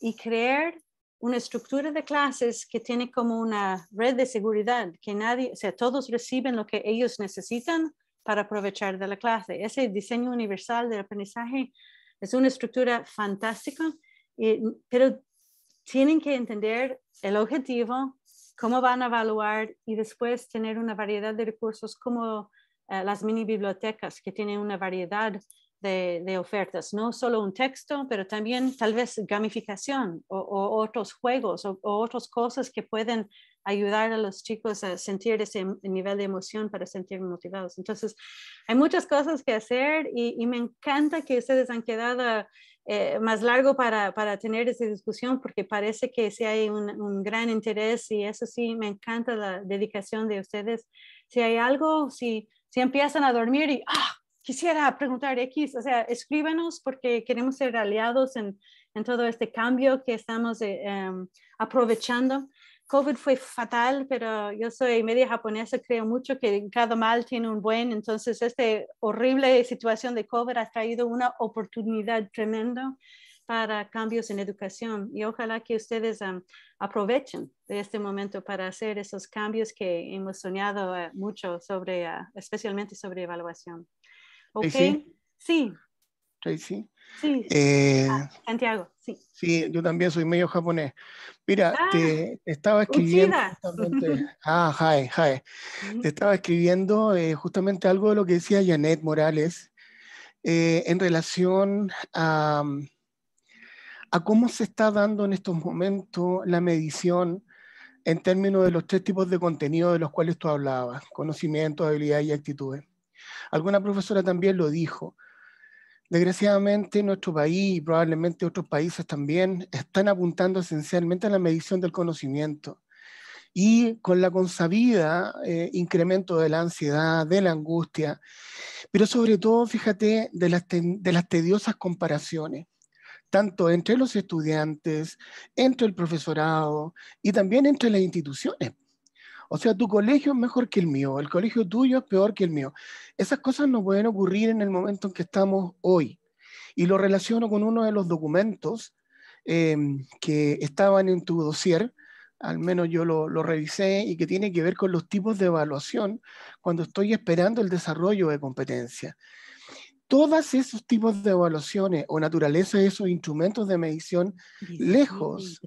y crear una estructura de clases que tiene como una red de seguridad, que nadie, o sea, todos reciben lo que ellos necesitan para aprovechar de la clase. Ese diseño universal del aprendizaje es una estructura fantástica, pero tienen que entender el objetivo, cómo van a evaluar y después tener una variedad de recursos como eh, las mini bibliotecas que tienen una variedad de, ofertas, no solo un texto, pero también tal vez gamificación o, otros juegos o, o, otras cosas que pueden ayudar a los chicos a sentir ese nivel de emoción para sentir motivados. Entonces, hay muchas cosas que hacer y, me encanta que ustedes han quedado eh, más largo para, para, tener esa discusión porque parece que sí hay un, un, gran interés y eso sí, me encanta la dedicación de ustedes. Si hay algo, si, si empiezan a dormir y, ah, quisiera preguntar X, o sea, escríbanos porque queremos ser aliados en, en todo este cambio que estamos eh, em, aprovechando. COVID fue fatal, pero yo soy media japonesa, creo mucho que cada mal tiene un buen, entonces esta horrible situación de COVID ha traído una oportunidad tremenda para cambios en educación y ojalá que ustedes um, aprovechen de este momento para hacer esos cambios que hemos soñado uh, mucho sobre, uh, especialmente sobre evaluación. ¿Ok? Sí. Tracy. Sí. Eh, ah, Santiago, sí. Sí, yo también soy medio japonés. Mira, te, ah, estaba escribiendo ah, hi, hi. Te estaba escribiendo eh, justamente algo de lo que decía Janet Morales eh, en relación a a cómo se está dando en estos momentos la medición en términos de los tres tipos de contenido de los cuales tú hablabas, conocimiento, habilidad y actitudes. Alguna profesora también lo dijo. Desgraciadamente nuestro país y probablemente otros países también están apuntando esencialmente a la medición del conocimiento y con la consabida eh, incremento de la ansiedad, de la angustia, pero sobre todo, fíjate, de las, de las tediosas comparaciones tanto entre los estudiantes, entre el profesorado y también entre las instituciones. O sea, tu colegio es mejor que el mío, el colegio tuyo es peor que el mío. Esas cosas no pueden ocurrir en el momento en que estamos hoy. Y lo relaciono con uno de los documentos em, que estaban en tu dossier, al menos yo lo, lo, revisé, y que tiene que ver con los tipos de evaluación cuando estoy esperando el desarrollo de competencia todos esos tipos de evaluaciones o naturaleza de esos instrumentos de medición lejos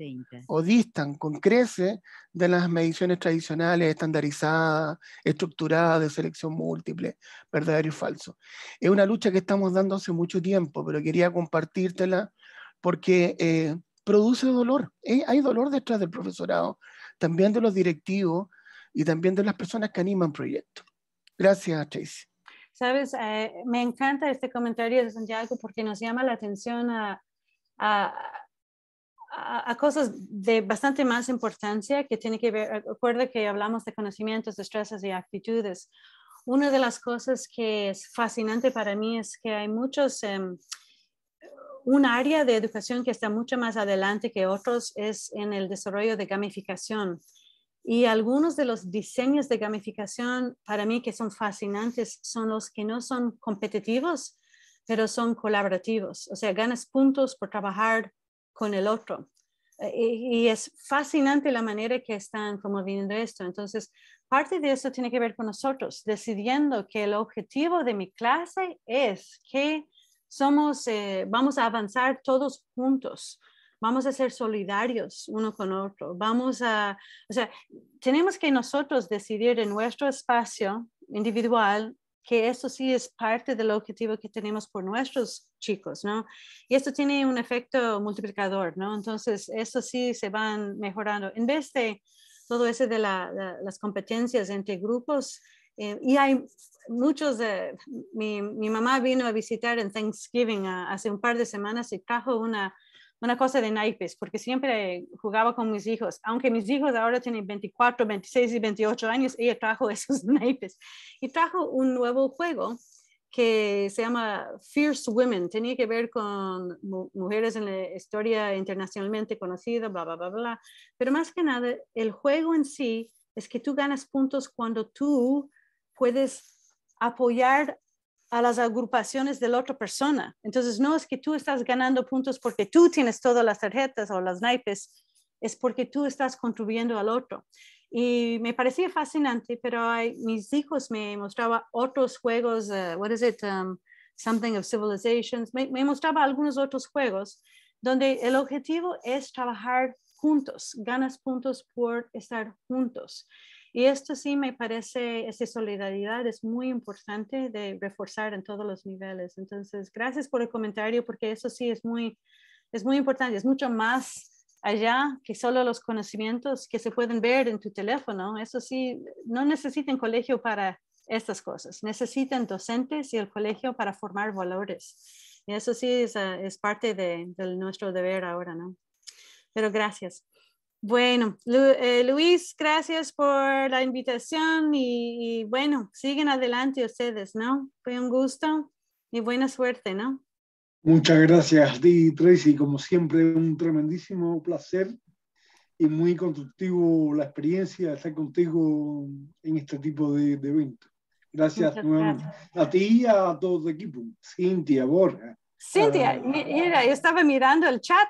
o distan con crece de las mediciones tradicionales estandarizadas, estructuradas de selección múltiple, verdadero y falso. Es una lucha que estamos dando hace mucho tiempo, pero quería compartírtela porque eh, produce dolor. Eh, hay dolor detrás del profesorado, también de los directivos y también de las personas que animan proyectos. Gracias, Tracy. Sabes, eh, me encanta este comentario de Santiago porque nos llama la atención a, cosas de bastante más importancia que tiene que ver, recuerda que hablamos de conocimientos, destrezas y actitudes. Una de las cosas que es fascinante para mí es que hay muchos, um, un área de educación que está mucho más adelante que otros es en el desarrollo de gamificación. Y algunos de los diseños de gamificación para mí que son fascinantes son los que no son competitivos, pero son colaborativos. O sea, ganas puntos por trabajar con el otro. Y, es fascinante la manera que están promoviendo esto. Entonces, parte de eso tiene que ver con nosotros, decidiendo que el objetivo de mi clase es que somos, eh, vamos a avanzar todos juntos vamos a ser solidarios uno con otro, vamos a, o sea, tenemos que nosotros decidir en nuestro espacio individual que eso sí es parte del objetivo que tenemos por nuestros chicos, ¿no? Y esto tiene un efecto multiplicador, ¿no? Entonces, eso sí se van mejorando. En vez de todo eso de las competencias entre grupos, eh, y hay muchos, de mi, mi, mamá vino a visitar en Thanksgiving ah, hace un par de semanas y trajo una una cosa de naipes, porque siempre jugaba con mis hijos. Aunque mis hijos ahora tienen 24, 26 y 28 años, ella trajo esos naipes. Y trajo un nuevo juego que se llama Fierce Women. Tenía que ver con mujeres en la historia internacionalmente conocida, bla, bla, bla, bla. Pero más que nada, el juego en sí es que tú ganas puntos cuando tú puedes apoyar a las agrupaciones de la otra persona. Entonces, no es que tú estás ganando puntos porque tú tienes todas las tarjetas o las naipes, es porque tú estás contribuyendo al otro. Y me parecía fascinante, pero hay, mis hijos me mostraban otros juegos, uh, what is it, um, something of civilizations, me, me mostraba algunos otros juegos donde el objetivo es trabajar juntos, ganas puntos por estar juntos. Y esto sí me parece, esa solidaridad es muy importante de reforzar en todos los niveles. Entonces, gracias por el comentario, porque eso sí es muy, es muy importante, es mucho más allá que solo los conocimientos que se pueden ver en tu teléfono. Eso sí, no necesitan colegio para estas cosas, necesitan docentes y el colegio para formar valores. Y eso sí es, ah, parte de, de nuestro deber ahora, ¿no? Pero gracias. Bueno, eh, Luis, gracias por la invitación y, bueno, siguen adelante ustedes, ¿no? Fue un gusto y buena suerte, ¿no? Muchas gracias a ti, Tracy. Como siempre, un tremendísimo placer y muy constructivo la experiencia de estar contigo en este tipo de, eventos. Gracias nuevamente a ti y a todo el equipo. Cintia, Borja. Cintia, mira, yo estaba mirando el chat